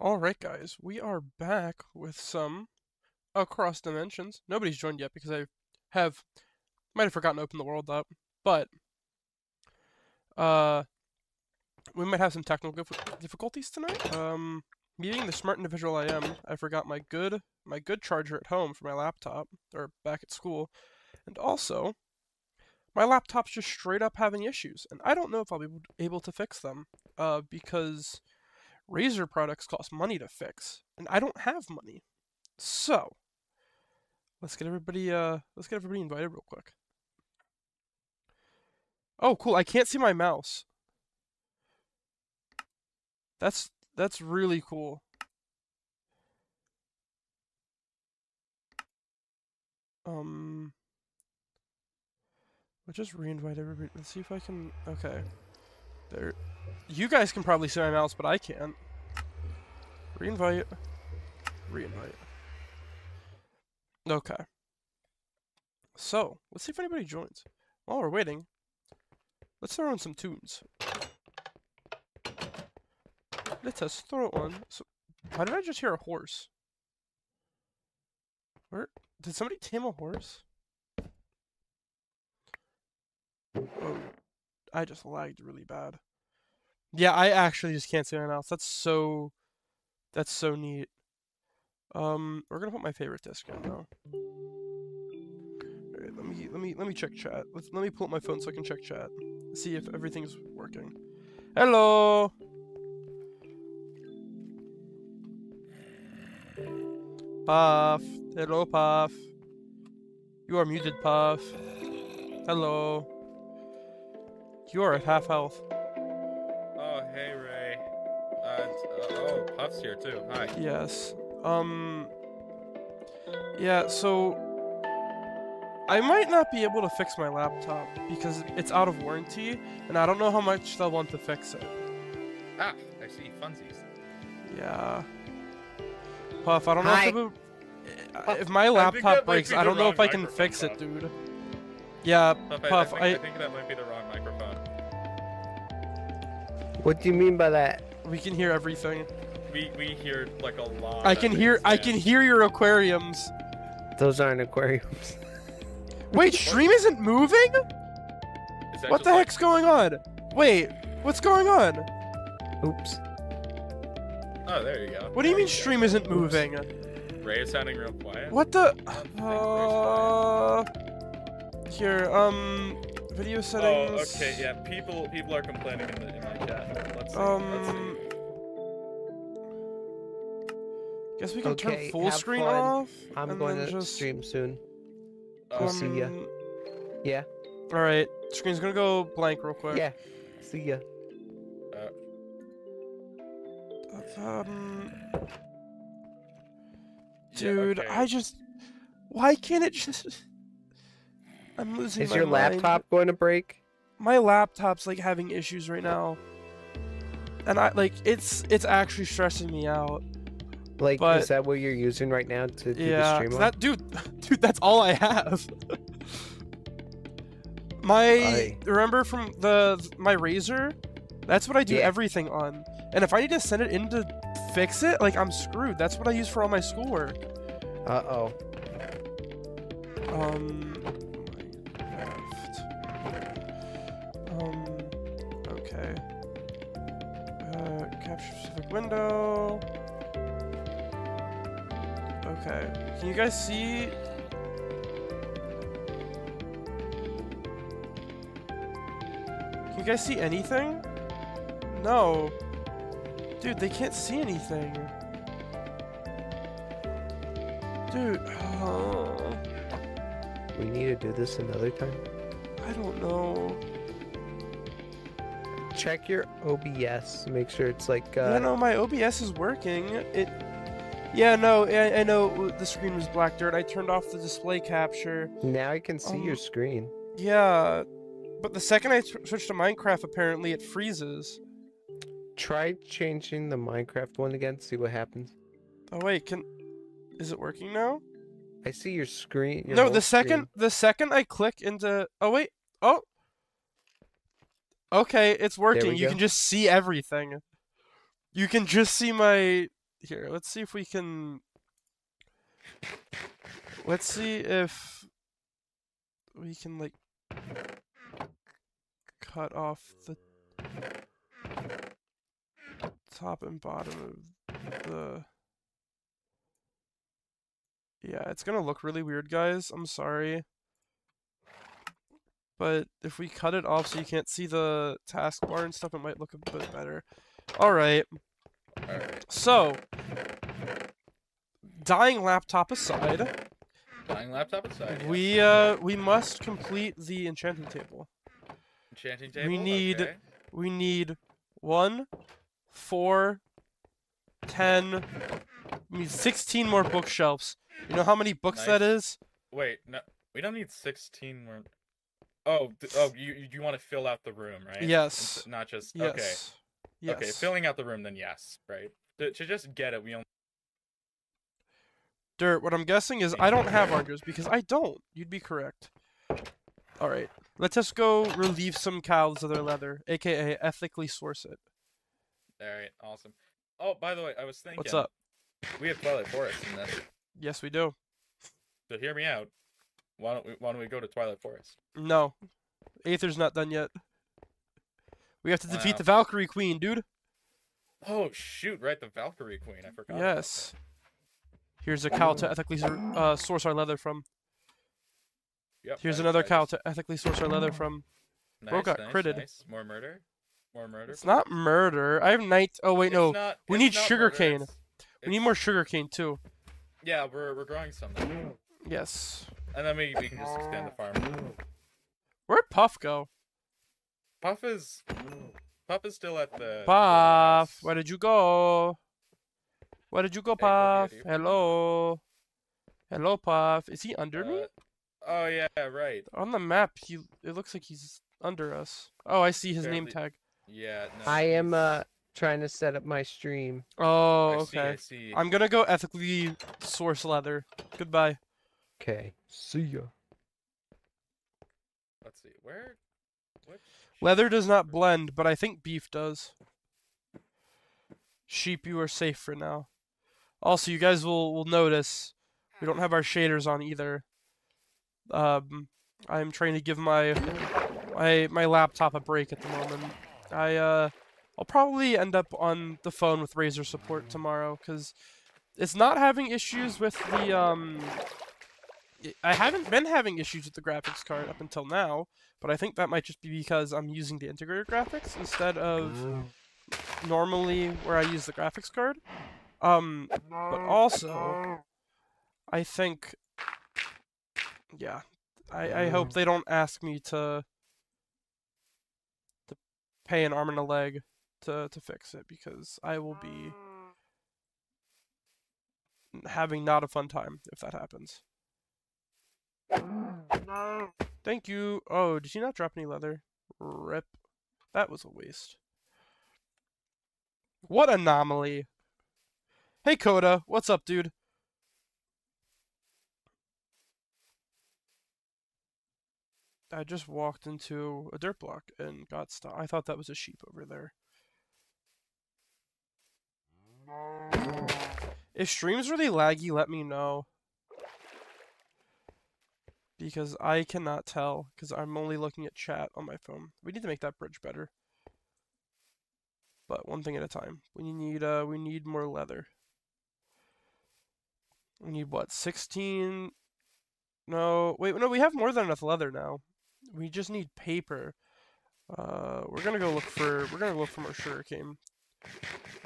Alright guys, we are back with some Across Dimensions. Nobody's joined yet because I have might have forgotten to open the world up, but uh we might have some technical difficulties tonight. Um being the smart individual I am, I forgot my good my good charger at home for my laptop or back at school. And also my laptop's just straight up having issues, and I don't know if I'll be able- able to fix them uh because Razer products cost money to fix, and I don't have money. So, let's get everybody uh let's get everybody invited real quick. Oh, cool. I can't see my mouse. That's that's really cool. Um We'll just re-invite everybody. Let's see if I can okay. There you guys can probably see my mouse, but I can't. Reinvite. Reinvite. Okay. So, let's see if anybody joins. While we're waiting, let's throw in some tunes. Let us throw on. So, why did I just hear a horse? Where did somebody tame a horse? Oh, I just lagged really bad. Yeah, I actually just can't see my mouse. That's so that's so neat. Um, we're gonna put my favorite disc in now. Alright, let me let me let me check chat. Let's let me pull up my phone so I can check chat. See if everything's working. Hello. Puff. Hello, Puff. You are muted, Puff. Hello. You are at half health. Oh, here too. Hi. Yes. Um. Yeah, so. I might not be able to fix my laptop because it's out of warranty, and I don't know how much they'll want to fix it. Ah, I see funsies. Yeah. Puff, I don't know Hi. if, it would, uh, if my laptop breaks, I don't know if I can microphone, fix it, dude. Yeah, Puff, I, Puff, I, I, think, I think that might be the wrong microphone. What do you mean by that? we can hear everything. We we hear like a lot. I can hear, I can hear your aquariums. Those aren't aquariums. Wait, stream isn't moving? Is What the like- heck's going on? Wait, what's going on? Oops. Oh, there you go. What do you mean stream isn't moving? Ray is sounding real quiet. What the? Um, I think Ray's Uh, here, um, video quiet. settings. Oh, okay. Yeah, people people are complaining in, the, in my chat. Let's see. let's see. Guess we can turn full screen fun. off. I'm going to just, stream soon. We'll see ya. um, Yeah. All right, screen's gonna go blank real quick. Yeah. See ya. uh, Um, yeah, dude, okay. I just, why can't it just? I'm losing Is my your mind. laptop going to break? my laptop's like having issues right now and i like it's it's actually stressing me out Like, But- is that what you're using right now to do the yeah stream 'cause on? that dude dude that's all i have my Aye. remember from the my Razer that's what i do Yeah. everything on and if i need to send it in to fix it like i'm screwed that's what i use for all my schoolwork Uh-oh. Um. Um, okay. Uh, capture specific window. Okay. Can you guys see? Can you guys see anything? No. Dude, they can't see anything. Dude, oh. We need to do this another time. I don't know. Check your OBS. Make sure it's like, uh... yeah, no, my OBS is working. It. Yeah, no, I, I know the screen was black dirt. I turned off the display capture. Now I can see your Um, screen. Yeah, but the second I sw- switch to Minecraft, apparently it freezes. Try changing the Minecraft one again, see what happens. Oh wait, can is it working now? I see your screen. your no, the second screen. the second I click into oh wait oh okay, it's working. You go. can just see everything. You can just see my here. Let's see if we can. Let's see if we can like cut off the top and bottom of the. Yeah, it's gonna look really weird, guys. I'm sorry. But if we cut it off so you can't see the taskbar and stuff, it might look a bit better. Alright, Alright. so. Dying laptop aside, Dying laptop aside. we uh we must complete the enchanting table. Enchanting table. we need- okay. We need one, four, ten, we need sixteen more bookshelves. You know how many books that is? Wait, no, we don't need sixteen more. Oh, oh, you you want to fill out the room, right? Yes. Not just Yes. okay. Yes. Okay, filling out the room, then yes, right? To, to just get it, we only. Dirt, what I'm guessing is I don't have Argos because I don't. You'd be correct. Alright. Let's just go relieve some cows of their leather, aka ethically source it. All right, awesome. Oh, by the way, I was thinking. What's up? We have Twilight Forest in this, Yes, we do. so hear me out. Why don't we Why don't we go to Twilight Forest? No. Aether's not done yet. We have to defeat Wow. the Valkyrie Queen, dude. Oh shoot! Right, the Valkyrie Queen. I forgot. Yes. Here's a cow to ethically uh, source our leather from. Yep. Here's I- another I cow to ethically source our leather from. Nice, Bro got nice, critted. Nice. More murder. More murder. It's not murder. I have night. Oh wait, It's no. not- we need not sugar murder, cane. it's- We need it's- more sugarcane too. Yeah, we're we're growing some, now. Yes. and then we we can just extend the farm. Where'd Puff go? Puff is Puff is still at the Puff, house. where did you go? Where did you go, Hey, Puff? Puffy, Hello. Hello, Puff. Is he under me? Uh, Oh yeah, right. On the map, he it looks like he's under us. Oh, I see his name tag. Yeah. No, I am uh trying to set up my stream. Oh, I see, I okay. see. I'm gonna go ethically source leather. Goodbye. Okay. See ya. Let's see. Where? Which Leather does not blend, but I think beef does. Sheep, you are safe for now. Also, you guys will will notice we don't have our shaders on either. Um, I'm trying to give my my my laptop a break at the moment. I uh, I'll probably end up on the phone with Razer support tomorrow because it's not having issues with the um. I- haven't been having issues with the graphics card up until now, but I think that might just be because I'm using the integrated graphics instead of normally where I use the graphics card. Um, but also, I think, yeah, I, I hope they don't ask me to to pay an arm and a leg to to fix it because I will be having not a fun time if that happens. Thank you. Oh, did you not drop any leather? Rip. That was a waste. What anomaly. Hey Coda, what's up, dude? I just walked into a dirt block and got stuck. I thought that was a sheep over there. If stream's really laggy, let me know. Because I cannot tell, because I'm only looking at chat on my phone. We need to make that bridge better. But one thing at a time. We need uh we need more leather. We need what, sixteen no wait no we have more than enough leather now. We just need paper. Uh we're gonna go look for we're gonna look for more sugarcane.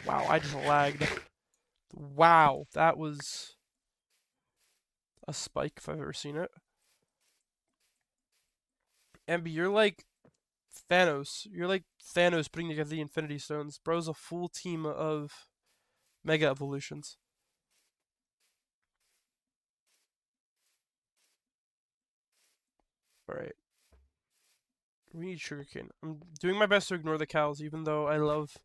Wow, I just lagged. Wow, that was a spike if I've ever seen it. Ambi, you're like Thanos. You're like Thanos putting together the Infinity Stones. Bro's a full team of Mega Evolutions. Alright. We need sugarcane. I'm doing my best to ignore the cows, even though I love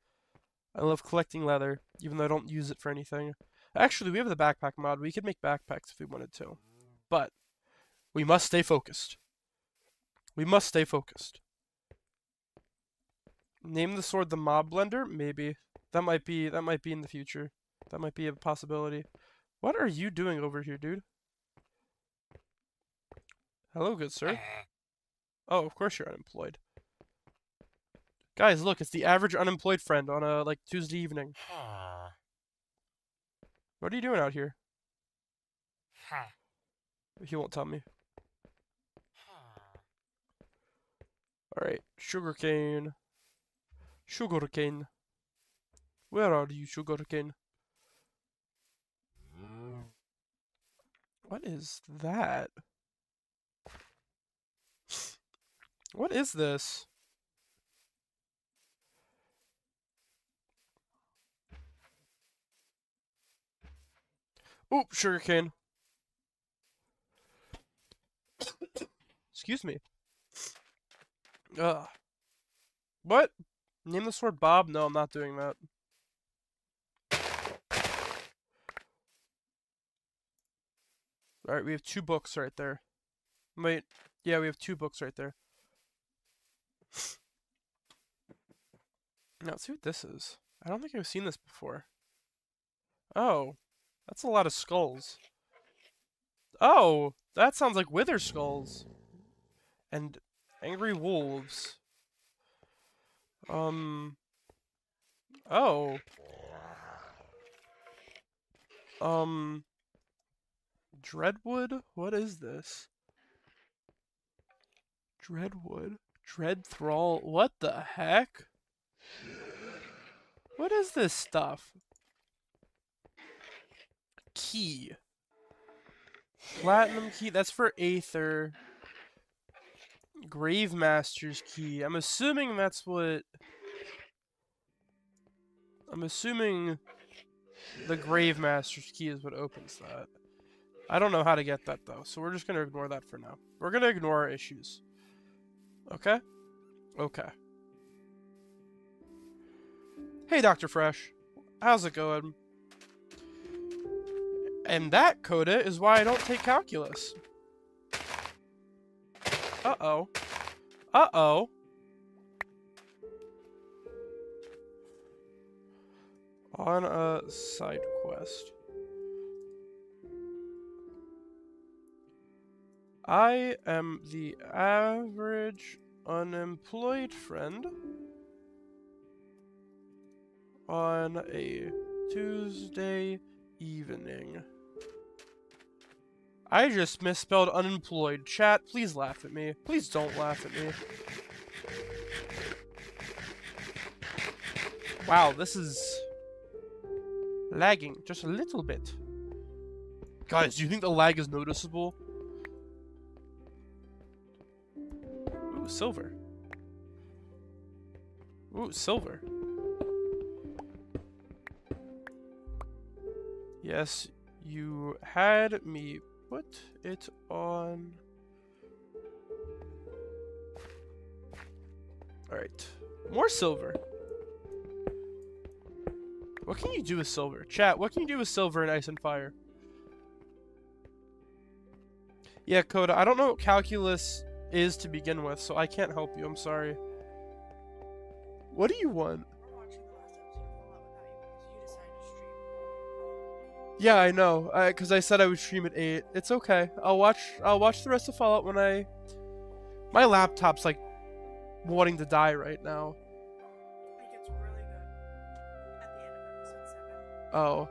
I love collecting leather, even though I don't use it for anything. Actually, we have the backpack mod. We could make backpacks if we wanted to. But we must stay focused. We must stay focused. Name the sword the mob blender? Maybe. That might be that might be in the future. That might be a possibility. What are you doing over here, dude? Hello, good sir. Oh, of course you're unemployed. Guys, look, it's the average unemployed friend on a like Tuesday evening. What are you doing out here? He won't tell me. Alright, sugarcane. Sugarcane. Where are you, sugarcane? What is that? What is this? Oop, sugarcane. Excuse me. Ugh. What? Name the sword Bob? No, I'm not doing that. Alright, we have two books right there. Wait, yeah, we have two books right there. Now, let's see what this is. I don't think I've seen this before. Oh, that's a lot of skulls. Oh, that sounds like wither skulls. And angry wolves. Um. Oh. Um. Dreadwood? What is this? Dreadwood? Dread Thrall? What the heck? What is this stuff? Key. Platinum key. That's for Aether. Grave Master's key. I'm assuming that's what. I'm assuming the Grave Master's key is what opens that. I don't know how to get that though, so we're just gonna ignore that for now. We're gonna ignore our issues. Okay? Okay. Hey, Dr. Fresh. How's it going? And that, Coda, is why I don't take calculus. Uh-oh. Uh-oh. On a side quest. I am the average unemployed friend on a Tuesday evening. I just misspelled unemployed. Chat, please laugh at me. Please don't laugh at me. Wow, this is lagging just a little bit. Guys, do you think the lag is noticeable? Ooh, silver. Ooh, silver. Yes, you had me put it on. Alright. More silver. What can you do with silver? Chat, what can you do with silver in Ice and Fire? Yeah, Coda, I don't know what calculus is to begin with, so I can't help you. I'm sorry. What do you want? Yeah, I know. Because I said I would stream at eight. It's okay. I'll watch. I'll watch the rest of Fallout when I. My laptop's like wanting to die right now. Really good at the end of episode seven. Oh.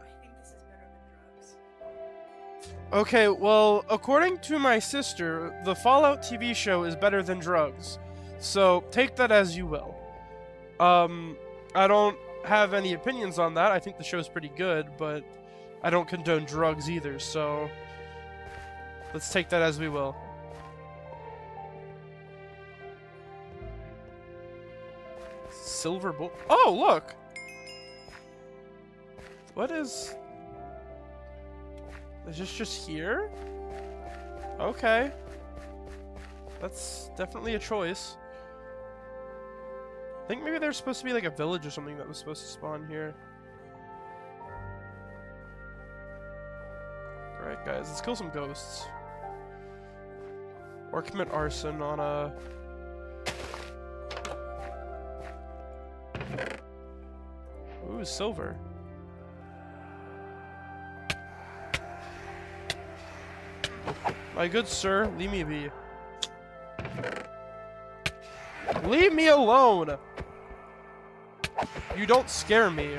I think this is better than drugs. Okay. Well, according to my sister, the Fallout TV show is better than drugs. So take that as you will. Um, I don't have any opinions on that. I think the show's pretty good, but I don't condone drugs either. So let's take that as we will. Silver bull. Oh, look. What is? Is this just here? Okay. That's definitely a choice. I think maybe there's supposed to be like a village or something that was supposed to spawn here. Alright guys, let's kill some ghosts. Or commit arson on a... Ooh, silver. My good sir, leave me be. Leave me alone! You don't scare me.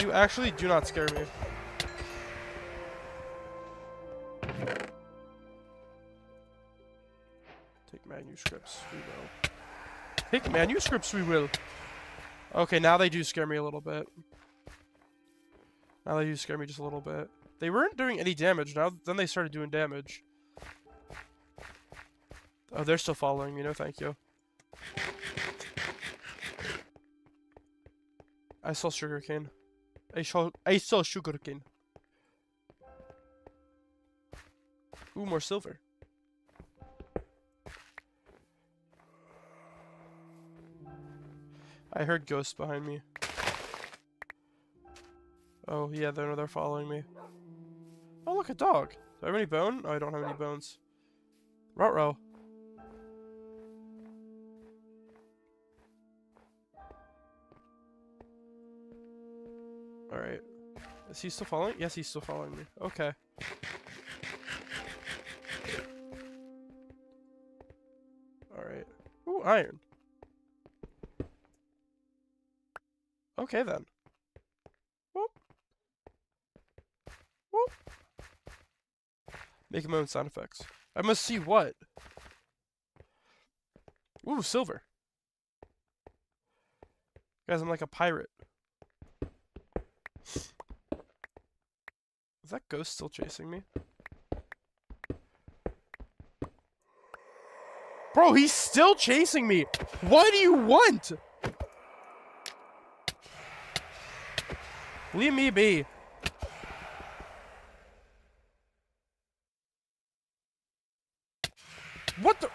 You actually do not scare me. Take manuscripts, we will. Take manuscripts, we will. Okay, now they do scare me a little bit. Now they do scare me just a little bit. They weren't doing any damage. Now then they started doing damage. Oh, they're still following me. No, thank you. I saw sugarcane. I saw I saw sugarcane. Ooh, more silver. I heard ghosts behind me. Oh, yeah, they're, they're following me. Oh, look, a dog. Do I have any bone? Oh, I don't have any bones. Ruh-roh. Alright. Is he still following? Yes, he's still following me. Okay. Alright. Ooh, iron. Okay then. Whoop. Whoop. Making my own sound effects. I must see what? Ooh, silver. Guys, I'm like a pirate. Is that ghost still chasing me? Bro, he's still chasing me! What do you want? Leave me be. What the?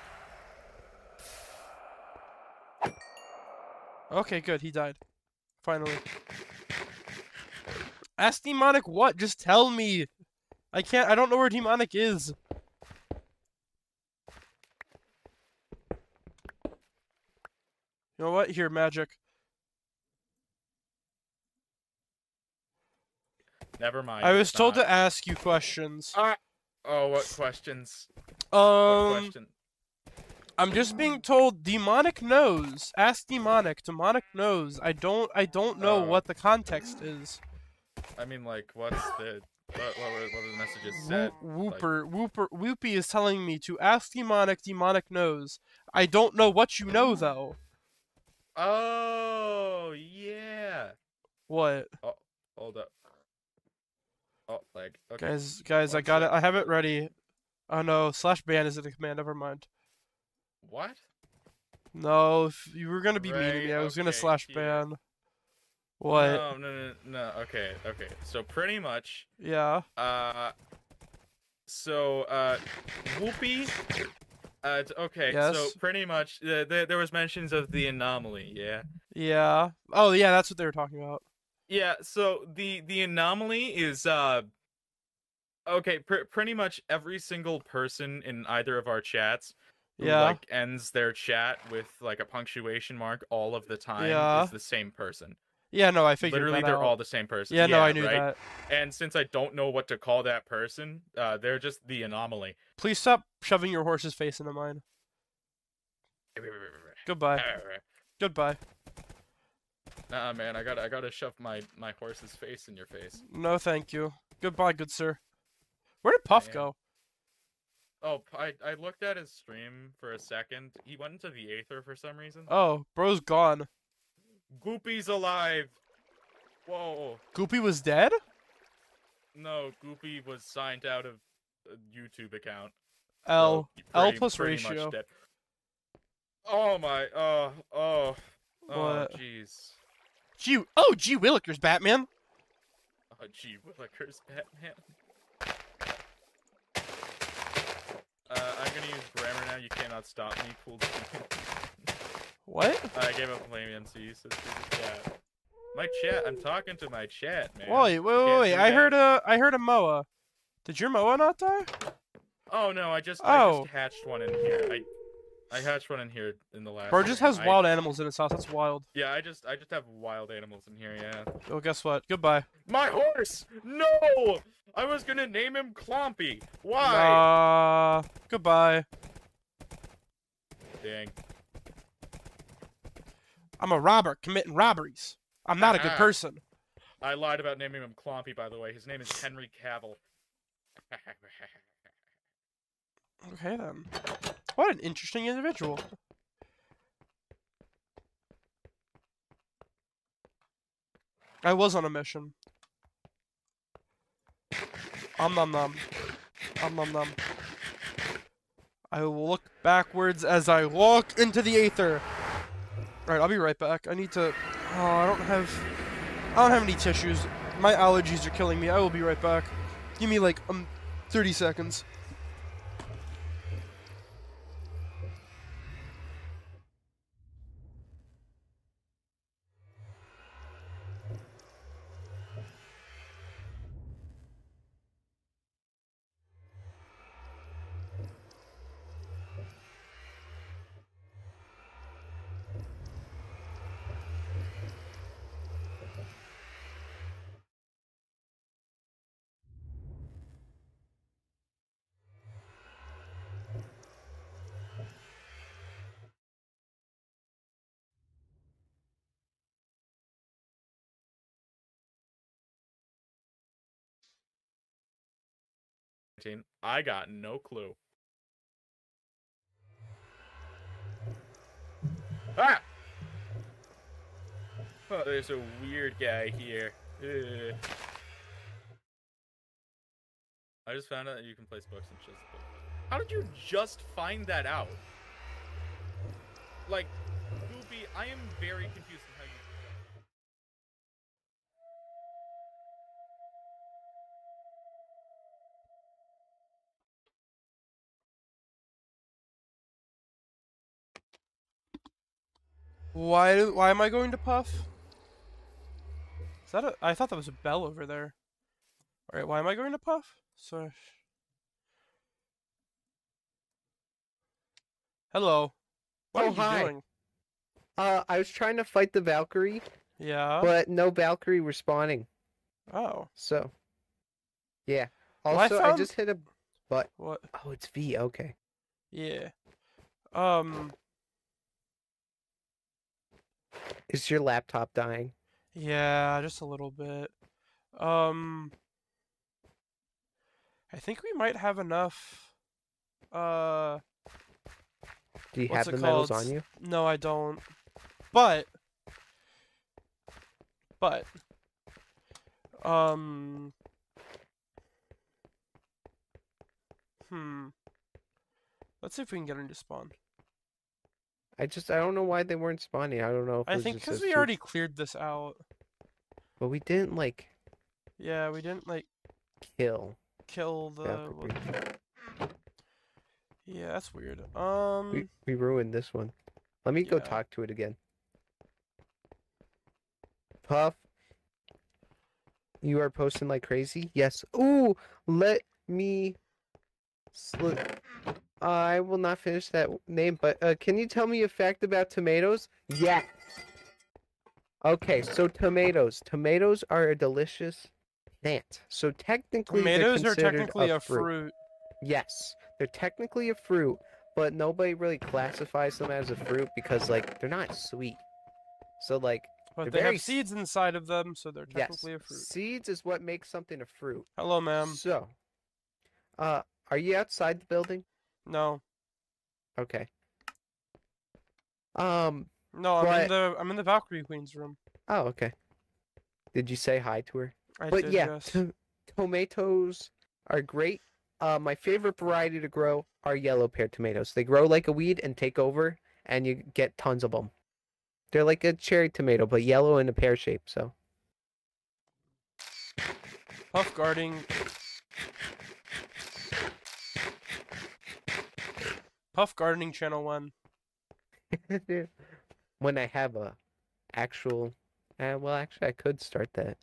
Okay, good. He died. Finally. Ask demonic what? Just tell me. I can't. I don't know where demonic is. You know what? Here, magic. Never mind. I was told not. to ask you questions. Ah. Oh, what questions? What Um, question? I'm just being told demonic knows. Ask demonic. Demonic knows. I don't. I don't know Oh. what the context is. I mean, like, what's the what? What were, what were the messages said? Who- Whooper, Whooper, Whoopie is telling me to ask demonic. Demonic knows. I don't know what you know though. Oh yeah. What, Oh, Hold up. Oh, like okay. guys? Guys, I got it. I have it ready. Oh no, slash ban is in the command. Never mind. What? No, if you were gonna be mean to me, I was gonna slash ban. What? No, no, no, no. Okay, okay. So pretty much, Yeah. uh, so uh, Whoopi. Uh, okay, so pretty much, uh, there there was mentions of the anomaly, yeah. Yeah. Oh yeah, that's what they were talking about. Yeah, so the the anomaly is uh okay, pr- pretty much every single person in either of our chats who Yeah. like ends their chat with like a punctuation mark all of the time Yeah. is the same person. Yeah. No, I figured Literally they're out. all the same person. Yeah. No, I knew right? that. And since I don't know what to call that person, uh they're just the anomaly. Please stop shoving your horse's face into mine. Goodbye. Goodbye. Nah, man, I got to I got to shove my my horse's face in your face. No, thank you. Goodbye, good sir. Where did Puff go? Oh, I, I looked at his stream for a second. He went into the aether for some reason. Oh, bro's gone. Goopy's alive. Whoa. Goopy was dead? No, Goopy was signed out of a YouTube account. L. so L pretty- plus pretty much ratio. Oh my. Oh. Oh. Oh. What? Jeez. Gee. Oh, gee Willikers, Batman. Oh, gee, Willikers, Batman. Uh, I'm gonna use grammar now. You cannot stop me. Cool. What? I gave up playing MC. So yeah. My chat. I'm talking to my chat, man. Wait, wait, wait, wait. I heard a, I heard a Moa. Did your Moa not die? Oh no, I just I Oh. just hatched one in here. I I hatched one in here in the last. Burgess game. has I- wild animals in his house. That's wild. Yeah, I just I just have wild animals in here. Yeah. Well, guess what? Goodbye. My horse! No! I was gonna name him Clompy. Why? Uh, goodbye. Dang. I'm a robber committing robberies. I'm not a good Ah. person. I lied about naming him Clompy, by the way. His name is Henry Cavill. Okay then. What an interesting individual. I was on a mission. Um nom nom. Um nom nom. I will look backwards as I walk into the aether. Alright, I'll be right back. I need to. Oh, I don't have. I don't have any tissues. My allergies are killing me. I will be right back. Give me like um 30 seconds. I got no clue. Ah! Oh, there's a weird guy here. Ugh. I just found out that you can place books in Chisel. How did you just find that out? Like, Goopy, I am very confused Why? Why am I going to puff? Is that a? I thought that was a bell over there. All right. Why am I going to puff? So. Hello. What Oh, are you hi. doing? Uh, I was trying to fight the Valkyrie, Yeah. but no Valkyrie were spawning. Oh. So, yeah. Well, I Also, I, just hit a. but. What? Oh, it's V. Okay. Yeah. Um. Is your laptop dying? Yeah, just a little bit. Um. I think we might have enough. Uh. Do you have the medals called? on you? No, I don't. But but um hmm. Let's see if we can get into spawn. I just I don't know why they weren't spawning. I don't know if I think because we already cleared this out. but we didn't like Yeah, we didn't like kill. kill the. Yeah, that's weird. Um. We we ruined this one. Let me go talk to it again. Puff, you are posting like crazy. Yes. Ooh, let me. Slip. I will not finish that name, but uh, can you tell me a fact about tomatoes? Yes. Okay, so tomatoes. Tomatoes are a delicious plant. So technically, Tomatoes are technically a a fruit. Yes, they're technically a fruit, but nobody really classifies them as a fruit because like they're not sweet. So like but They're they very have seeds inside of them, so they're yes, technically a fruit. seeds is what makes something a fruit. Hello, ma'am. So, uh, are you outside the building? No, Okay. Um. no, I'm in the I'm in the Valkyrie Queen's room. Oh, okay. Did you say hi to her? I but did, yeah, yes. to- tomatoes are great. Uh, my favorite variety to grow are yellow pear tomatoes. They grow like a weed and take over, and you get tons of them. They're like a cherry tomato, but yellow in a pear shape. So Puff guarding. Puff Gardening Channel One. when I have a actual, uh, well, actually, I could start that.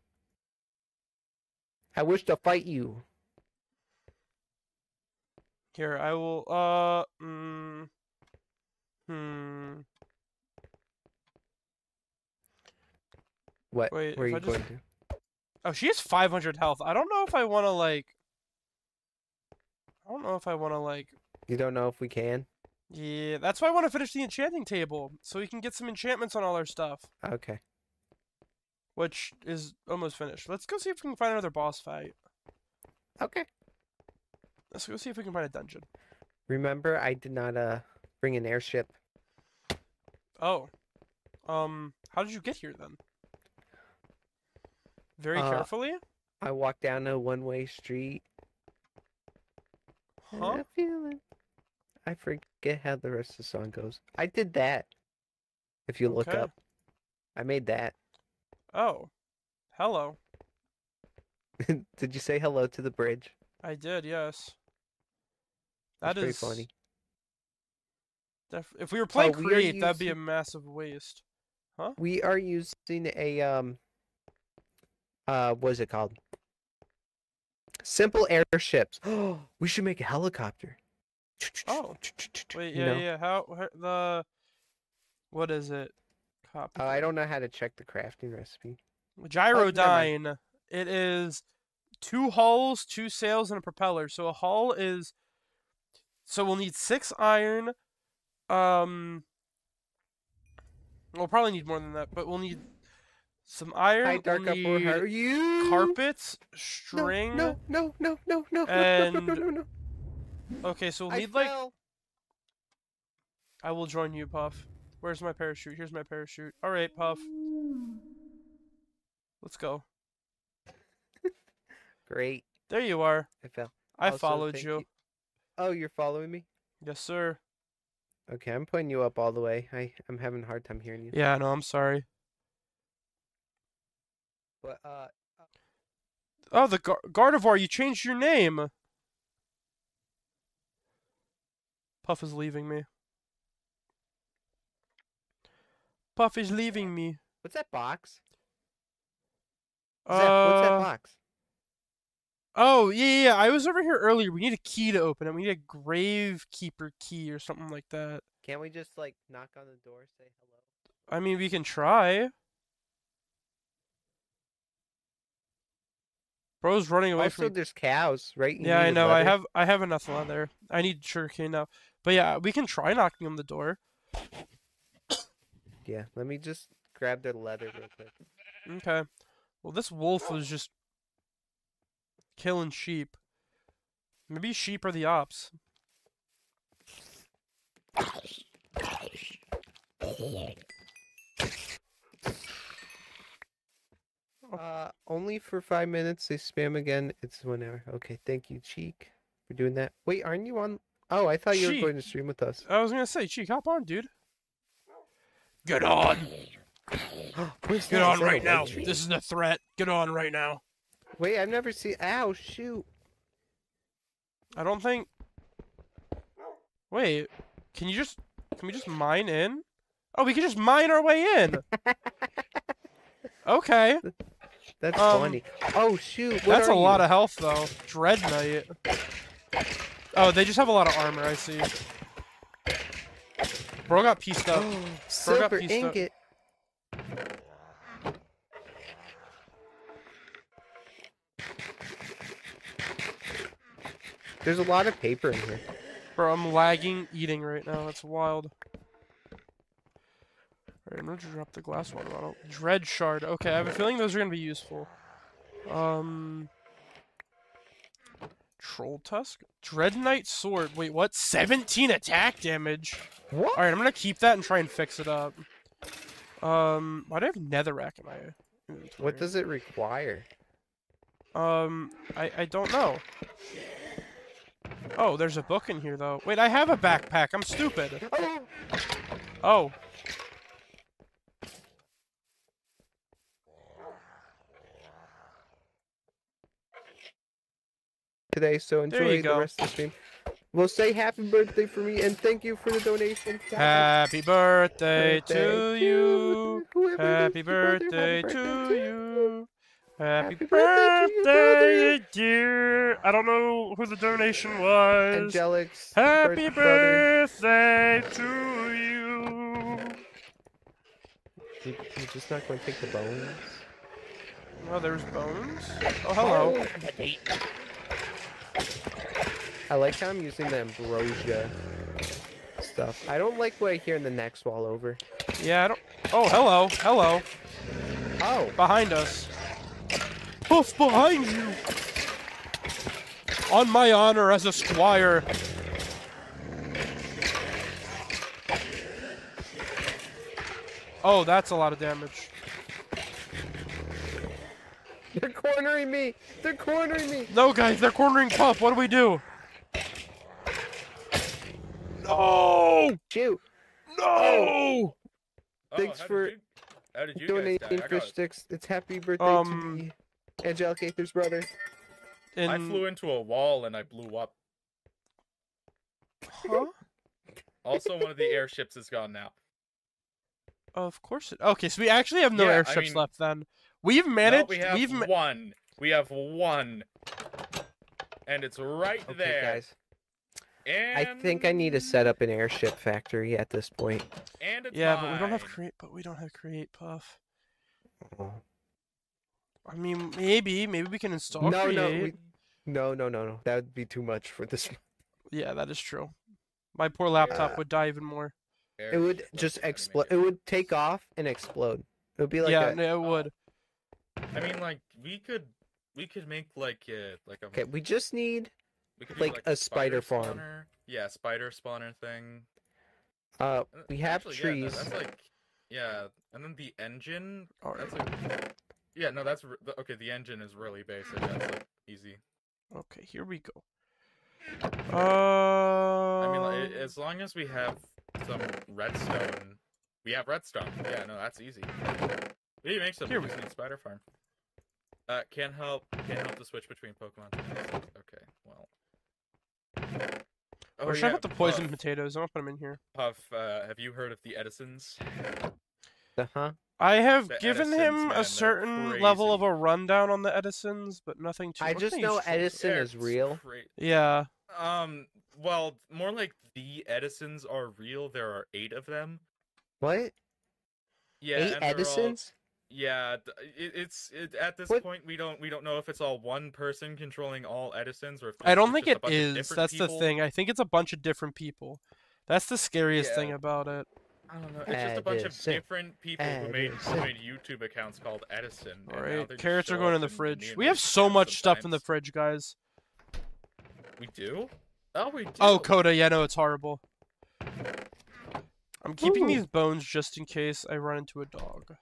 I wish to fight you. Here, I will. Uh, mm, hmm. What? Wait, where are you I going just... to? Oh, she has 500 health. I don't know if I want to like. I don't know if I want to like you don't know if we can? Yeah, that's why I want to finish the enchanting table so we can get some enchantments on all our stuff, Okay. which is almost finished. Let's go see if we can find another boss fight. Okay. Let's go see if we can find a dungeon. Remember, I did not uh bring an airship. Oh, um, how did you get here then? Very Uh, carefully, I walked down a one-way street. huh? I feel it. I forget how the rest of the song goes. I did that. If you look Okay. up, I made that. Oh, hello. did you say hello to the bridge? I did, yes. That's That pretty funny. def- if we were playing we are create, that'd be a massive waste. Huh? We are using a um uh what is it called? Simple airships. Oh, we should make a helicopter. Oh, wait, yeah, no. yeah. How, how the what is it? Copy. Uh, oh, I don't know how to check the crafting recipe. Gyrodyne. Oh, it is two hulls, two sails, and a propeller. So a hull is. So we'll need six iron. Um. We'll probably need more than that, but we'll need some iron. Hi, Dark we'll here. Are you? Carpets, string. No, no, no, no, no, and... no, no, no, no, no. Okay, so we'll I need like. fell. I will join you, Puff. Where's my parachute? Here's my parachute. All right, Puff. Let's go. Great. There you are. I fell. I Also, followed thank you. Oh, you're following me? Yes, sir. Okay, I'm putting you up all the way. I I'm having a hard time hearing you. Yeah, no, I'm sorry. But uh Oh, the Gar- Gardevoir, you changed your name. Puff is leaving me. Puff is leaving me. what's that box? Zeph, what's that Uh, box? Oh, yeah, yeah, yeah. I was over here earlier. We need a key to open it. We need a Gravekeeper key or something like that. Can't we just like knock on the door, say hello? I mean, we can try. Bro's running away from Also, there's cows, right? You Yeah, I know. I have I have enough leather. I need sugarcane now. But yeah, we can try knocking on the door. Yeah, let me just grab the leather real quick. Okay. Well, this wolf was just killing sheep. Maybe sheep are the ops. Uh, only for five minutes. They spam again. It's one hour. Okay, thank you, Cheek, for doing that. Wait, aren't you on? Oh, I thought you were going to stream with us. I was gonna say, Cheek, hop on, dude. Get on! Where's Get on Is that a right now! tree? This is a threat. Get on right now. Wait, I've never seen. Ow, shoot! I don't think. Wait, can you just? Can we just mine in? Oh, we can just mine our way in. Okay, That's Um, funny. Oh shoot! What that's a are lot of health though. Dread Knight. Oh, they just have a lot of armor. I see. Bro got pieced up. Silver pieced up. There's a lot of paper in here. Bro, I'm lagging eating right now. That's wild. Alright, I'm gonna drop the glass water bottle. Dread shard. Okay, I have a feeling those are gonna be useful. Um. Troll tusk? Dread Knight sword. Wait, what? 17 attack damage. What? Alright, I'm gonna keep that and try and fix it up. Um, why do I have netherrack in my inventory? What does it require? Um, I, I don't know. Oh, there's a book in here though. Wait, I have a backpack. I'm stupid. Oh! Today, so enjoy the rest of the stream. Well, say happy birthday for me and thank you for the donation. Happy birthday to Birthday you. it is, Happy birthday to you. Happy Happy birthday to you, birthday, dear. I don't know who the donation was. Angelic's Happy birth- brother. birthday to you. You, you're just not going to take the bones? Oh, there's bones. Oh, hello. Oh. I like how I'm using the ambrosia stuff. I don't like what I hear in the next wall over. Yeah, I don't. Oh, hello, hello. Oh, Behind us. Poof behind you. On my honor as a squire. Oh, that's a lot of damage. they're cornering me! They're cornering me! No, guys, they're cornering Puff. What do we do? No! Shoot! No! Oh, Thanks how did for you- how did you Donating fish got, sticks. It's happy birthday Um, to me. Angelic Aether's brother. In... I flew into a wall and I blew up. Huh? Also, one of the airships is gone now. Of course it. Okay, so we actually have no Yeah, I airships mean- left then. We've No, managed. we have we've one. We have one. And it's right Okay, there. guys. And I think I need to set up an airship factory at this point. And it's Yeah, but we don't have create. But we don't have create puff. Oh. I mean, maybe, maybe we can install No, create. no, we- No, no, no, no. That would be too much for this. Yeah, that is true. My poor laptop Uh, would die even more. It would just explode. It would take off and explode. It would be like yeah, a. no, it would. I mean, like we could, we could make like a like a. Okay, we just need. We could do, like a spider farm. spawner. Yeah, spider spawner thing. Uh, Uh, we have actually, yeah, no, trees. that's like, yeah, and then the engine. All right. That's like, yeah, no, that's re- okay. The engine is really basic. That's like easy. Okay, here we go. Uh. I mean, like, as long as we have some redstone, we have redstone. Yeah, no, that's easy. We need to make some. Here We we just need spider farm. Uh, can't help. Can't help to switch between Pokemon. Okay, well. Oh, or should I yeah, put the poison Puff, potatoes? I'm gonna put them in here. Puff, uh, have you heard of the Edisons? Uh huh. I have The given Edisons, him man, a certain level of a rundown on the Edisons, but nothing too. I just know use Edison They're is real. cra- Yeah. Um. Well, more like the Edisons are real. There are eight of them. What? Yeah. Eight and all- Edisons? Yeah, it, it's it, at this What- point we don't we don't know if it's all one person controlling all Edisons or if I don't think it is a it bunch of is. different That's the thing. I think it's a bunch of different people. That's the scariest thing about it. I don't know. It's just a bunch of different people who made, who made YouTube accounts called Edison. and All now right, carrots are going in the fridge. We have so friends much stuff in the fridge, guys. We do? Oh, we do. Oh, Coda, yeah, no, it's horrible. I'm keeping Ooh. these bones just in case I run into a dog.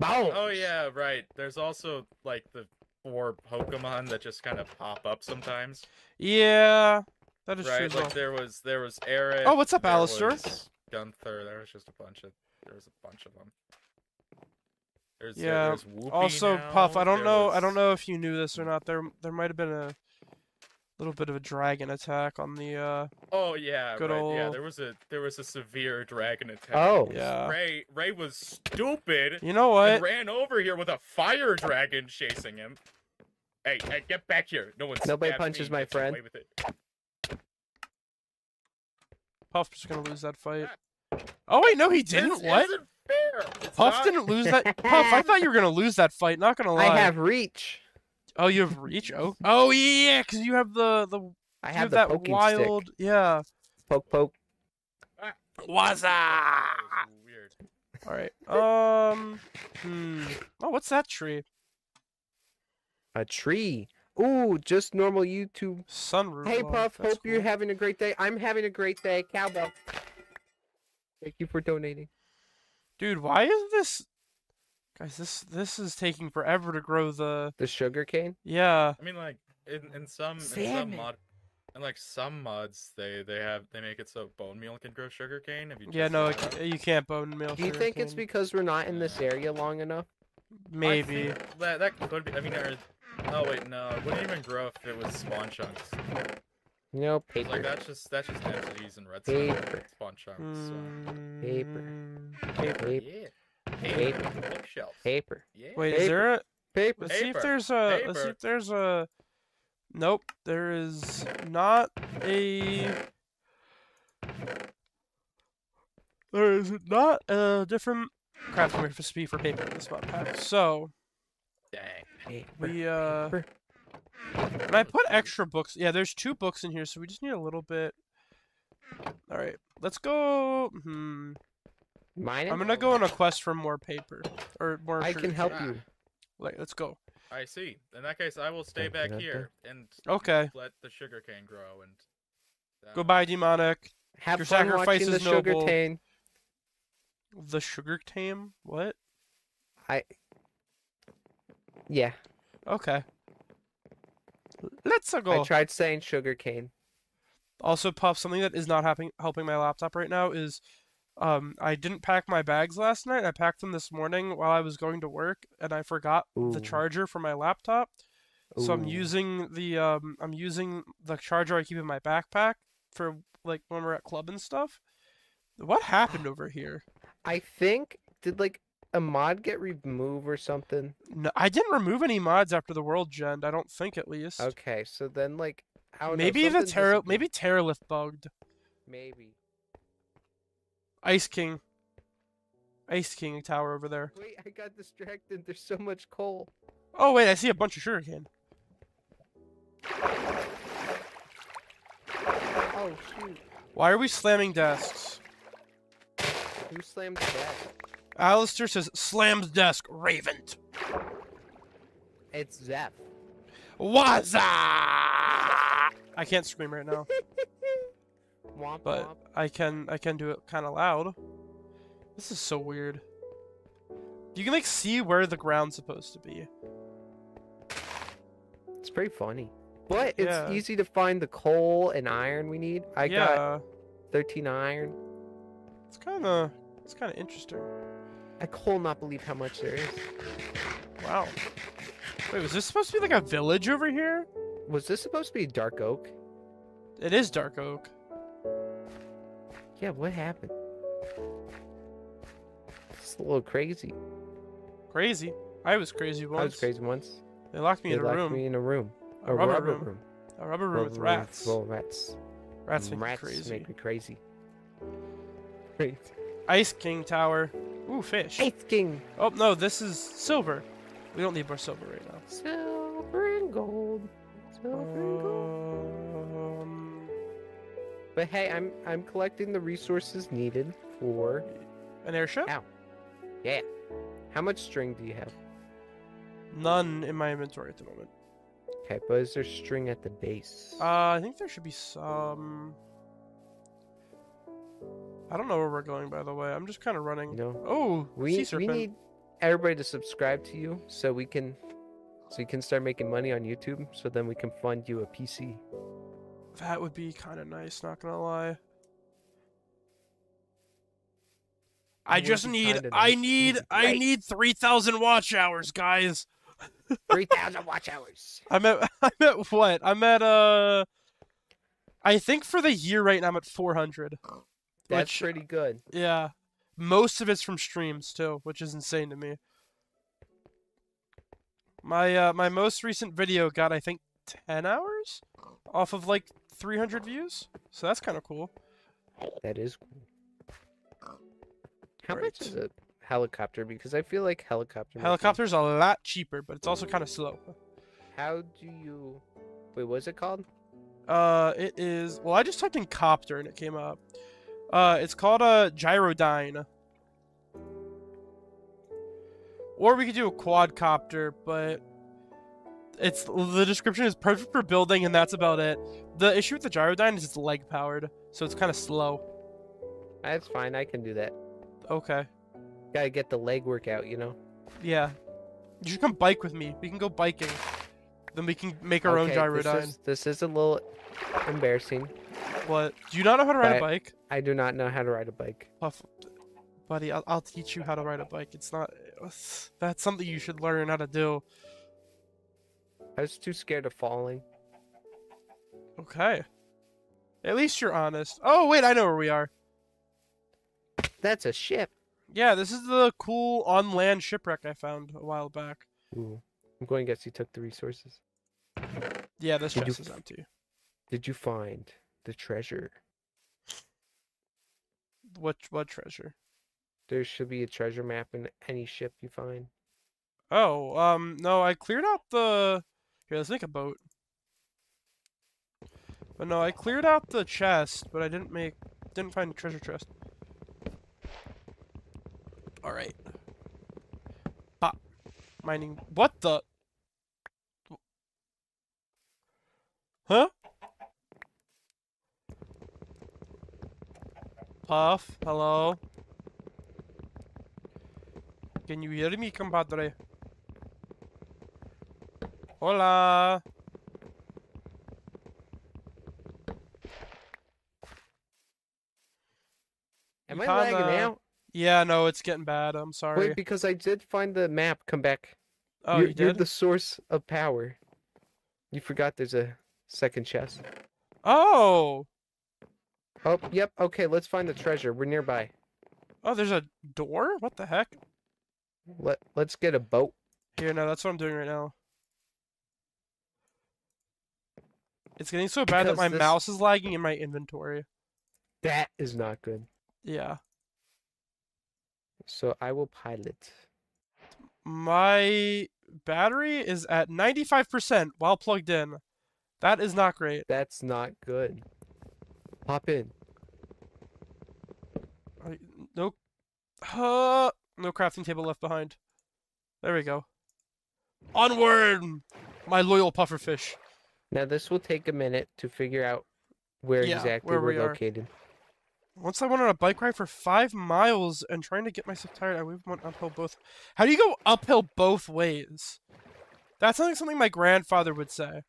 Boom! Oh yeah, right. There's also like the four Pokemon that just kind of pop up sometimes. Yeah, that is true. right? as Like well. there was there was Eric. Oh, what's up, there Alistair? was Gunther. There was just a bunch of there was a bunch of them. There's, Yeah, there's Also, now, Puff, I don't there know. I don't know if you knew this or not. There, there might have been a little bit of a dragon attack on the. uh Oh yeah, Good right. Yeah, there was a there was a severe dragon attack. Oh. Yeah. Ray Ray was stupid You know and what? ran over here with a fire dragon chasing him. Hey, hey, get back here! No one. Nobody punches me, my gets away friend. with it. Puff's just gonna lose that fight. Oh wait, no, he didn't. This What? isn't fair. Puff not- didn't lose that. Puff, I thought you were gonna lose that fight. Not gonna lie. I have reach. Oh, you have reach. Oh, oh yeah, because you have the the. I you have the that wild. stick. Yeah. Poke, poke. What's That weird. All right. Um. Hmm. Oh, what's that tree? A tree. Ooh, just normal YouTube. Sunroof. Hey, Puff. that's Hope you're having a great day. I'm having a great day. Cowbell. Thank you for donating. Dude, why is this? Guys, this this is taking forever to grow the. The sugar cane. Yeah. I mean, like in, in some in some mod, and like some mods, they they have they make it so bone meal can grow sugar cane. Have you? Yeah. No, it you can't bone meal. Do you think it's because we're not in this area long enough? Maybe? think that that could be. I mean, there, oh wait, no, it wouldn't even grow if it was spawn chunks. You know, 'Cause, paper. Like that's just that's just entities and redstone Paper. spawn chunks. So. Mm, Paper. Yeah. Paper. Paper. Bookshelf. Paper. Yeah. Wait, is there a? Paper. Let's see if there's a. Let's see if there's a. Nope, there is not a. There is not a different crafting recipe for paper in this mod pack. So, Dang. Paper. We uh paper. and I put extra books. Yeah, there's two books in here, so we just need a little bit. All right, let's go. Hmm. Mine. I'm gonna go on a quest for more paper or more. I can help you. Like, let's go. I see. In that case, I will stay back dun, dun. here and Okay. let the sugar cane grow and. Goodbye, demonic. Have Your fun sacrifice watching the is sugar cane. The sugar tame. What? I. Yeah, Okay. Let's go. I tried saying sugar cane. Also, Puff, something that is not helping helping my laptop right now is um I didn't pack my bags last night. I packed them this morning while I was going to work and I forgot the charger for my laptop. So I'm using the um I'm using the charger I keep in my backpack for like when we're at club and stuff. What happened over here? I think did like a mod get removed or something? No, I didn't remove any mods after the world gen. I don't think at least. Okay, so then like I don't know, maybe the Terra maybe Terralith bugged. maybe. Ice King. Ice King tower over there. Wait, I got distracted. There's so much coal. Oh wait, I see a bunch of sugarcane. Oh shoot! Why are we slamming desks? Who slammed the desk? Alistair says slams desk, Raven. It's Zeph. Waza! I can't scream right now, Womp but womp. I can I can do it kind of loud. This is so weird. You can like see where the ground's supposed to be. It's pretty funny. But it's Yeah. easy to find the coal and iron we need. I got 13 iron. it's kind of it's kind of interesting. I could not believe how much there is. Wow. Wait, was this supposed to be like a village over here? Was this supposed to be dark oak? It is Dark Oak. Yeah, what happened? It's a little crazy. Crazy. I was crazy once. I was crazy once. They locked me They in a locked room. me in a room. A rubber room. A rubber room with Rubber rats. full of rats. Rats make me rats crazy. make me crazy. Great. Ice King Tower. Ooh, fish. Eighth king. Oh no, this is silver. We don't need more silver right now. Silver and gold. Silver and gold. But hey, I'm I'm collecting the resources needed for an airship? Ow. yeah. How much string do you have? None in my inventory at the moment. Okay, but is there string at the base? Uh, I think there should be some. I don't know where we're going, by the way. I'm just kind of running. you know, Oh, we we need everybody to subscribe to you so we can so you can start making money on YouTube. So then we can fund you a PC. That would be kind of nice. Not gonna lie. I would just need. I nice. Need. I great. need three thousand watch hours, guys. Three thousand watch hours. I'm at. I'm at what? I'm at uh. I think for the year right now I'm at 400. That's Which- pretty good. Yeah, most of it's from streams too, which is insane to me. My uh, my most recent video got I think 10 hours off of like 300 views, so that's kind of cool. That is cool. How much Right. is a helicopter? Because I feel like helicopter. Helicopter's a lot cheaper, but it's also kind of slow. How do you? Wait, what's it called? Uh, it is. Well, I just typed in copter and it came up. Uh, it's called a gyrodyne. Or we could do a quadcopter, but it's the description is perfect for building, and that's about it. The issue with the gyrodyne is it's leg powered, so it's kind of slow. That's fine. I can do that. Okay. Gotta get the leg workout, you know. Yeah. You should come bike with me. We can go biking. Then we can make our own Okay, gyrodyne. This is, this is a little embarrassing. What? Do you not know how to ride a bike? I do not know how to ride a bike. Puff, buddy, I'll, I'll teach you how to ride a bike. It's not. That's something you should learn how to do. I was too scared of falling. Okay. At least you're honest. Oh wait, I know where we are. That's a ship. Yeah, this is the cool on land shipwreck I found a while back. Ooh. I'm going to guess you took the resources. Yeah, this chest is empty. Did you find the treasure? What what treasure? There should be a treasure map in any ship you find. Oh, um, no, I cleared out the. Here, let's make a boat. But no, I cleared out the chest, but I didn't make, didn't find a treasure chest. All right. Pop. Ah, mining. What the? Huh? Puff, hello? Can you hear me, compadre? Hola. Am You I lagging kinda- now? Yeah, no, it's getting bad. I'm sorry. Wait, because I did find the map. Come back. oh, you're, you you're the source of power. You forgot there's a second chest. Oh, Oh, yep. Okay, let's find the treasure. We're nearby. oh, there's a door. What the heck? Let Let's get a boat. Here, no, that's what I'm doing right now. It's getting so bad that my this- mouse is lagging in my inventory. That is not good. Yeah. So I will pilot. My battery is at 95% while plugged in. That is not great. That's not good. Hop in. I, no, uh, no crafting table left behind. There we go. Onward, my loyal pufferfish. Now this will take a minute to figure out where Yeah, exactly where we're we are. Once I went on a bike ride for five miles and trying to get myself tired, I went uphill both. How do you go uphill both ways? That's like something my grandfather would say.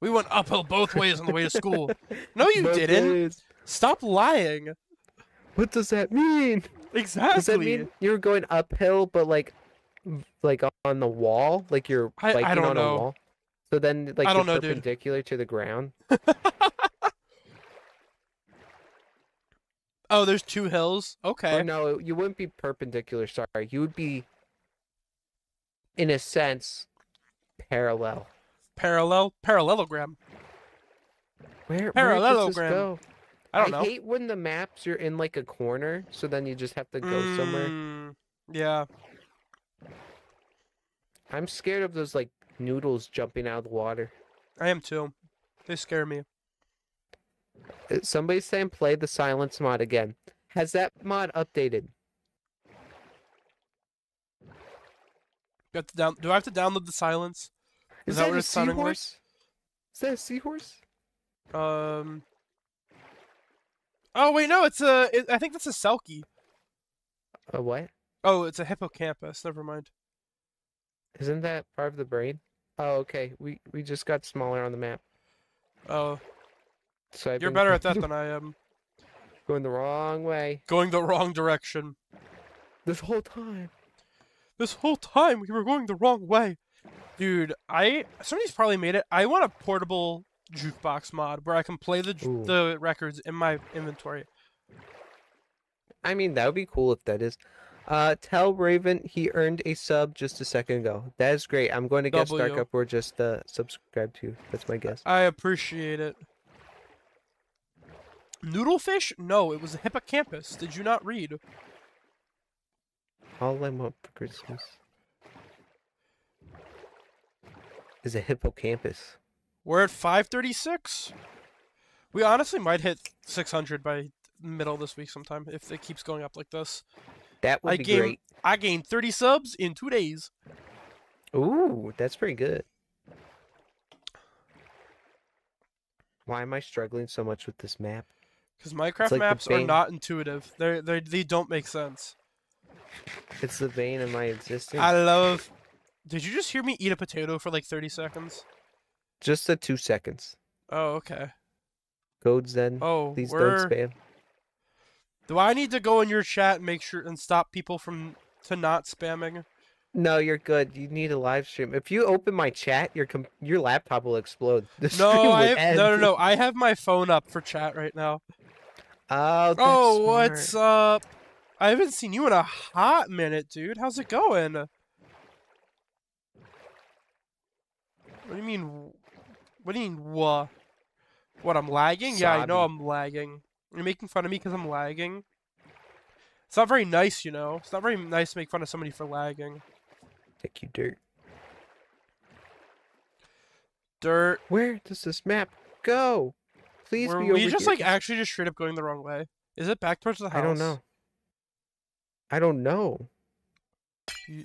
We went uphill both ways on the way to school. No, you Both didn't. ways. Stop lying. What does that mean? Exactly. Does that mean you're going uphill, but like, like on the wall, like you're I- I biking don't on know. a wall? So then, like, I don't know, dude. perpendicular to the ground. oh, there's two hills. Or Okay. no, you wouldn't be perpendicular. Sorry, you would be, in a sense, parallel. Parallel, parallelogram. Where, where does this Parallelogram. go? I don't know. I hate when the maps you're in like a corner, so then you just have to go somewhere. Mm, Yeah. I'm scared of those like noodles jumping out of the water. I am too. They scare me. Somebody's saying play the silence mod again. Has that mod updated? You have to down- Do I have to download the silence? Is, that that, what a it's sounding like? seahorse? Is that a seahorse? Um. Oh wait, no, it's a. It, I think that's a selkie. A what? Oh, it's a hippocampus. Never mind. Isn't that part of the brain? Oh, okay. We we just got smaller on the map. Oh, So I've you're been better at that than I am. going the wrong way Going the wrong direction. this whole time. This whole time we were going the wrong way. Dude, I somebody's probably made it. I want a portable jukebox mod where I can play the Ooh. the records in my inventory. I mean, that would be cool if that is. Uh, tell Raven he earned a sub just a second ago. That is great. I'm going to guess Dark W. Upward just uh, subscribe to. That's my guess. I appreciate it. Noodlefish? No, it was a hippocampus. Did you not read? All I want for Christmas is a hippocampus. We're at 536. We honestly might hit 600 by middle of this week sometime if it keeps going up like this. That would I be gained great. I gained 30 subs in 2 days. Ooh, that's pretty good. Why am I struggling so much with this map? Cuz Minecraft like maps are not intuitive. They they they don't make sense. It's the vein of my existence. I love Did you just hear me eat a potato for like 30 seconds? Just the two seconds. Oh, okay. Codes then. Oh, Please we're don't spam. Do I need to go in your chat and make sure and stop people from to not spamming? No, you're good. You need a live stream. If you open my chat, your com- your laptop will explode. The No, I have, no, no, no. I have my phone up for chat right now. Oh, oh, what's smart. up? I haven't seen you in a hot minute, dude. How's it going? What do you mean? What do you mean? What? What? I'm lagging? Yeah, I know I'm lagging. You're making fun of me because I'm lagging. It's not very nice, you know. It's not very nice to make fun of somebody for lagging. Thank you, dirt. Dirt. Where does this map go? Please Were be we just here, like actually just straight up going the wrong way? Is it back towards the house? I don't know. I don't know. You,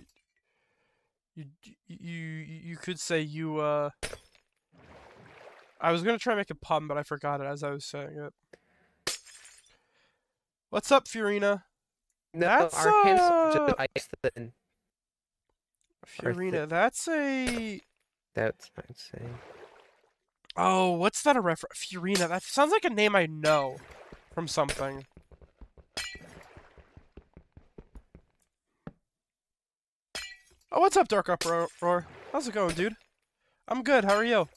you, you, you could say you, uh. I was gonna try to make a pun, but I forgot it as I was saying it. What's up, Fiorina? No, That's, our hands uh, ice thin. Or Fiorina, that's a. That's insane. Oh, what's that a reference? Fiorina. That sounds like a name I know from something. Oh, what's up, Dark Uproar? How's it going, dude? I'm good. How are you?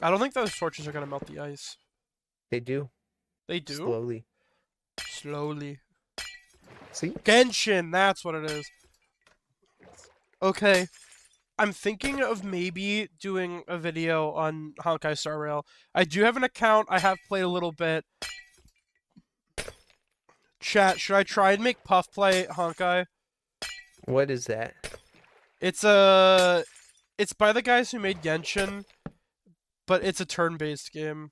I don't think those torches are gonna melt the ice. They do. They do Slowly. slowly. See? Genshin, that's what it is. Okay. I'm thinking of maybe doing a video on Honkai Star Rail. I do have an account. I have played a little bit. Chat, should I try and make Puff play Honkai? What is that? It's a it's by the guys who made Genshin, but it's a turn-based game.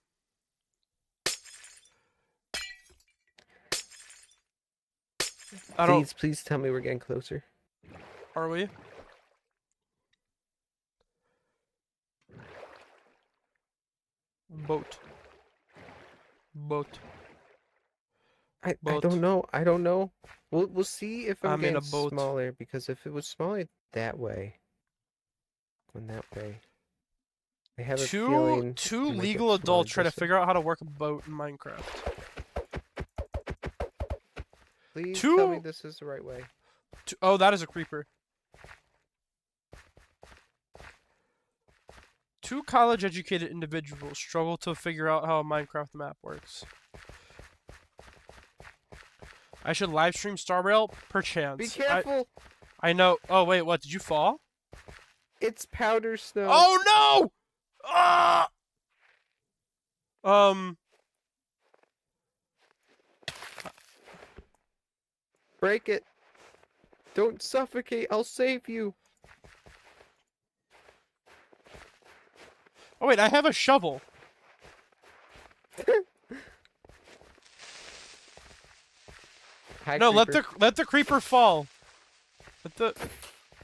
I don't Please, please tell me we're getting closer. Are we? Boat. Boat. I, I don't know. I don't know. We'll we'll see if I'm, I'm in a boat. smaller because if it was smaller that way, going that way, I have Two two it might get legal adults try to figure out how to work a boat in Minecraft. Please tell me this is the right way. Two, oh, that is a creeper. Two college-educated individuals struggle to figure out how a Minecraft map works. I should live stream Star Rail, perchance. Be I- careful! I know. Oh wait, what? Did you fall? It's powder snow. Oh no! Ah! Um. Break it! Don't suffocate! I'll save you. Oh wait, I have a shovel. Hi, no, let the let the creeper fall. Let the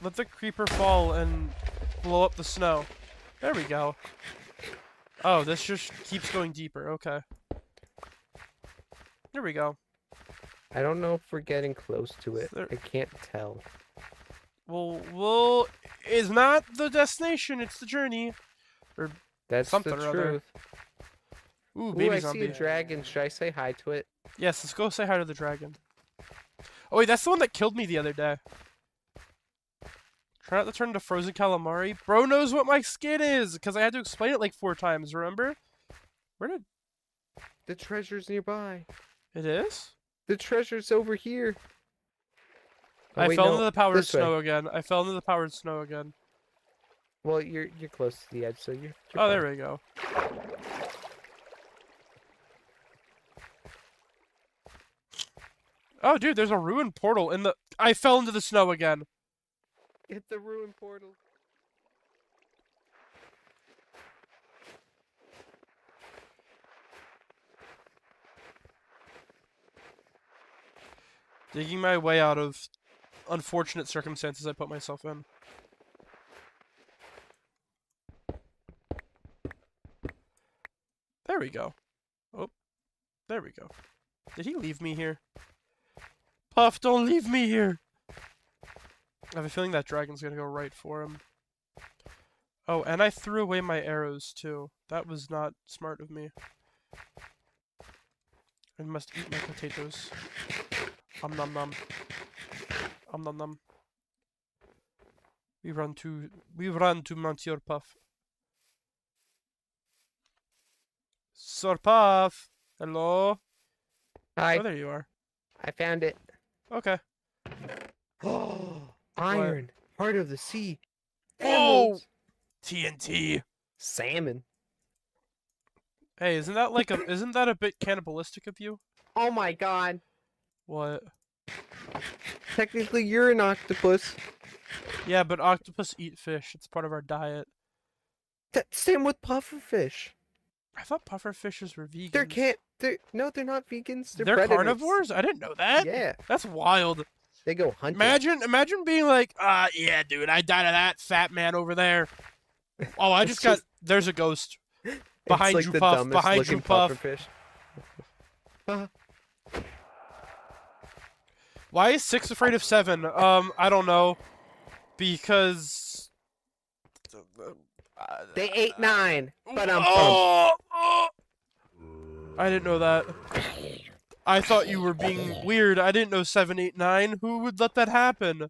let the creeper fall and blow up the snow. There we go. Oh, this just keeps going deeper. Okay. There we go. I don't know if we're getting close to it. There- I can't tell. Well, well, it's not the destination; it's the journey. That's Something the or other. truth. Ooh, Ooh, baby I zombie. see a dragon. Should I say hi to it? Yes, let's go say hi to the dragon. Oh wait, that's the one that killed me the other day. Try not to turn into frozen calamari. Bro knows what my skin is, because I had to explain it like four times, remember? Where did... The treasure's nearby. It is? The treasure's over here. Oh, I wait, fell no, into the powered this way. snow again. I fell into the powder snow again. Well, you're you're close to the edge, so you're. you're Oh, fine. there we go. Oh, dude, there's a ruined portal in the... I fell into the snow again. Hit the ruined portal. Digging my way out of unfortunate circumstances I put myself in. There we go. Oh, there we go. Did he leave me here? Puff, don't leave me here! I have a feeling that dragon's gonna go right for him. Oh, and I threw away my arrows too. That was not smart of me. I must eat my potatoes. Um nom nom. Um nom nom. We run to we run to Monsieur Puff. Puff. Hello. Hi, Oh, there you are. I found it. Okay. Oh, iron, heart of the sea. Emeralds, TNT. Salmon. Hey, isn't that like a isn't that a bit cannibalistic of you? Oh my god. What? Technically, you're an octopus. Yeah, but octopus eat fish. It's part of our diet. That, same with pufferfish. I thought pufferfishes were vegans. They're can't. They're no, they're not vegans. They're, They're carnivores? I didn't know that. Yeah, That's wild. they go hunting. Imagine imagine being like, ah yeah, dude, I died of that fat man over there. Oh, I just got just- there's a ghost. Behind like you, Puff, behind you, Puff. Why is six afraid of seven? Um, I don't know. Because uh, They ate nine, but I'm Oh, oh. I didn't know that. I thought you were being weird. I didn't know seven, eight, nine. Who would let that happen?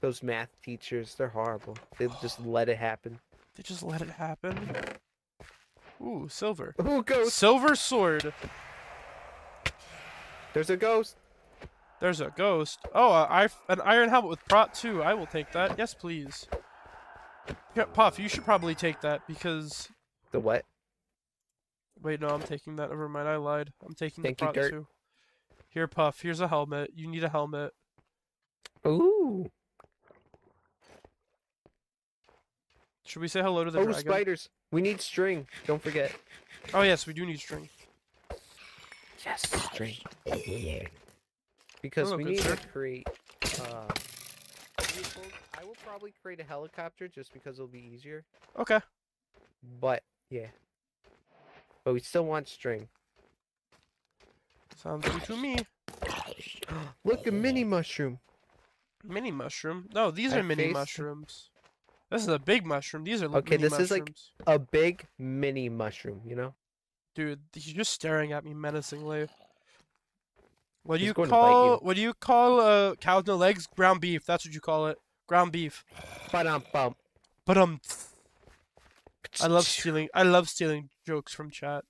Those math teachers, they're horrible. They just let it happen. They just let it happen. Ooh, silver. Ooh, ghost! Silver sword. There's a ghost. There's a ghost. Oh, uh, I an iron helmet with prot too. I will take that. Yes, please. Yeah, Puff, you should probably take that because. The what? Wait, no, I'm taking that. Never mind. I lied. I'm taking Thank the you, prot Dirt. too. Here, Puff. Here's a helmet. You need a helmet. Ooh. Should we say hello to the Oh, dragon? spiders. We need string. Don't forget. Oh yes, we do need string. Yes, string. Because Hello, we need sir. to create. Uh, vehicles. I will probably create a helicopter just because it'll be easier. Okay. But yeah. But we still want string. Sounds good to me. Look, a mini mushroom. Mini mushroom. No, these I are mini faced- mushrooms. This is a big mushroom. These are Okay, mini this is like- A big mini mushroom. You know. Dude, he's just staring at me menacingly. What do He's you going to bite call you. what do you call uh cows no legs? Ground beef. That's what you call it. Ground beef. But um bump. But um I love stealing I love stealing jokes from chat.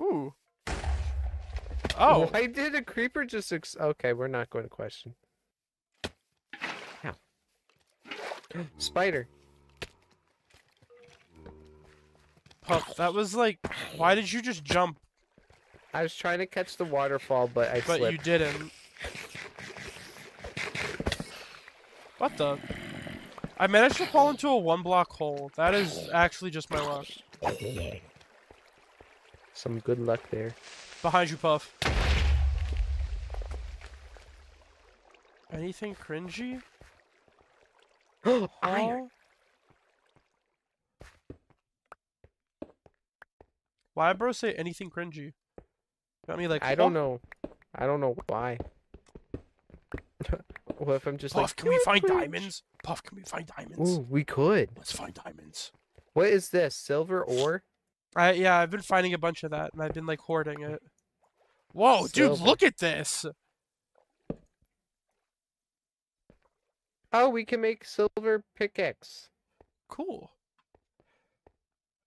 Ooh. Oh, Why did a creeper just? Ex- okay, we're not going to question. Ow. Spider. Puff, that was like why did you just jump I was trying to catch the waterfall, but I but slipped. you didn't? What the? I managed to fall into a one block hole. That is actually just my luck. Some good luck there. Behind you, Puff. Anything cringy? oh, Iron. Why bro say anything cringy? Got me like I don't "Oh, know. I don't know why. what if I'm just Puff, like? can we find cringe." diamonds? Puff, can we find diamonds? Ooh, we could. Let's find diamonds. What is this? Silver ore? I yeah, I've been finding a bunch of that and I've been like hoarding it. Whoa, dude, look at this. Oh, we can make silver pickaxe. Cool.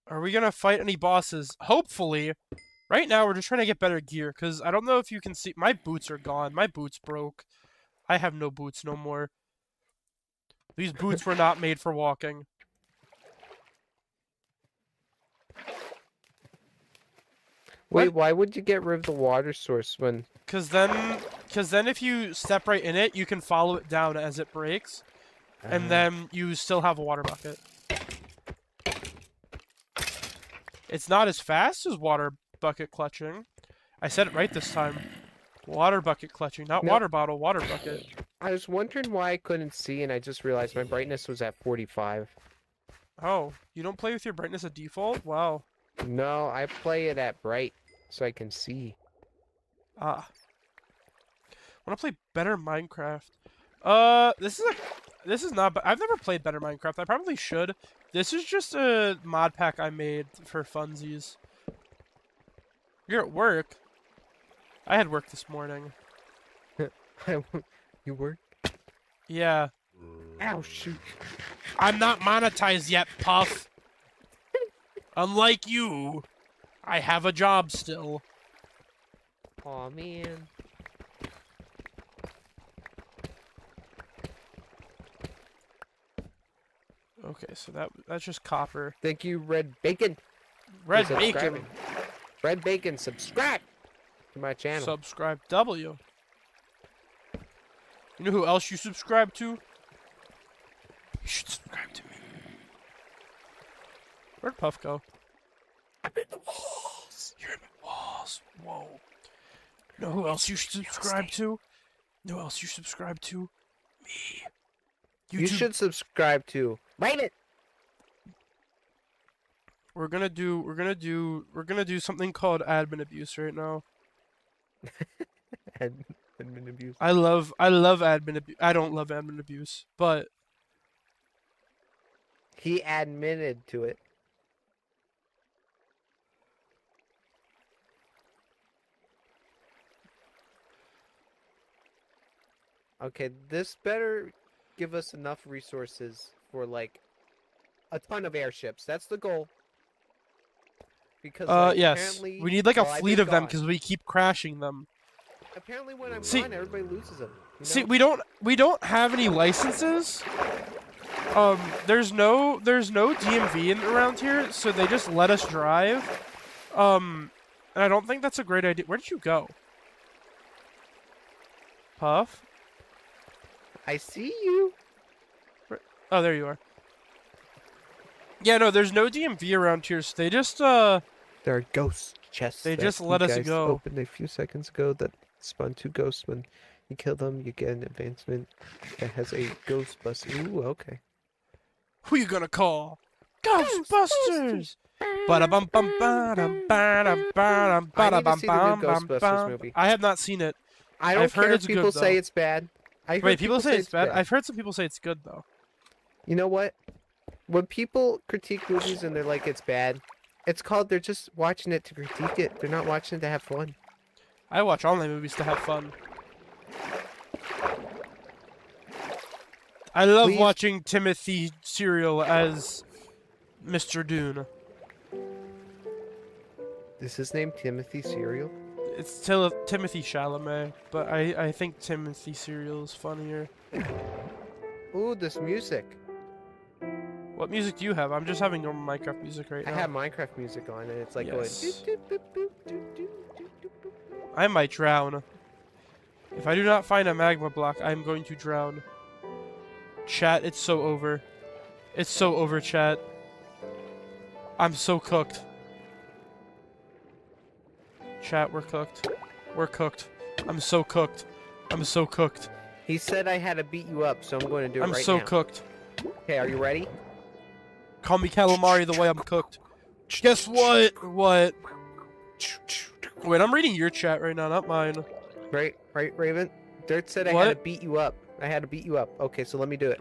Are we gonna fight any bosses? Hopefully. Right now, we're just trying to get better gear, because I don't know if you can see... My boots are gone. My boots broke. I have no boots no more. These boots were not made for walking. Wait, What? why would you get rid of the water source when? Because then... Because then if you step right in it, you can follow it down as it breaks. And Uh, then you still have a water bucket. It's not as fast as water bucket clutching. I said it right this time. Water bucket clutching, not No. water bottle, water bucket. I was wondering why I couldn't see, and I just realized my brightness was at 45. Oh, you don't play with your brightness at default? Wow. No, I play it at bright so I can see. Ah. Want to play better Minecraft? Uh, this is a, this is not. I've never played better Minecraft. I probably should. This is just a mod pack I made for funsies. You're at work. I had work this morning. you work? Yeah. Ow, shoot. I'm not monetized yet, Puff. Unlike you, I have a job still. Aw, man. Okay, so that that's just copper. Thank you, Red Bacon. Red bacon. Subscribing. Red Bacon, subscribe to my channel. Subscribe W. You know who else you subscribe to? You should subscribe to me. Where'd Puff go? I'm in the walls. You're in the walls. Whoa. You know who else you should subscribe to? You know who else you subscribe to? Me. you should subscribe to Raven. We're gonna do. We're gonna do. We're gonna do something called admin abuse right now. admin abuse. I love. I love admin abuse. I don't love admin abuse, but He admitted to it. Okay, this better give us enough resources for like a ton of airships. That's the goal. Because uh, like, yes, apparently, we need like a I've fleet of them because we keep crashing them. apparently when I'm See- gone, everybody loses them. You See, we don't we don't have any licenses. Um, there's no there's no DMV in around here, so they just let us drive. Um, and I don't think that's a great idea. Where did you go? Puff? I see you. Oh, there you are. Yeah, no, there's no DMV around here, so they just uh There are ghost chests. They that just you let us guys go. Opened a few seconds ago that spawn two ghosts. When you kill them, you get an advancement that has a ghost bus. Ooh, okay. who you gonna call? Ghostbusters! I need ba-da-bum see the new bum bum Ghostbusters movie. I have not seen it. I don't I've heard care it's if good, people say though. it's bad. I heard Wait, people say it's bad. I've heard some people say it's good though. You know what? When people critique movies and they're like it's bad, it's called they're just watching it to critique it. They're not watching it to have fun. I watch online movies to have fun. I love Please- watching Timothy Serial as Mr. Dune. Is his name Timothy Serial? It's Til- Timothy Chalamet, but I, I think Timothy Serial is funnier. Ooh, this music. What music do you have? I'm just having normal Minecraft music right now. I have Minecraft music on and it's like Yes. going. I might drown. If I do not find a magma block, I'm going to drown. Chat, it's so over. It's so over, chat. I'm so cooked. Chat, we're cooked. We're cooked. I'm so cooked. I'm so cooked. He said I had to beat you up, so I'm going to do it I'm right so now. cooked. Okay, are you ready? Call me calamari the way I'm cooked. Guess what? What? Wait, I'm reading your chat right now, not mine. Right, right, Raven. Dirt said I had to beat you up. I had to beat you up. Okay, so let me do it.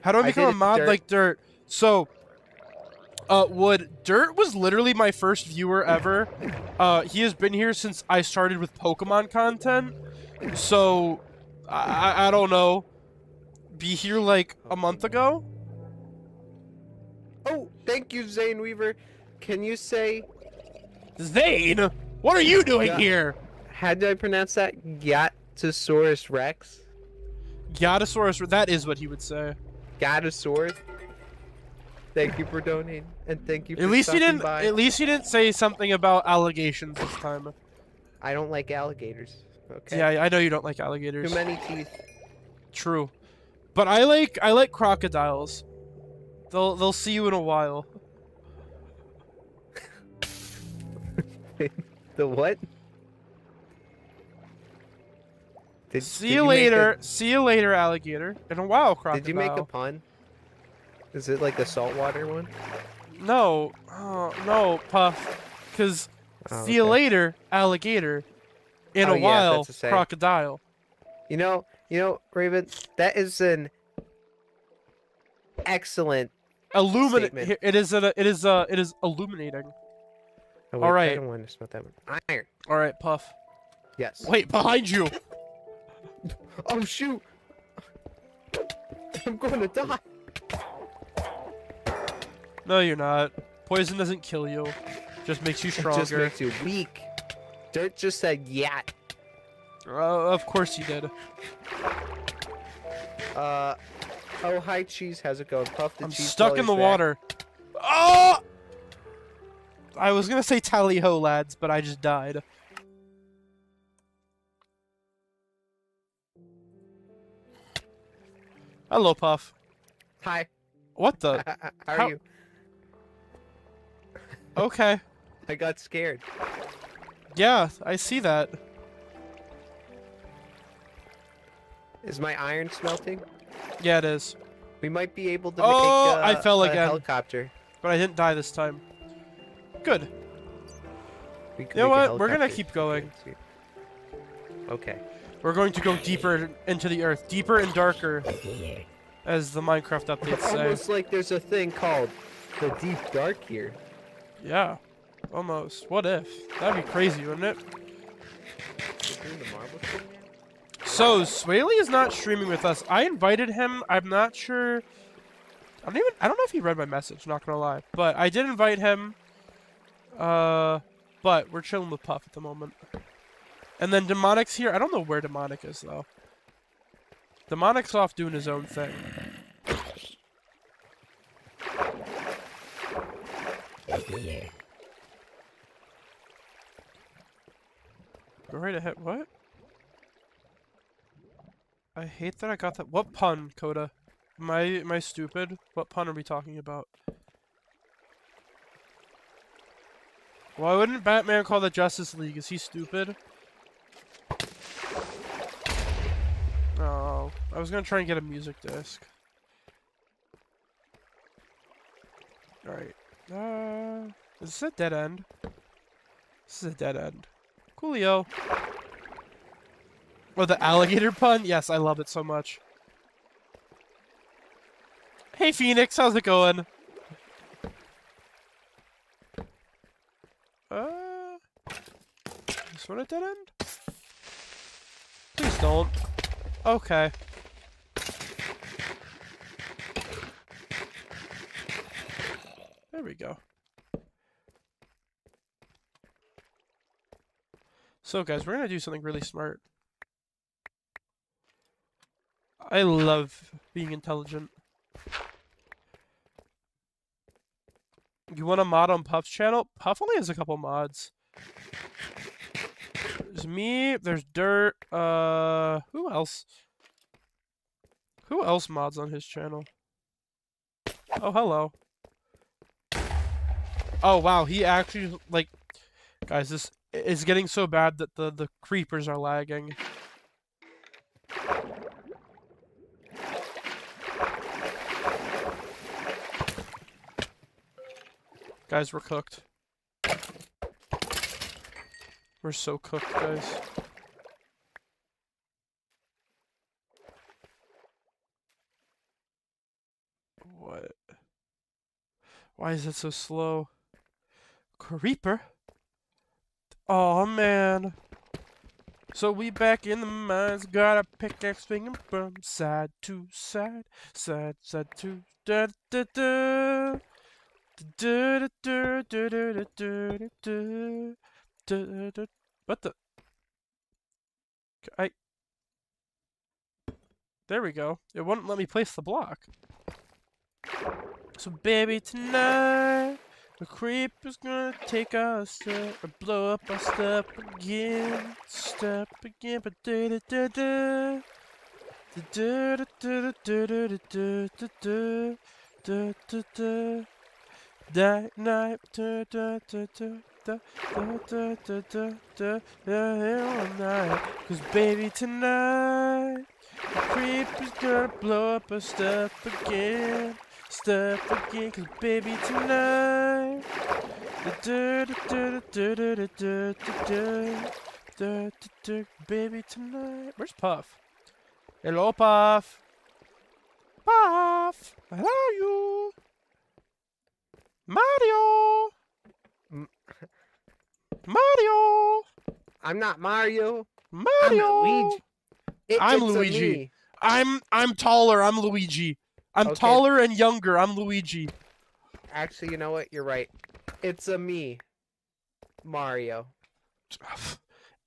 How do I become a mod Dirt. like Dirt? So, uh, Wood Dirt was literally my first viewer ever. Uh, he has been here since I started with Pokemon content. So, I, I, don't know. Be here like a month ago. Oh, thank you, Zane Weaver. Can you say Zane, what are you doing Yeah. here? how do I pronounce that? Gatosaurus Rex? Gatosaurus. That is what he would say. Gatosaurus? Thank you for donating, and thank you for At least you didn't. by. At least he didn't say something about allegations this time. I don't like alligators. Okay. Yeah, I know you don't like alligators. Too many teeth. True, but I like I like crocodiles. They'll they'll see you in a while. The what? Did, see did you make a- later. See you later, alligator. In a while, crocodile. Did you make a pun? Is it like the saltwater one? No, oh, no, puff. Cause Oh, see you later, alligator. In Oh, a yeah, while, a crocodile. You know, you know, Raven, that is an excellent. Illuminate. It is a. It is a. It is illuminating. Oh, wait, I Alright. don't want to spell that one. Iron. All right, puff. Yes. Wait, behind you. Oh shoot! I'm going to die. No, you're not. Poison doesn't kill you. Just makes you It stronger. just makes you weak. Dirt just said yat. Uh, of course you did. Uh, oh hi cheese, how's it going? Puff the I'm cheese. stuck in the back. water. Oh! I was gonna say tally ho, lads, but I just died. Hello, Puff. Hi. What the? How are How- you? Okay. I got scared. Yeah, I see that. Is my iron smelting? Yeah, it is. We might be able to Oh, make. I uh, fell a again. helicopter. But I didn't die this time. Good. You know what? We're gonna keep going. Okay. We're going to go deeper into the earth. Deeper and darker. As the Minecraft updates say. Almost like there's a thing called the deep dark here. Yeah. Almost. What if? That'd be crazy, wouldn't it? So, Swaley is not streaming with us. I invited him. I'm not sure. I don't even. I don't know if he read my message. Not gonna lie, but I did invite him. Uh, but we're chilling with Puff at the moment. And then Demonic's here. I don't know where Demonic is though. Demonic's off doing his own thing. Go right ahead. What? I hate that I got that. What pun, Coda? Am I, am I stupid? What pun are we talking about? Why wouldn't Batman call the Justice League? Is he stupid? Oh, I was gonna try and get a music disc. Alright. Uh, is this a dead end? This is a dead end. Coolio. Oh, the alligator pun? Yes, I love it so much. Hey, Phoenix, how's it going? Uh, this one a dead end? Please don't. Okay. There we go. So, guys, we're gonna do something really smart. I love being intelligent. You want a mod on Puff's channel? Puff only has a couple mods. There's me, there's Dirt, uh, who else? Who else mods on his channel? Oh, hello. Oh, wow, he actually, like, guys, this is getting so bad that the, the creepers are lagging. Guys, we're cooked. We're so cooked, guys. What? Why is it so slow? Creeper? Oh man. So we back in the mines, got a pickaxe swinging from side to side, side, side to da da da. Du- du- du- du- du- du- du- du- du- du- What the? I. There we go. It wouldn't let me place the block. So, baby, tonight, the creeper's gonna take our step or blow up our step again. Step again, but da da da da. Da da da da da da da da da da da. That night, da da da da da da da da da da da all night. Cause baby tonight, the creeper's gonna blow up a step again, stuff again, cause baby tonight. Baby tonight. Where's Puff? Hello, Puff. Puff, where are you? Mario. Mario. I'm not Mario. Mario. I'm Luigi. It, I'm Luigi. I'm I'm taller. I'm Luigi. I'm Okay. taller and younger. I'm Luigi. Actually, you know what? You're right. It's a me. Mario.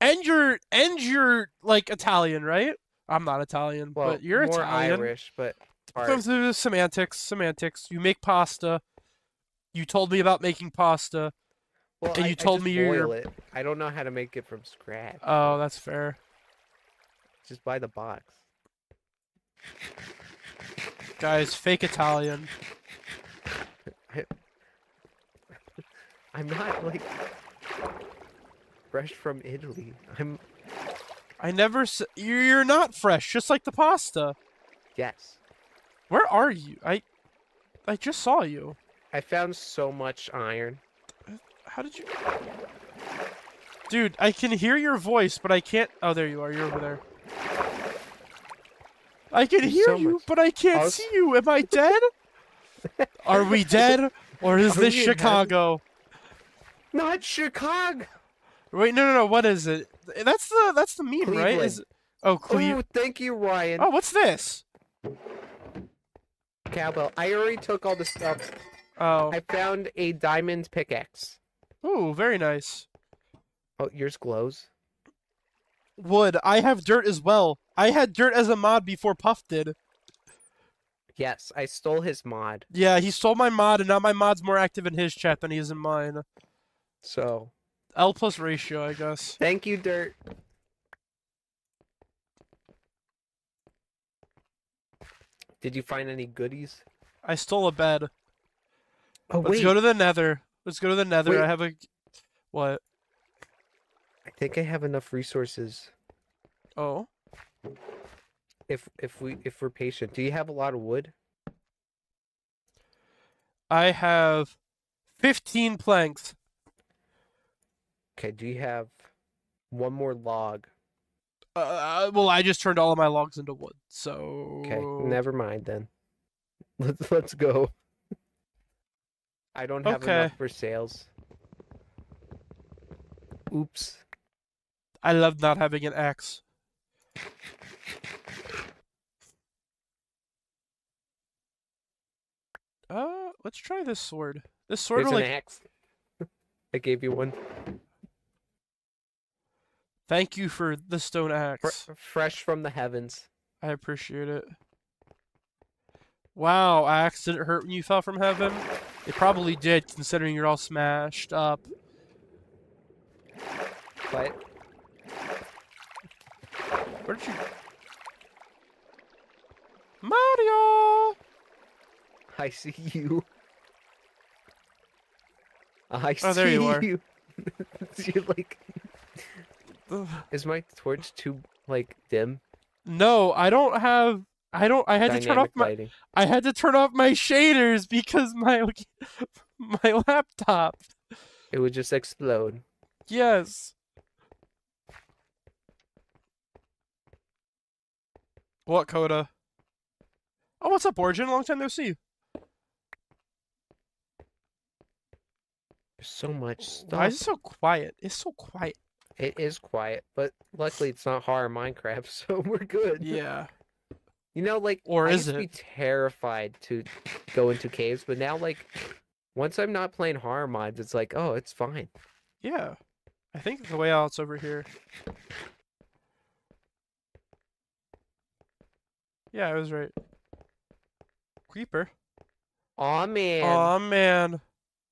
And you're and you're like Italian, right? I'm not Italian, Well, but you're more Italian. Irish, but part. Comes to the semantics, semantics. You make pasta. You told me about making pasta. Well, and I- you told me you're- it. I don't know how to make it from scratch. Oh, that's fair. Just buy the box. Guys, fake Italian. I'm not like fresh from Italy. I'm I never s- you're you're not fresh, just like the pasta. yes. Where are you? I I just saw you. I found so much iron. How did you Dude, I can hear your voice, but I can't Oh, there you are. You're over there. I can There's hear so you, much. but I can't Us- see you. Am I dead? are we dead? Or is Are this we in? Chicago? Not Chicago. Wait, no, no, no. What is it? That's the that's the meme, right? Is Cleveland. oh, Cle- Oh, thank you, Ryan. oh, what's this? Cowbell. I already took all the stuff. Oh, I found a diamond pickaxe. ooh, very nice. Oh, yours glows. Wood. I have dirt as well. I had dirt as a mod before Puff did. Yes, I stole his mod. Yeah, he stole my mod, and now my mod's more active in his chat than he is in mine. So, L plus ratio, I guess. thank you, Dirt. Did you find any goodies? I stole a bed. Oh Let's wait, go to the Nether. Let's go to the Nether. Wait. I have a what? I think I have enough resources. Oh, If if we if we're patient, do you have a lot of wood? I have fifteen planks. Okay, do you have one more log? Uh, well, I just turned all of my logs into wood, so Okay, never mind then. Let's let's go. I don't have Okay. enough for sales. Oops. I love not having an axe. Uh, let's try this sword. This sword There's will an like. axe. I gave you one. Thank you for the stone axe. fresh from the heavens. I appreciate it. Wow, axe, did it hurt when you fell from heaven? It probably did, considering you're all smashed up. But Where did you? Mario! I see you. I Oh, there see you are. You're like, is my torch too like dim? No, I don't have. I don't. I had to turn off my. lighting. I had to turn off my shaders because my my laptop. It would just explode. Yes. What Coda? Oh, what's up, Origin? Long time no see. There's so much Why is it so quiet? It's so quiet. It is quiet, but luckily it's not horror Minecraft, so we're good. Yeah. You know, like Or I is used to be terrified to go into caves, but now like once I'm not playing horror mods, it's like, oh, it's fine. Yeah. I think the way out's over here. Yeah, I was right. Creeper. Aw man, Aw, man.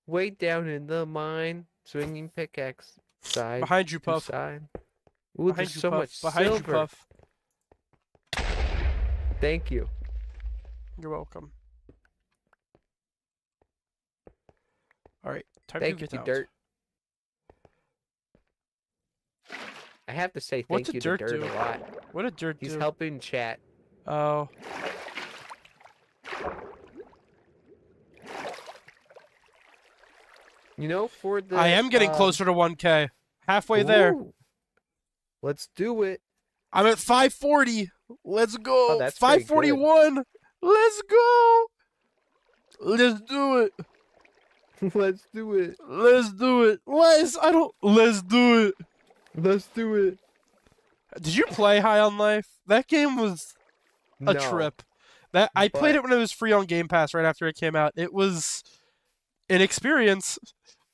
way down in the mine, swinging pickaxe, side Behind you, Puff. side. Ooh, Behind there's you, so Puff. much Behind silver. you, Puff. Thank you. You're welcome. Alright, time Thank to get you, out. Dirt. I have to say thank did you to Dirt do? a lot. What did Dirt He's do? helping chat. Oh. You know, for the I am getting um, closer to 1k. Halfway there. Let's do it. I'm at 540. Let's go. Oh, that's pretty good. 541. Let's go. Let's do it. Let's do it. Let's do it. Let's. I don't. Let's do it. Let's do it. Did you play High on Life? That game was a No. trip. That I played it when it was free on Game Pass right after it came out. It was an experience.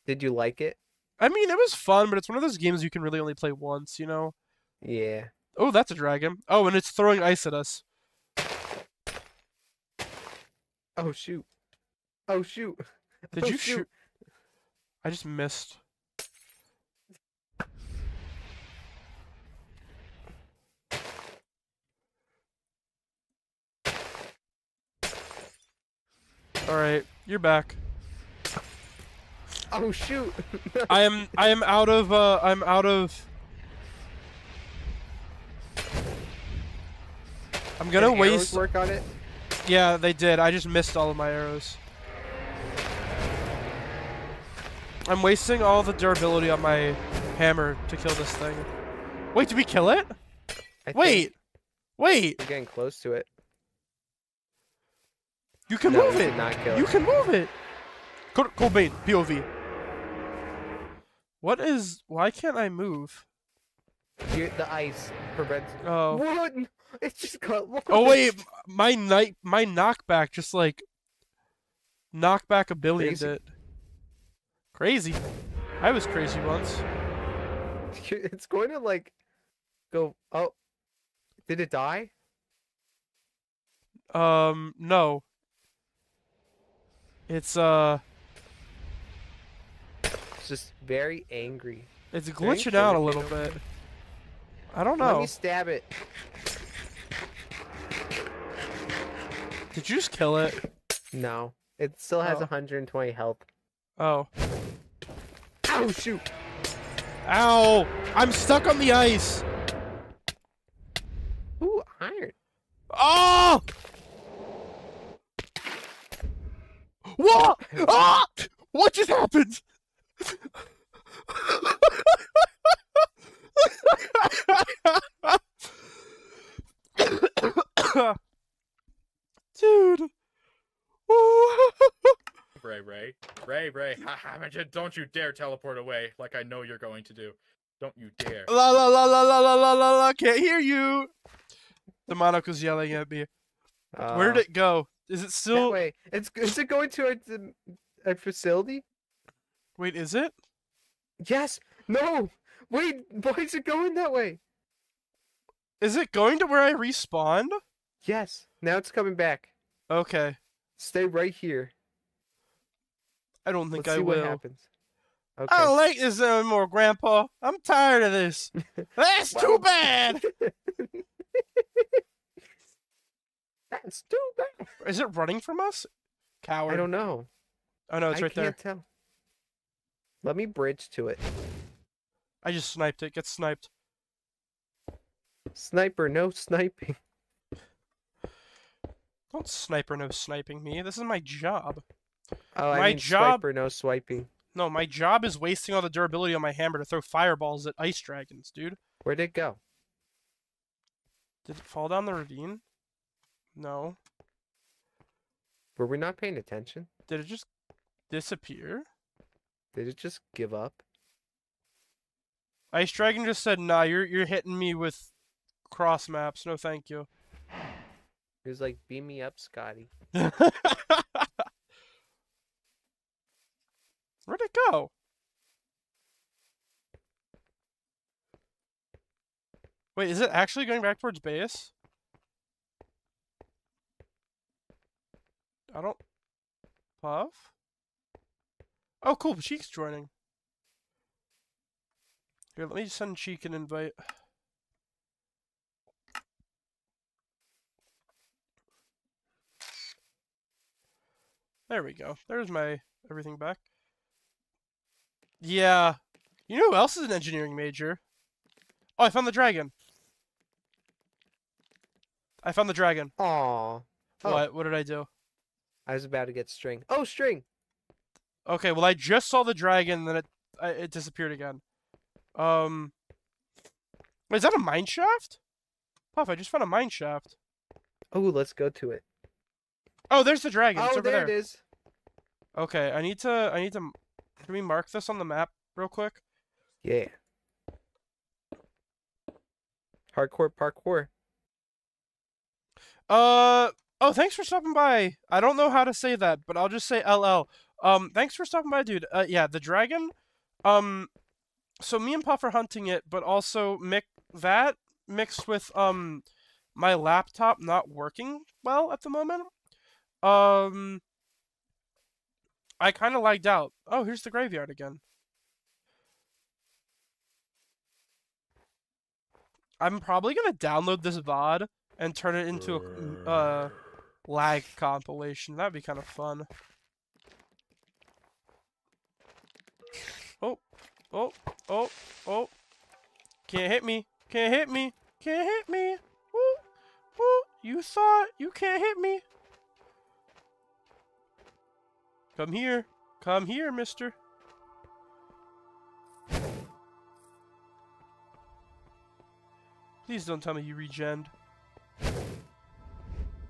Did you like it? I mean, it was fun, but it's one of those games you can really only play once, you know? Yeah. Oh, that's a dragon. Oh, and it's throwing ice at us. Oh shoot. Oh shoot. Did Oh, you shoot? I just missed. Alright, you're back. Oh shoot. I am I am out of uh I'm out of I'm gonna Did waste work on it. Yeah, they did. I just missed all of my arrows. I'm wasting all the durability on my hammer to kill this thing. Wait, did we kill it? I Wait. Wait. We're getting close to it. You can No, move it. not kill You it. can move it. Co- Cobain, POV. What is? Why can't I move? You, the ice prevents. Oh. What? It just got. Oh wait, my night, my knockback just like knockback a billion it. Crazy. I was crazy once. It's going to like go. Oh, did it die? Um, no. It's uh, It's just very angry. it's glitching out a little bit. I don't Let know. me stab it. Did you just kill it? No, it still has Oh. 120 health. Oh. Oh shoot! Ow! I'm stuck on the ice. Ooh, iron. Oh! What? Ah! What just happened? Dude. Ray, Ray, Ray, Ray. ha, ha, man, just Don't you dare teleport away, like I know you're going to do. Don't you dare. La la la la la la la la la. Can't hear you. The monarch was yelling at me. Where Uh, did it go? Is it That still? way. It's is it going to our, dim- our facility? Wait, is it? Yes. No. Wait. Why is it going that way? Is it going to where I respawned? Yes. Now it's coming back. Okay. Stay right here. I don't think Let's I see will. what happens. Okay. I don't like this anymore, Grandpa. I'm tired of this. That's too bad. That's too bad. Is it running from us? Coward. I don't know. Oh no, it's I right can't there. tell. Let me bridge to it. I just sniped it. Get sniped. Sniper, no sniping. Don't sniper no sniping me. This is my job. Oh, I My mean job- sniper, no swiping. No, my job is wasting all the durability on my hammer to throw fireballs at ice dragons, dude. Where'd it go? Did it fall down the ravine? No. Were we not paying attention? Did it just disappear? Did it just give up? Ice Dragon just said, "Nah, you're you're hitting me with cross maps. No, thank you." He was like, "Beam me up, Scotty." Where'd it go? Wait, is it actually going back towards base? I don't. Puff? Oh, cool. Cheek's joining. Here, let me send Cheek an invite. There we go. There's my everything back. Yeah. You know who else is an engineering major? Oh, I found the dragon. I found the dragon. Aw. Oh. What? What did I do? I was about to get string. Oh, string. Okay, well I just saw the dragon, then it it disappeared again. Um, is that a mine shaft? Puff, I just found a mine shaft. Oh, let's go to it. Oh, there's the dragon. it's oh, over there there. it is. Okay, I need to. I need to. Can we mark this on the map real quick? Yeah. Hardcore parkour. Uh oh, thanks for stopping by. I don't know how to say that, but I'll just say LL. Um, thanks for stopping by, dude. Uh, yeah, the dragon. Um, so me and Puff are hunting it, but also mic that mixed with um my laptop not working well at the moment. Um, I kind of lagged out. Oh, here's the graveyard again. I'm probably gonna download this VOD and turn it into a uh lag compilation. That'd be kind of fun. Oh, oh, oh, oh! Can't hit me! Can't hit me! Can't hit me! Woo, woo! You thought you can't hit me? Come here! Come here, Mister! Please don't tell me you regened.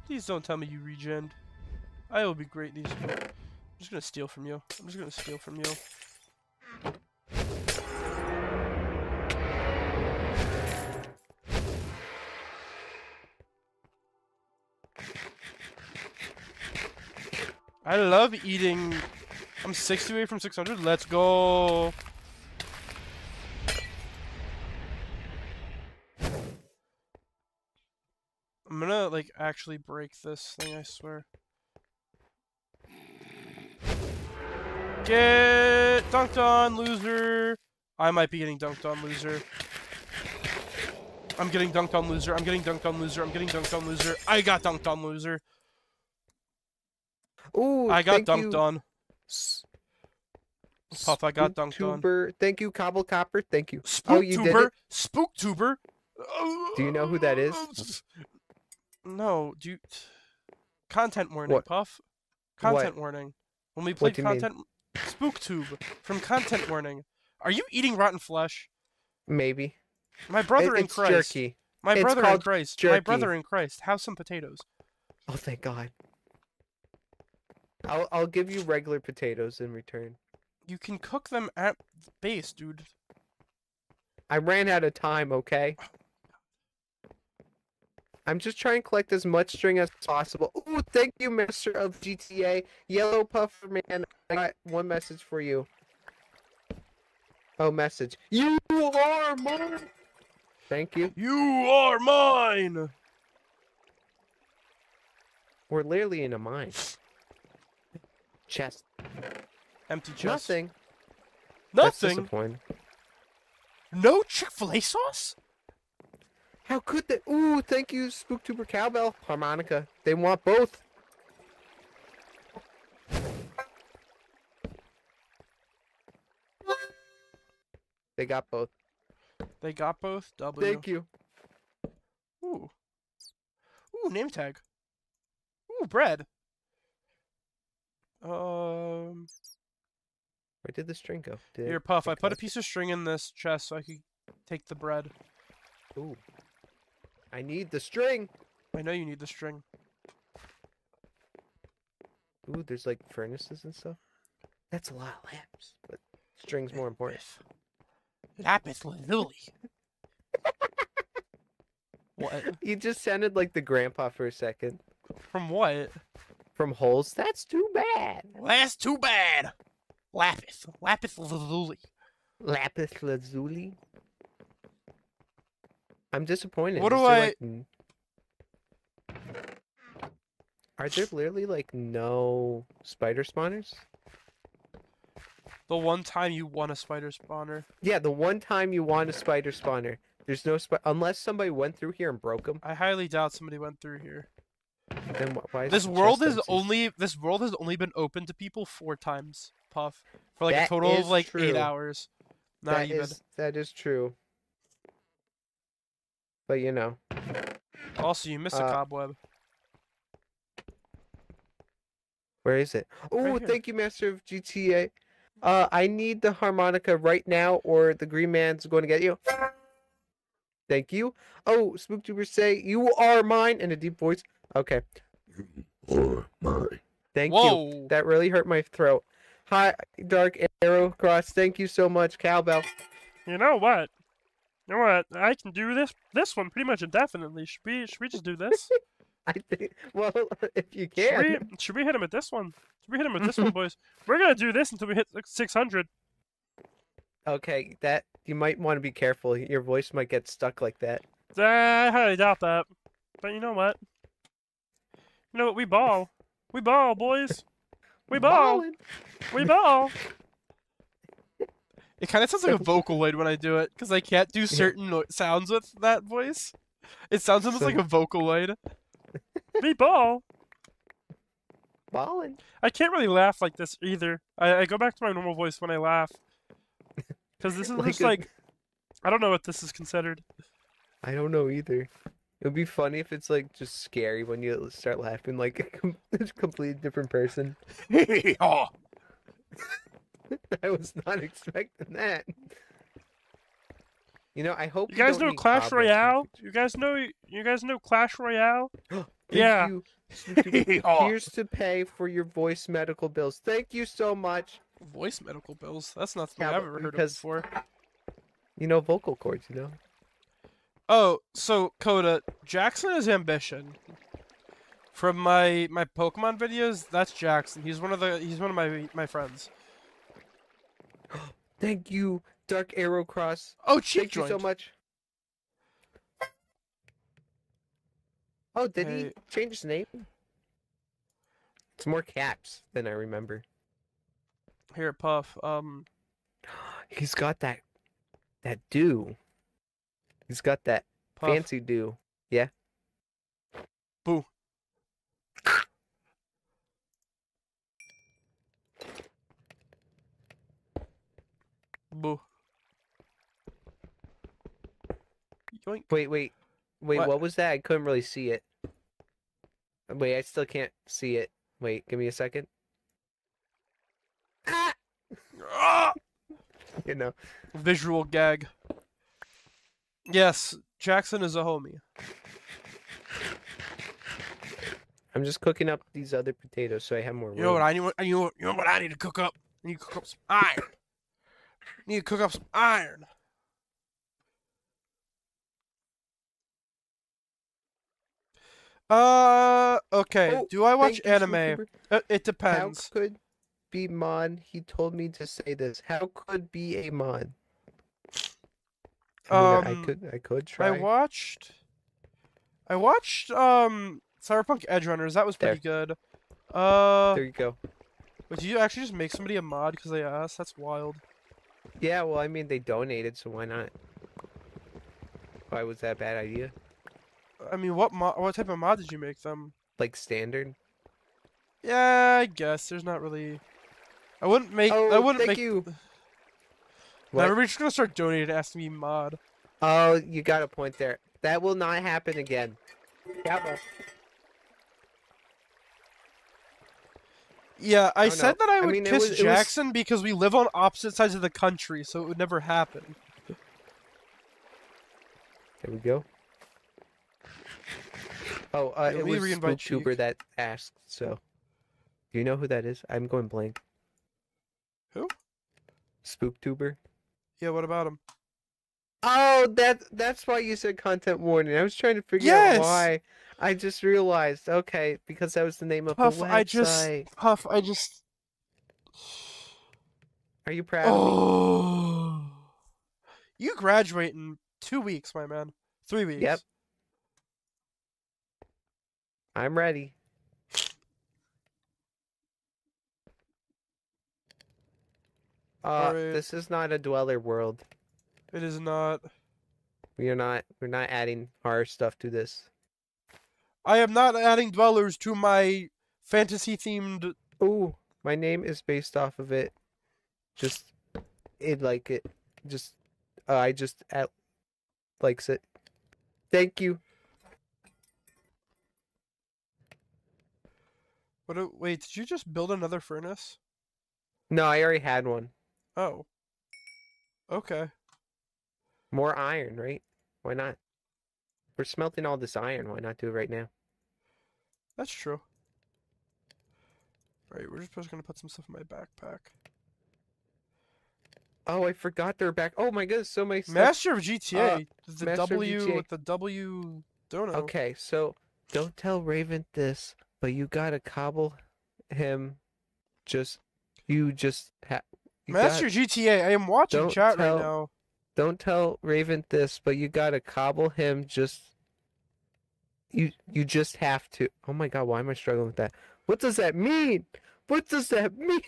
Please don't tell me you regened. I will be great these. I'm just gonna steal from you. I'm just gonna steal from you. I love eating. I'm 60 away from 600. Let's go. I'm gonna like actually break this thing, I swear. Get dunked on, loser. I might be getting dunked on, loser. I'm getting dunked on, loser. I'm getting dunked on, loser. I'm getting dunked on, loser. I got dunked on, loser. Ooh, I got dunked you, on. Puff, I got dunked on. Spooktuber. Thank you, Cobble Copper. Thank you. Oh, you did Spooktuber. it? Spooktuber. Do you know who that is? Oh, No, do you... Content warning, What? Puff. What? Content warning. When we played do you mean? content, SpookTube from Content Warning. Are you eating rotten flesh? Maybe. My It- brother in it's Christ. jerky. My It's brother in Christ. My brother in Christ. Have some potatoes. Oh, thank God. I'll I'll give you regular potatoes in return. You can cook them at base, dude. I ran out of time. Okay. Oh, I'm just trying to collect as much string as possible. Ooh, thank you, Master of GTA. Yellow Puffer Man, I got one message for you. Oh, message. You are mine! Thank you. You are mine. We're literally in a mine. Chest. Empty chest. Nothing. Nothing. No Chick Fil A sauce. How could they? Ooh, thank you, Spooktuber Cowbell. Harmonica. They want both. They got both. They got both. W. Thank you. Ooh. Ooh, name tag. Ooh, bread. Um, Where did the string go? Did here, Puff. I put a piece of string in this chest so I could take the bread. Ooh. I need the string. I know you need the string. Ooh, there's like furnaces and stuff. That's a lot of lamps, but string's more important. Lapis lazuli. what? You just sounded like the grandpa for a second. From what? From holes. That's too bad. That's too bad. Lapis. Lapis lazuli. Lapis lazuli. I'm disappointed. What Is do I- like, Are there literally like no spider spawners? The one time you won a spider spawner. Yeah, the one time you want a spider spawner, there's no sp- unless somebody went through here and broke them. I highly doubt somebody went through here. Then wh- why is This world is only this world has only been open to people four times, Puff. For like a total of like eight hours. Not That even. is- that is true. But you know, Also, you missed a uh, cobweb. where is it? Oh, here. thank you, Master of GTA. Uh, I need the harmonica right now, or the Green Man's going to get you. Thank you. Oh, Spooktuber say you are mine in a deep voice. Okay. Or mine. Thank you. Whoa! That really hurt my throat. Hi, Dark Arrow Cross. Thank you so much, Cowbell. You know what? You know what? I can do this this one pretty much indefinitely. Should we should we just do this? I think. Well, if you should, can. we, should we hit him with this one? Should we hit him with this one, boys? We're gonna do this until we hit like 600. Okay, that you might want to be careful. Your voice might get stuck like that. Ah, I highly doubt that. But you know what? You know what? We ball. We ball, boys. We ball. Ballin'. We ball. It kind of sounds like a Vocaloid when I do it, because I can't do certain no- sounds with that voice. It sounds almost So- like a Vocaloid. Me ball. Ballin'. I can't really laugh like this either. I, I go back to my normal voice when I laugh. Because this is Like just a- like, I don't know what this is considered. I don't know either. It would be funny if it's like just scary when you start laughing like a com- a completely different person. oh. I was not expecting that. You know, I hope You guys know Clash cobwebs in the Royale? You guys know you guys know Clash Royale? Yeah. you, Snoopy. Oh. Here's to pay for your voice medical bills. Thank you so much. Voice medical bills. That's not something Yeah, I've ever heard of before. You know, vocal cords. You know. Oh, so Coda, Jackson is ambition. From my my Pokemon videos, that's Jackson. He's one of the he's one of my my friends. Thank you, Dark Arrow Cross. Oh, cheap Thank you so much. Oh, did he change his name? It's more caps than I remember. Here, Puff. Um, He's got that that do. He's got that Puff. fancy do. Yeah. Boo. Boo. Yoink. Wait, wait. Wait, What? what? was that? I couldn't really see it. Wait, I still can't see it. Wait, give me a second. Ah! Ah! You know. Visual gag. Yes, Jackson is a homie. I'm just cooking up these other potatoes so I have more room. You know what I need? You know, what- you know what I need to cook up? I need to cook up some iron. I need to cook up some iron. Uh, okay. Oh, Do I watch anime? Uh, it depends. How could be mod? He told me to say this. How could be a mod? I, mean, I Um, could I could try. I watched. I watched um Cyberpunk Edgerunners. That was There. pretty good. Uh, there you go. but did you actually just make somebody a mod because they asked? That's wild. Yeah, well, I mean, they donated, so why not? Why was that a bad idea? I mean, what mod? What type of mod did you make them? Like standard? Yeah, I guess there's not really. I wouldn't make. oh, I wouldn't thank make. you. Now What? everybody's just gonna start donating to ask me mod. Oh, you got a point there. That will not happen again. Yeah, Yeah, I Oh, said that I I would mean, kiss was- it was- Jackson because we live on opposite sides of the country, so it would never happen. There we go. Oh, uh, Yeah, it we was SpookTuber that asked. So, do you know who that is? I'm going blank. Who? SpookTuber. Yeah, what about him? Oh, that that's why you said content warning. I was trying to figure Yes! out why. I just realized. Okay, because that was the name of Puff, the website. I just- Puff, I just. Are you proud of me? Oh. You graduate in two weeks, my man. Three weeks. Yep. I'm ready. Uh, Alright. this is not a dweller world. It is not. We are not. We're not adding horror stuff to this. I am not adding dwellers to my fantasy themed. Ooh, my name is based off of it. Just, it like it. Just, uh, I just at likes it. Thank you. What? do- Wait, did you just build another furnace? No, I already had one. Oh. Okay. More iron, right? Why not? We're smelting all this iron. Why not do it right now? That's true. Alright, we're just gonna put some stuff in my backpack. Oh, I forgot they're back. Oh my goodness, so many stuff. Master of GTA. Does uh, the Master W GTA. with the W dono. Okay, so don't tell Raven this, but you gotta cobble him. Just you just ha- you Master got- GTA, I am watching Don't chat tell- right now. Don't tell Raven this, but you gotta cobble him just you you just have to oh my god, why am I struggling with that? What does that mean? What does that mean?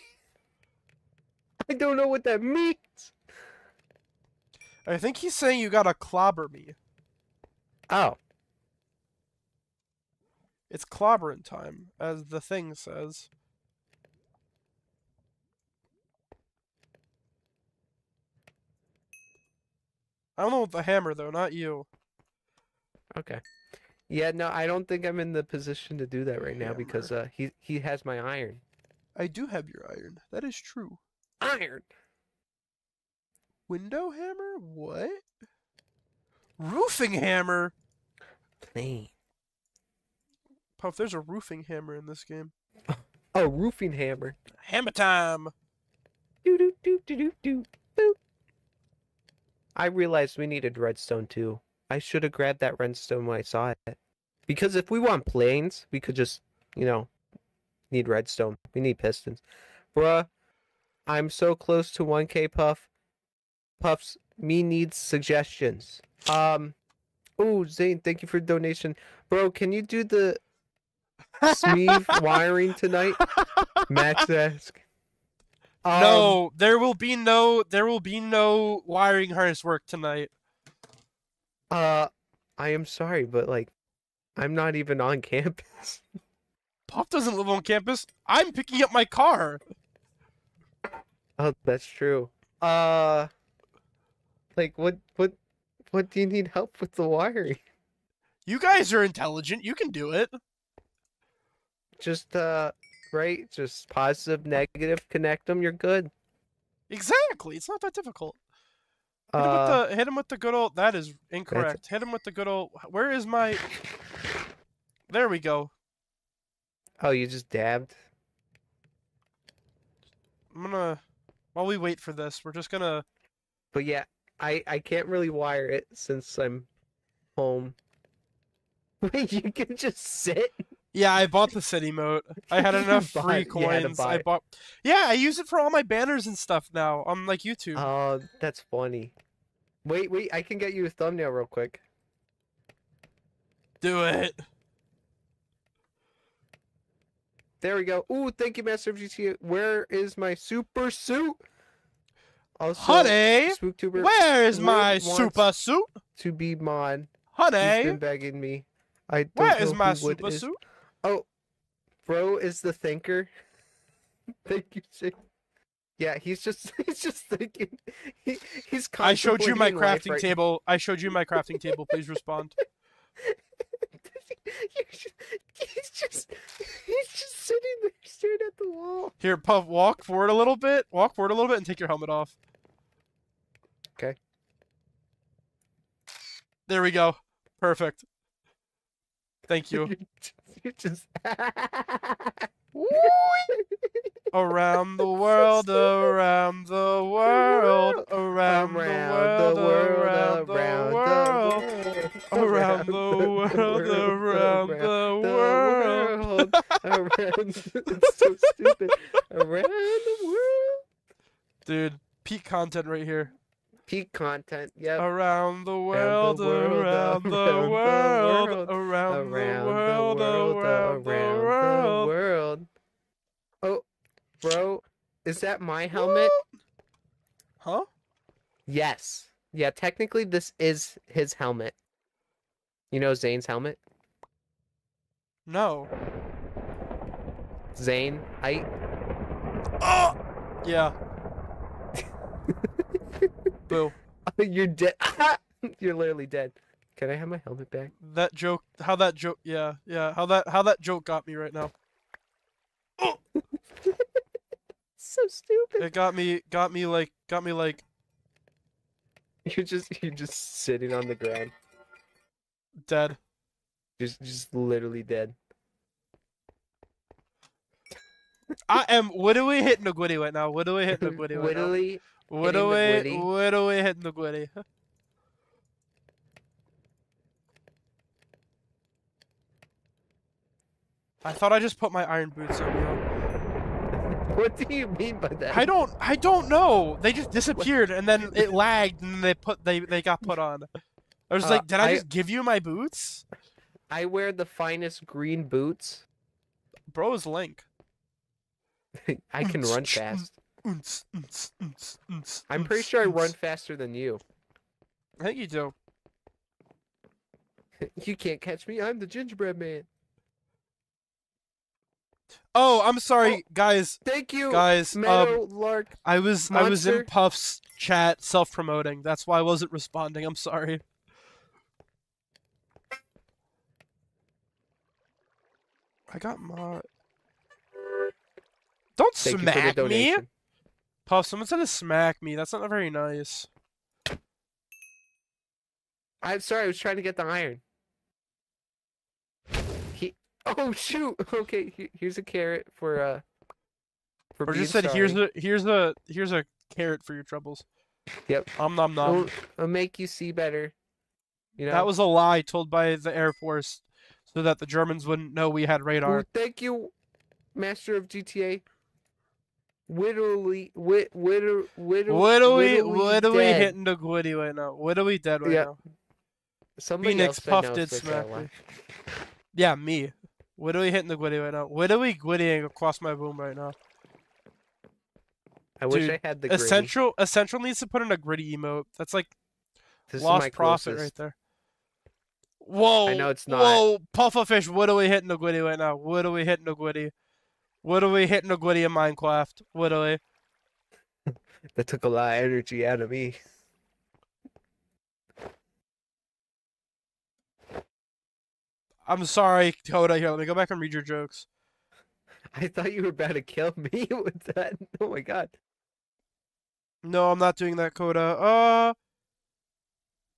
I don't know what that means. I think he's saying you gotta clobber me. Oh, It's clobbering time, as the thing says. I don't know with the hammer though, not you. okay. Yeah, no, I don't think I'm in the position to do that right now because uh he he has my iron. I do have your iron. That is true. Iron. Window hammer? What? Roofing hammer? Plane. Puff, there's a roofing hammer in this game. Oh, roofing hammer. Hammer time! Do do do do do do boop. I realized we needed redstone too. I should have grabbed that redstone when I saw it. Because if we want planes, we could just, you know, need redstone. We need pistons. Bruh, I'm so close to 1k puff. Puffs, me needs suggestions. Um, oh, Zane, thank you for the donation. Bro, can you do the Smeeve wiring tonight? Max ask. Um, no, there will be no there will be no wiring harness work tonight. Uh, I am sorry, but like, I'm not even on campus. Pop doesn't live on campus. I'm picking up my car. Oh, that's true. Uh, like, what, what, what do you need help with the wiring? You guys are intelligent. You can do it. Just uh, right? Just positive, negative, connect them. You're good. Exactly. It's not that difficult. Hit him Uh, with the hit him with the good old. That is incorrect. Hit him with the good old. Where is my? There we go. oh, you just dabbed. I'm gonna. While we wait for this, we're just gonna. But yeah, I I can't really wire it since I'm home. Wait, you can just sit. Yeah, I bought the city moat. I had enough free it, you had to coins. I bought. Yeah, I use it for all my banners and stuff now on like YouTube. Oh, that's funny. Wait, wait, I can get you a thumbnail real quick. Do it. There we go. Ooh, thank you, Master of GTA. Where is my super suit? Also, Honey, Spooktuber where is my super suit? to be mine. Honey, He's been begging me. I don't where know is my super is. suit? Oh, bro is the thinker. Thank you, Jake. Yeah, he's just he's just thinking. He, he's. I showed you my crafting right table. I showed you my crafting table. Please respond. He's just he's just sitting there staring at the wall. Here, Puff, walk forward a little bit. Walk forward a little bit and take your helmet off. Okay. There we go. Perfect. Thank you. Just. around the world, around the world, around the world, around the world, around the world, around the world. around. It's so stupid. Around the world. Dude, peak content right here. Peak content. Yep. Around the world, around the world, uh, around the world, world, around the world, around the uh, world. Oh, bro, is that my helmet? Huh? Yes. Yeah, technically this is his helmet. You know Zane's helmet? No. Zane, I Oh! Yeah. Boo. you're dead. you're literally dead. Can I have my helmet back? That joke, how that joke, yeah, yeah, how that, how that joke got me right now. So stupid. It got me, got me like, got me like, You're just you're just sitting on the ground. dead. Just just literally dead. I am widowy hitting the gwitty right now. Widowy hitting the gwitty right now. Gwitty. widowy hitting the gwitty. I thought I just put my iron boots on. What do you mean by that? I don't I don't know. They just disappeared and then it lagged and they put they they got put on. I was Uh, like, did I, I- just give you my boots? I wear the finest green boots. Bro is Link. I can run fast. I'm pretty oons, sure I run faster than you. I think you do. You can't catch me. I'm the gingerbread man. Oh, I'm sorry, guys. Thank you, Guys, um, Meadow Lark. I was I was in Puff's chat self-promoting. That's why I wasn't responding. I'm sorry. I got my. Don't Thank you for smack me, donation. Puff. someone's said to smack me. That's not very nice. I'm sorry. I was trying to get the iron. He. Oh shoot. Okay. he- Here's a carrot for uh. For Or just said, "Here's sorry. a here's a here's a carrot for your troubles." Yep. Um nom nom. It'll, it'll make you see better. You know. That was a lie told by the Air Force, so that the Germans wouldn't know we had radar. Ooh, thank you, Master of GTA. Whittly, whit, whitter, whitter, What are we? What are we dead. hitting the goodie right now? What are we dead right Yeah. now? Somebody Phoenix Puff did smack me. Yeah, me. What are we hitting the goodie right now? What are we gwittying across my boom right now? I wish I had the griddy. Essential Essential needs to put in a griddy emote. That's like This lost profit right there. Whoa! I know it's not. Whoa, pufferfish! What are we hitting the goodie right now? What are we hitting the goodie? What are we hitting the goodie in Minecraft? We? That took a lot of energy out of me. I'm sorry, Coda. Here, let me go back and read your jokes. I thought you were about to kill me with that. Oh my god. No, I'm not doing that, Coda. Uh.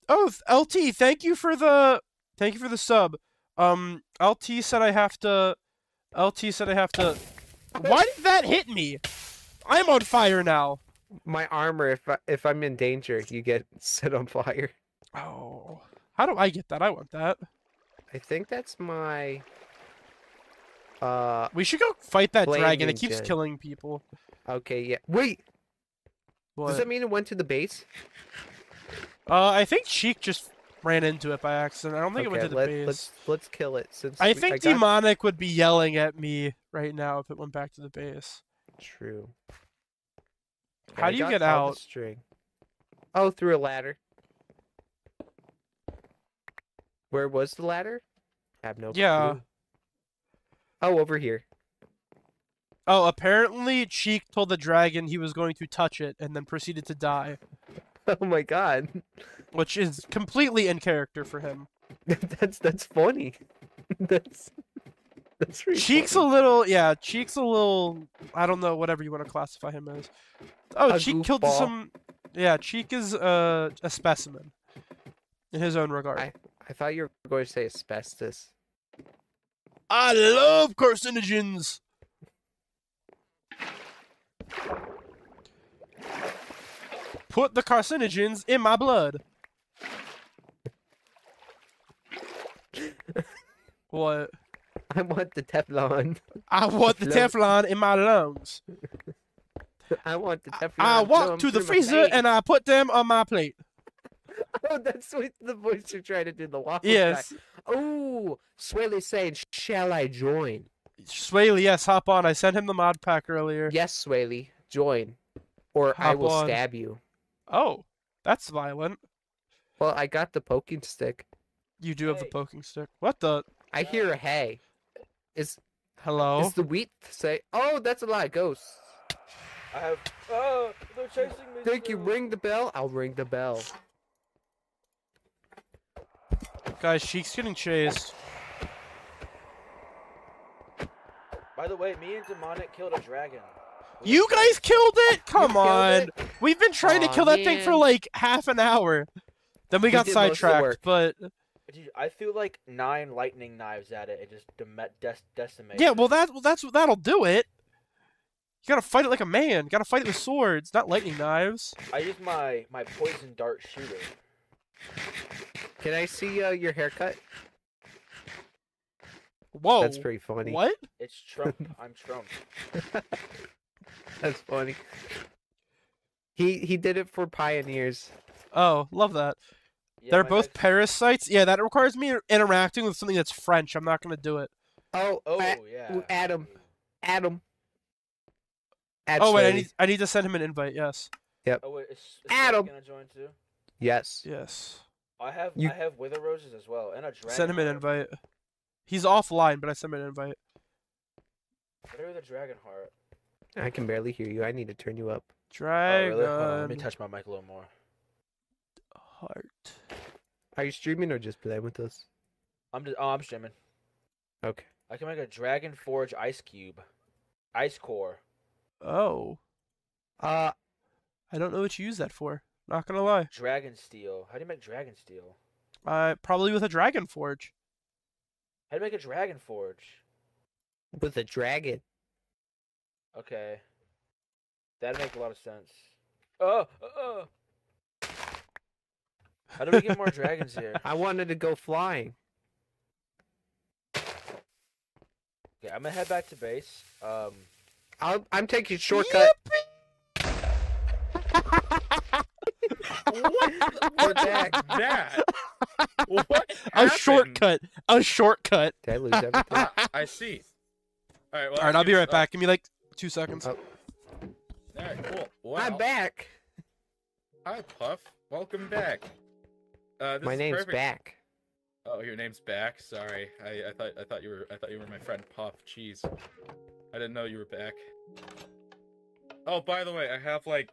Oh, LT, thank you for the thank you for the sub. Um, LT said I have to. LT said I have to. Why did that hit me? I'm on fire now. My armor, if I, if I'm in danger, you get set on fire. Oh, how do I get that? I want that. I think that's my. Uh, We should go fight that dragon. It keeps gen. killing people. okay, yeah. Wait, What? does that mean it went to the base? Uh, I think Cheek just ran into it by accident. I don't think it went to the let, base. let's let's kill it since I we- think got- Demonic would be yelling at me right now if it went back to the base. True. How do you got get out? String. Oh, through a ladder. Where was the ladder? I have no clue. Yeah. clue. Oh, over here. Oh, apparently Cheek told the dragon he was going to touch it and then proceeded to die, Oh my god. which is completely in character for him. that's that's funny. that's that's really Cheek's a little, yeah, Cheek's a little, I don't know, whatever you want to classify him as. Oh, A Cheek killed some, yeah, Cheek is uh, a specimen in his own regard. I- I thought you were going to say asbestos. I love carcinogens. Put the carcinogens in my blood. what? I want the Teflon. I want the Teflon in my lungs. I want the Teflon. I walk to the freezer and I put them on my plate. Oh, that's what the voice you're trying to do. The walk. Yes. Oh, Swaley saying, "Shall I join?" Swaley, yes, hop on. I sent him the mod pack earlier. Yes, Swaley, join, or I will on. stab you. Oh, that's violent. Well, I got the poking stick. You do have the poking stick. What the? I hear a hay. Is Hello? is the wheat say? Oh, that's a lot of ghosts. I have. Oh, they're chasing me. Thank you. Ring the bell. I'll ring the bell. Guys, she's getting chased. By the way, me and Demonic killed a dragon. We You guys killed it? Come killed on. it? We've been trying to Aw, kill that thing for like half an hour. Then we We got did most of the sidetracked, but Dude, I threw like nine lightning knives at it and just dem- des- decimated. yeah, well that well, that's that'll do it. You gotta fight it like a man. You gotta fight it with swords, not lightning knives. I used my my poison dart shooter. Can I see uh, your haircut? Whoa. That's pretty funny. What? It's Trump. I'm Trump. That's funny. He he did it for pioneers. Oh, love that. Yeah, They're both guy's- parasites. Yeah, that requires me interacting with something that's French. I'm not gonna do it. Oh, Oh A- yeah. Adam. Adam. Add oh wait, I need I need to send him an invite. Yes. Oh wait, is, is Adam. Swaley gonna join too? Yes. Yes. I have You- I have wither roses as well and a dragon. Send him an heart. invite. He's offline, but I sent him an invite. Whatever the dragon heart. I can barely hear you. I need to turn you up. Oh, really? On, let me touch my mic a little more. heart. Are you streaming or just playing with us? I'm just oh I'm streaming. Okay. I can make a dragon forge ice cube, ice core. Oh, Uh, I don't know what you use that for. Not gonna lie. Dragon steel. How do you make dragon steel? Uh, probably with a dragon forge. How do you make a dragon forge? with a dragon. Okay. That'd make a lot of sense. Oh, uh, uh. How do we get more dragons here? I wanted to go flying. Okay, I'm gonna head back to base. Um, I'll, I'm taking shortcut. We're back. that? What? A happened? shortcut. A shortcut. Did I lose everything? Ah, I see. All right. Well, All right, I'll be here's- right back. Give me like two seconds. Oh. All right. Cool. Wow. I'm back. Hi, Puff. Welcome back. Uh, this My is name's perfect. back. Oh, your name's back. Sorry, I, I thought I thought you were I thought you were my friend Puff. Jeez, I didn't know you were back. Oh, by the way, I have like,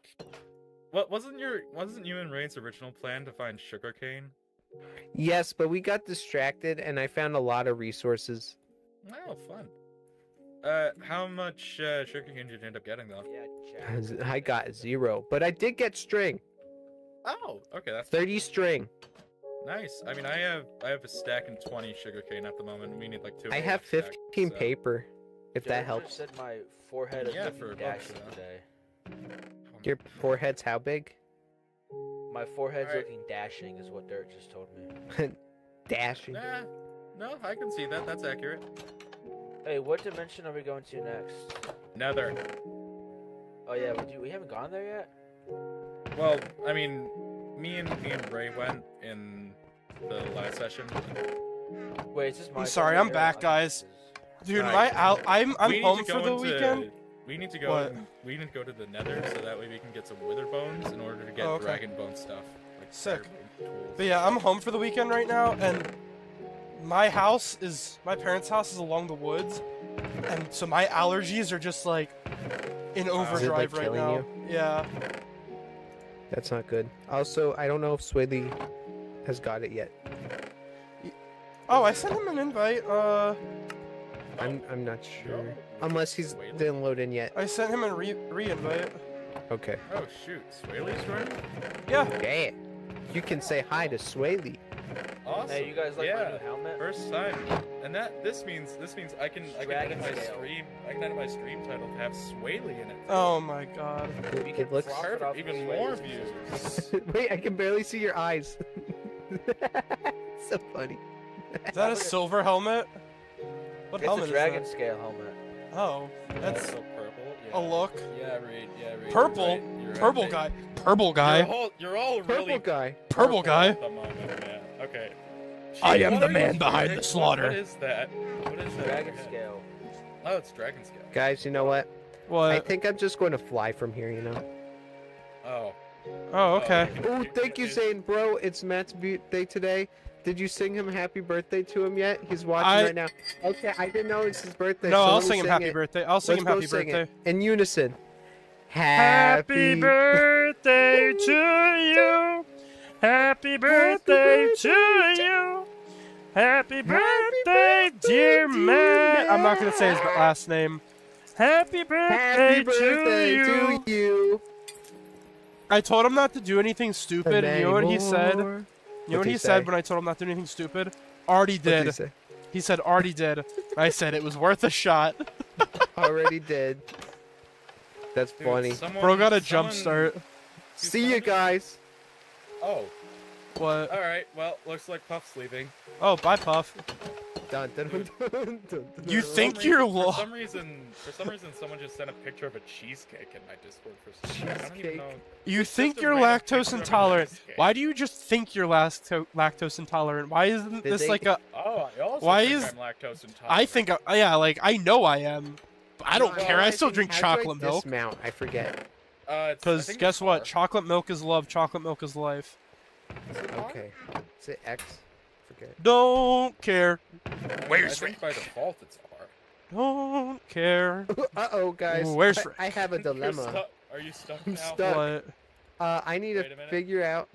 what wasn't your wasn't you and Rain's original plan to find sugarcane? Yes, but we got distracted and I found a lot of resources. Oh, fun. Uh, how much uh, sugarcane did you end up getting though? yeah, Jack. I got zero, but I did get string. Oh, okay, that's 30 string. nice. I mean, I have I have a stack and twenty sugarcane at the moment. We need like two. I have stacks, 15 so- paper, if Did that ever helps. Said my forehead is Yeah, for a buck, dashing so. today. Your forehead's how big? My forehead's Alright. looking dashing, is what Dirt just told me. Dashing. Nah, no, I can see that. That's accurate. Hey, what dimension are we going to next? Nether. Oh yeah, we do. We haven't gone there yet. Well, I mean, me and me and Ray went in the last session. Wait, is this my? I'm sorry, I'm back, guys. Dude, Alright. my out. I'm I'm We need home to for go the into- weekend. We need to go. What? We need to go to the Nether so that way we can get some Wither bones in order to get Oh, okay. Dragon bone stuff. Like Sick. fire. But yeah, I'm home for the weekend right now, and my house is my parents' house is along the woods, and so my allergies are just like in overdrive right killing now. you? Yeah. That's not good. Also, I don't know if Swaley has got it yet. Oh, I sent him an invite. Uh, I'm I'm not sure. Unless he's Swaley? didn't load in yet. I sent him a re re-invite. Okay. Oh shoot, Swaley's running. Yeah. Yeah. You can say hi to Swaley. Awesome. Hey, you guys like yeah. my new helmet? First time, and that this means this means I can I can edit my scale. stream I can edit my stream title to have Swaley in it. Oh my god. It, We can looks. flop it Perfect, even more views. Wait, I can barely see your eyes. so funny. Is that a silver helmet? What It's helmet a is dragon that? scale helmet. Oh, that's Also purple. a look. Yeah, right. Yeah, right. Purple? You're right, you're right, Purple mate. guy. Purple You're guy. all, you're all Purple really guy. Purple guy. At the. Okay. I am the man behind the slaughter. What is that? What is that? Dragon scale. Oh, it's dragon scale. Guys, you know what? What? I think I'm just going to fly from here. You know. Oh. Oh, oh okay. Oh, thank you, Zane, bro. It's Matt's birthday today. Did you sing him happy birthday to him yet? He's watching I- right now. Okay, I didn't know it's his birthday. No, so I'll let me sing him happy it. birthday. I'll sing Let's him go happy sing birthday. it in unison. Happy birthday to you. Happy birthday to you. Happy birthday, dear man. I'm not gonna say his last name. Happy birthday, Happy birthday to you. to you. I told him not to do anything stupid. And you know what he said? You Anymore. know What'd he he said when I told him not to do anything stupid? Already What'd did. He said already did. I said it was worth a shot. Already did. That's Dude, funny. someone- Bro got a jump start. See you guys. Oh. What? All right. Well, looks like Puff's leaving. Oh, bye, Puff. Dun, dun, dun, dun, dun, dun, You dun. For think reason- you're for some reason for some reason someone just sent a picture of a cheesecake in my Discord for some reason. I don't even Cheesecake. know. You It's think you're lactose picture of a intolerant. Why do you just think you're lacto- lactose intolerant? Why isn't Did this they- like a Oh, I also Why think is- I'm lactose intolerant. I think uh, yeah, like I know I am. But I don't Well, care. I still drink how do I chocolate milk. Dismount. I forget. Uh, it's- I Cuz think guess what? Chocolate milk is love. Chocolate milk is life. Is it Okay. Is it X? Forget. Don't care. I Where's think by default it's R. Don't care. Uh oh, guys. Where's I, Rick? I have a dilemma. Are you stuck I'm stuck. What? Uh, I need Wait to figure out.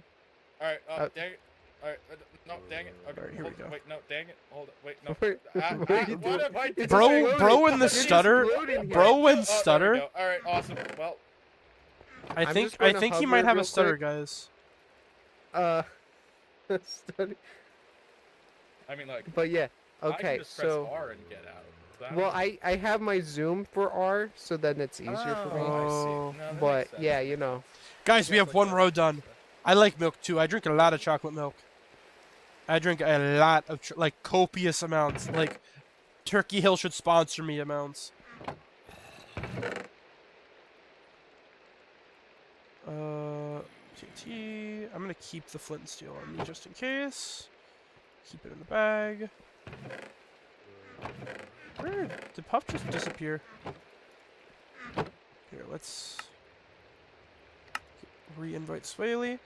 All right. Uh, Uh, dang it. All right. Uh, no, dang it. Okay, Alright, here we hold- go. Wait, no, dang it. Hold it. Wait, no. Wait, Ah, what ah, are you what doing? I It's Bro- bro in the stutter- Bro and Oh, stutter. go. All right. Awesome. Well, I I'm think I think he might have a stutter, quick. guys. Uh, stutter. I mean, like. But yeah. I can Okay, just press so. R and get out. So I don't Well. I I have my zoom for R, so then it's easier for me. Oh, I see. Oh. No, But yeah, you know. Guys, we have one row done. I like milk too. I drink a lot of chocolate milk. I drink a lot of ch- like copious amounts. Like Turkey Hill should sponsor me amounts. Uh, TT. I'm gonna keep the flint and steel on me just in case. Keep it in the bag. Where did Puff just disappear? Here, let's re-invite Swaley.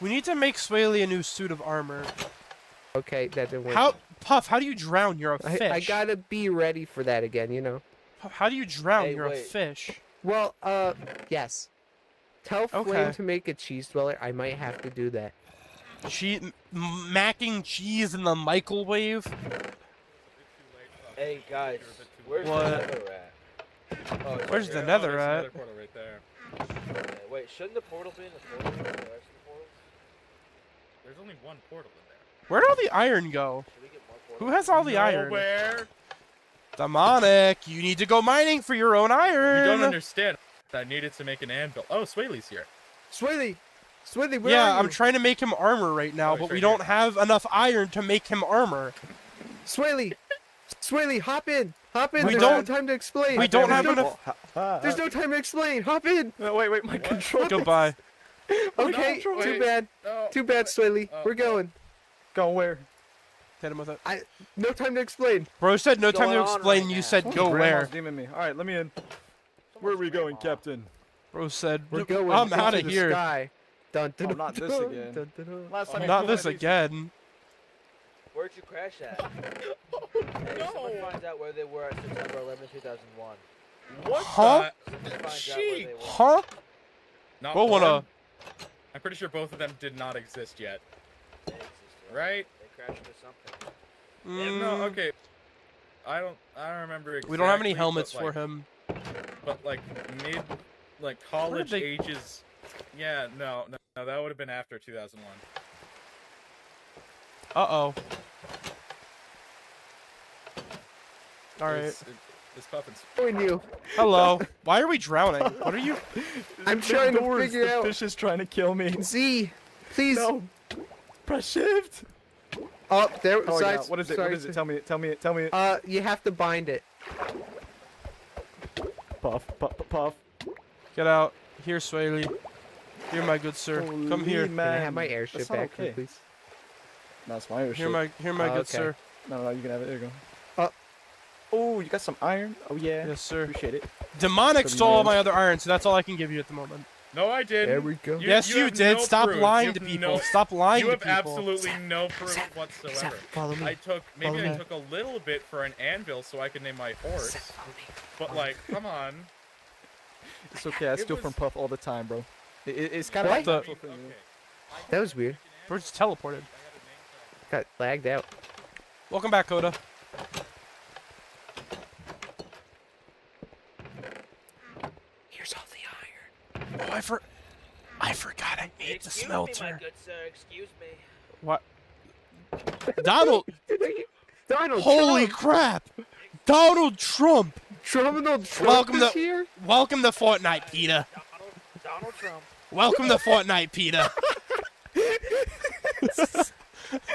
We need to make Swaley a new suit of armor. Okay, that didn't work. How, Puff? How do you drown? You're a I, fish. I gotta be ready for that again, you know. Puff, how do you drown? Hey, You're a fish. Well, uh, yes. Tell Flame Okay. to make a cheese dweller. I might have to do that. Che- m- macking cheese in the microwave. Hey guys, where's What? the nether at? Oh, Where's right the here. nether there's at? another portal right there. Okay, wait, shouldn't the portal be in the portal? The rest of the portals? There's only one portal in there. Where'd all the iron go? Should we get more Who has all the iron? Nowhere. Demonic. You need to go mining for your own iron. You don't understand. I needed to make an anvil. Oh, Swaley's here. Swilly! Swilly, where yeah, are I'm trying to make him armor right now, Oh, but he's we right don't here. have enough iron to make him armor. Swilly! Swilly, hop in! Hop in! We There's don't- no time to explain. we don't There's have no, enough- There's no time to explain. Hop in. No, wait, wait, my control. Goodbye. Okay, no, too bad. No. Too bad, Swilly. Uh, We're going. Going where? Hit him with it. No time to explain. Bro said no time to explain. right you now? said Someone's go grandma's where. Demon me. All right, let me in. Where are we going, Captain? Bro said We're going I'm out of the here. sky. Dun, dun, Oh, dun, not this again. dun, dun, dun. Last time you Not this one of these- again. Where'd you crash at? hey, someone finds out where they were at September 11, 2001. What Huh? Someone finds out where She- Huh? the? Not Go wanna. I'm pretty sure both of them did not exist yet. They existed. Right? They crashed into something. Yeah, no, Mm, okay. I don't. I don't remember exactly. We don't have any helmets like, for him. But like mid, like college they- ages. Yeah, no, no, no, that would have been after 2001. Uh oh. All right. It's, it, it's puffins. Knowing you. Hello. Why are we drowning? What are you? I'm The trying to doors, figure the out- fish is trying to kill me. Z, please. No. Press shift. Oh, there. Oh, sorry, yeah. What is it? Sorry, What is it? Tell me. Tell me. Tell me. Uh, you have to bind it. Puff, puff, puff, puff. Get out. Here, Swaley. Here, my good sir. Come Holy here. Can I have my airship That's back, okay. please? That's my airship. Here, my here, my Oh, good okay. sir. No, no, you can have it. There you go. Uh, oh, you got some iron? Oh yeah. Yes, sir. Appreciate it. Demonic stole all my other iron, so that's all I can give you at the moment. No, I didn't. There we go. You- yes, you, have did. no Stop proof. lying You to people. no- Stop lying to people. You have people. absolutely no proof Zap, whatsoever. Zap, follow me. I took maybe Follow I me. took a little bit for an anvil so I could name my horse, Zap, follow me. but like, come on. It's okay. I It steal was- from Puff all the time, bro. It, it, it's kind of like The- natural thing, you know? That was weird. We're just teleported. Got lagged out. Welcome back, Coda. Oh, I for I forgot I need the smelter. Me, good sir, excuse me. What? Donald. Donald. Holy Trump. crap! Donald Trump. Donald Trump welcome to, here? Welcome to Fortnite, Peter. Donald, Donald Trump. Welcome to Fortnite, Peter.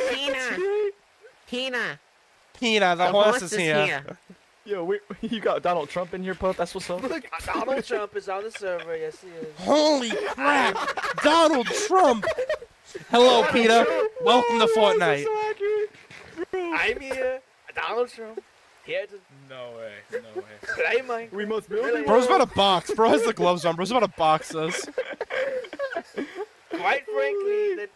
Pina. Pina. Pina, the, the horse, horse, is, here. here. Yo, we, you got Donald Trump in here, Puff. That's what's up. Uh, Donald Trump is on the server. Yes, he is. Holy crap! Donald Trump! Hello, Peter. Welcome to Fortnite. I'm here, Donald Trump, here to No way. No way. play my. We must Really? Bro's about to box. Bro has the gloves on. Bro's about to box us. Quite frankly, the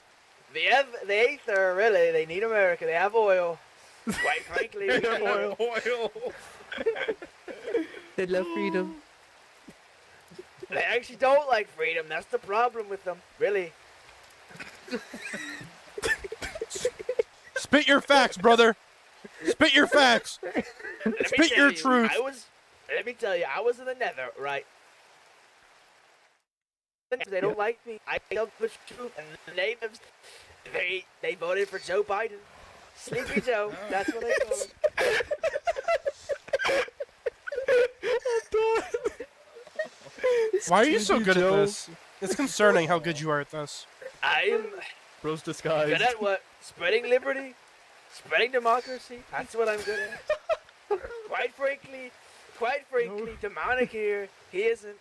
the ev- the Aether really they need America. They have oil. Quite frankly, we need oil. Oil. They love freedom. They actually don't like freedom. That's the problem with them. Really. Spit your facts, brother. Spit your facts. Let Spit your you, truth. I was. Let me tell you, I was in the Nether, right? They don't like me. I tell the truth, and the natives, they they voted for Joe Biden. Sleepy Joe. That's what I call him. Why are you so good at this? It's concerning how good you are at this. I'm Bro's disguise. good at what? Spreading liberty, spreading democracy. That's what I'm good at. quite frankly, quite frankly, demonic here, he isn't.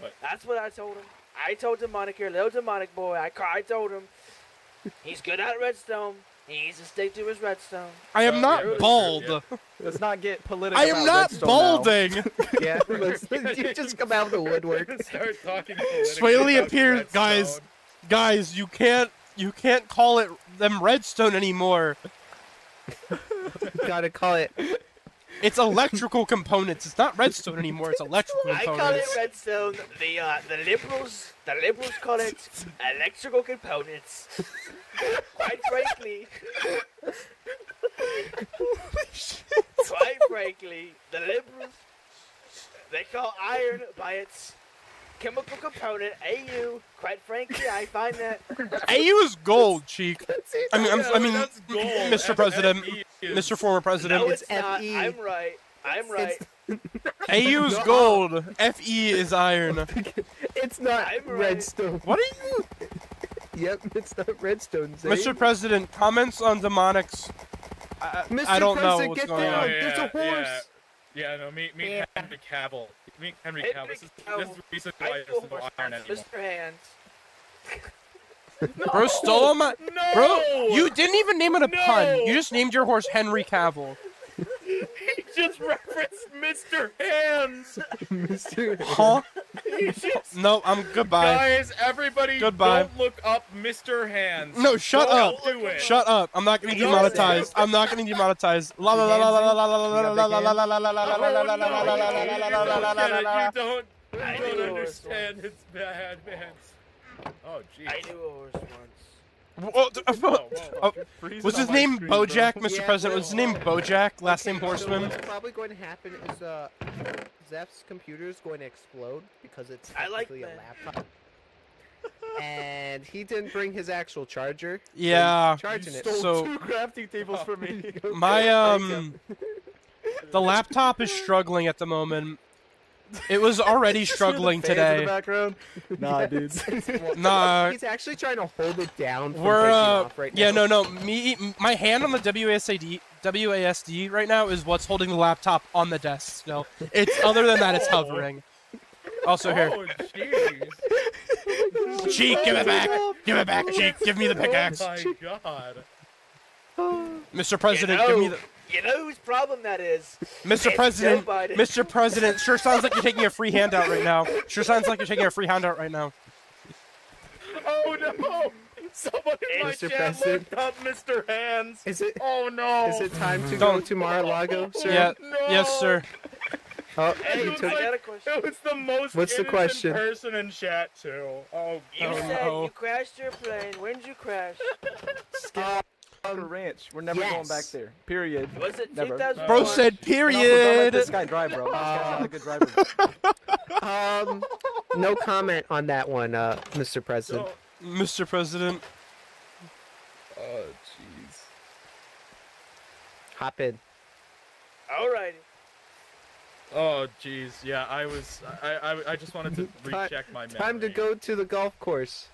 What? That's what I told him. I told demonic here, little demonic boy. I, I told him he's good at redstone. He needs to stick to his redstone. I am Oh, not yeah, bald. yeah. Let's not get political. I am not balding. Yeah, let's, you just come out of the woodwork. Start talking politically Swaley about appears, Redstone. guys. Guys, you can't you can't call it them redstone anymore. Gotta call it. It's electrical components. It's not redstone anymore. It's electrical components. I call it redstone. The uh, the liberals, the liberals call it electrical components. Quite frankly, quite frankly, the liberals they call iron by its chemical component AU. Quite frankly, I find that AU is gold, cheek. I mean, I'm, I mean. Mr. President, Mr. Former President. no, It's it's, not. FE. I'm right. I'm right. AU is gold. FE is iron. It's not I'm right. redstone. What are you, Yep, it's not redstone. Zane. Mr. President? Comments on demonics. I, Mr. I don't know President, what's get going down. On. yeah, There's a horse. Yeah. Yeah, no, me, meet Yeah. Henry Cavill. Meet Henry Henry Cavill. This is, this is the reason why I there's feel no iron punch anymore. Mr. Hands. Bro stole my. No! Bro, you didn't even name it a pun. You just named your horse Henry Cavill. He just referenced Mr. Hands! Mr. Huh? He just... No, I'm goodbye. Guys, everybody, Goodbye. don't look up Mr. Hands. No, shut Don't up. do it. Shut up. I'm not getting Don't demonetized. I'm not getting demonetized. La la la la la la la la la la la la la la la la Oh, la la no, la la la la la la la la la la la. You don't, you I don't knew it was understand. It's bad, man. Oh, jeez. I knew a horse once. Whoa, uh, Whoa, whoa, oh, Was his name screen, bro. Bojack, Mr. Yeah, President? Was his name Bojack? Last name Okay, so Horseman? what's probably going to happen is uh, Zeph's computer is going to explode because it's I like technically a laptop. and he didn't bring his actual charger. so Yeah. charging You it. stole So- two crafting tables for me. My um, the laptop is struggling at the moment. It was already Just the struggling fans in today. the background. Nah, dude. Nah, He's actually trying to hold it down. From we're breaking uh, off right yeah, now. no, no. Me, my hand on the WASD, WASD right now is what's holding the laptop on the desk. Still, it's other than that, it's hovering. Also here, Oh, jeez. Cheek, give it back. Give it back, Cheek. Give me the pickaxe. Oh, my God. Mr. President, give me the. You know whose problem that is? Mr. It's President, Joe Biden. Mr. President, sure sounds like you're taking a free handout right now. Sure sounds like you're taking a free handout right now. Oh, no. Someone in my Mr. chat President. looked up Mr. Hands. Is it? Oh, no. Is it time to go Don't- to Mar-a-Lago, oh, sir? Yeah, No. yes, sir. Oh, Hey, you it's took like- I question. It was the most What's the question? person in chat, too. Oh, You Oh, said no. you crashed your plane. When did you crash? Uh, The ranch. We're never going back there. Period. Was it Never. 2001? Bro said And also, period. this guy drive, bro. This guy's not a good driver. Um, no comment on that one, uh, Mr. President. so, Mr. President. oh, jeez. Hop in. Alrighty. Oh, jeez. Yeah, I was. I, I, I just wanted to recheck my memory. Time to go to the golf course.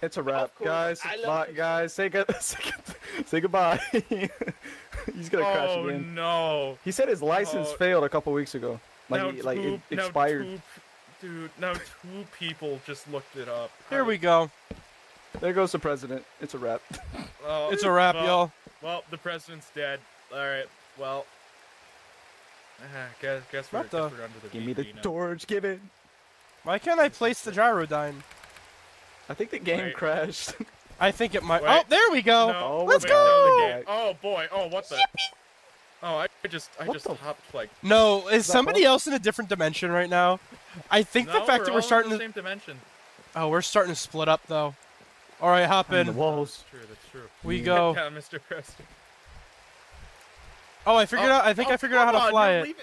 It's a wrap, guys. Bye, guys. Say good. Say, good- say goodbye. He's gonna crash again. oh no. He said his license Oh. failed a couple weeks ago. Like, now he- like two, it now expired. two dude, now two people just looked it up. Here we go. There goes the president. It's a wrap. Oh, It's a wrap, well, y'all. Well, the president's dead. All right. Well. ah, guess guess we're, What guess the- we're under the Give me the VP now. torch. Give it. Why can't I place the gyrodyne? I think the game Wait. crashed. I think it might. Wait. Oh, there we go. No, Oh, Let's wait, no, the go! Oh boy. Oh what the? Oh, I just I What just the- hopped like. No, is that somebody else in a different dimension right now? I think no, the fact that we're in starting the to. same dimension. Oh, we're starting to split up though. All right, hop On the walls. That's true. That's true. We Yeah. go. Yeah, Mr. President. Oh, I figured Oh, out. I think oh, I figured out how come to fly you're it.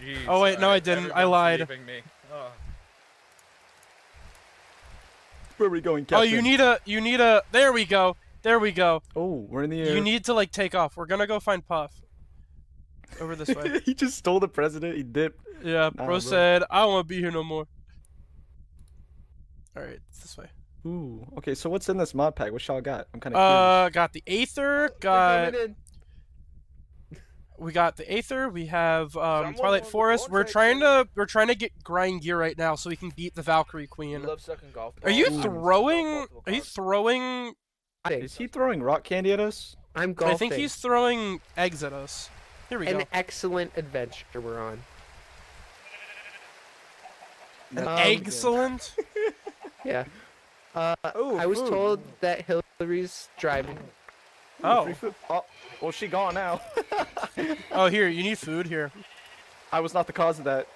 Jeez, Oh, wait, no, I alright, didn't. I lied. me. Oh. Where are we going, Oh, you need a. You need a. There we go. There we go. Oh, we're in the air. You need to like take off. We're gonna go find Puff. Over this way. he just stole the president. He dipped. Yeah, Nah, bro bro. said I don't want to be here no more. All right, it's this way. Ooh. Okay, so what's in this mod pack? What y'all got? I'm kind of curious. Uh, got the Aether. Got coming in. We got the Aether. We have um, Twilight Forest. We're trying to we're trying to get grind gear right now so we can beat the Valkyrie Queen. love sucking golf Are you throwing? Are you throwing? Is he throwing rock candy at us? I'm golfing. I think he's throwing eggs at us. Here we An go. An excellent adventure we're on. An Um, excellent. Yeah. Uh, Ooh, I was food. told that Hillary's driving. Ooh, Oh. free food. Oh, well, she gone now. Oh, here you need food here. I was not the cause of that.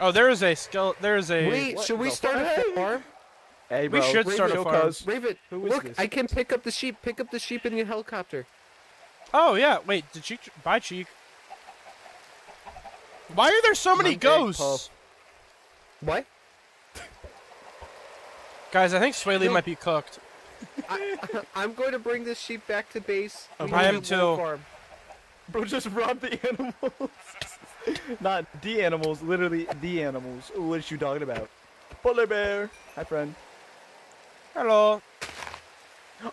Oh, there is a skeleton. There is a. Wait, what should we the start a farm? Hey, bro. We bro. should start a farm. cuz. Raven, Who is look, this? I can pick up the sheep. Pick up the sheep in your helicopter. Oh yeah. Wait, did Cheek? Bye, Cheek. Why are there so many Big ghosts? puff. What? Guys, I think Swaley might be cooked. I, I'm going to bring this sheep back to base. We I am too. farm. Bro, just rob the animals. not the animals, literally the animals. Ooh, what is you talking about? Polar bear. Hi, friend. Hello.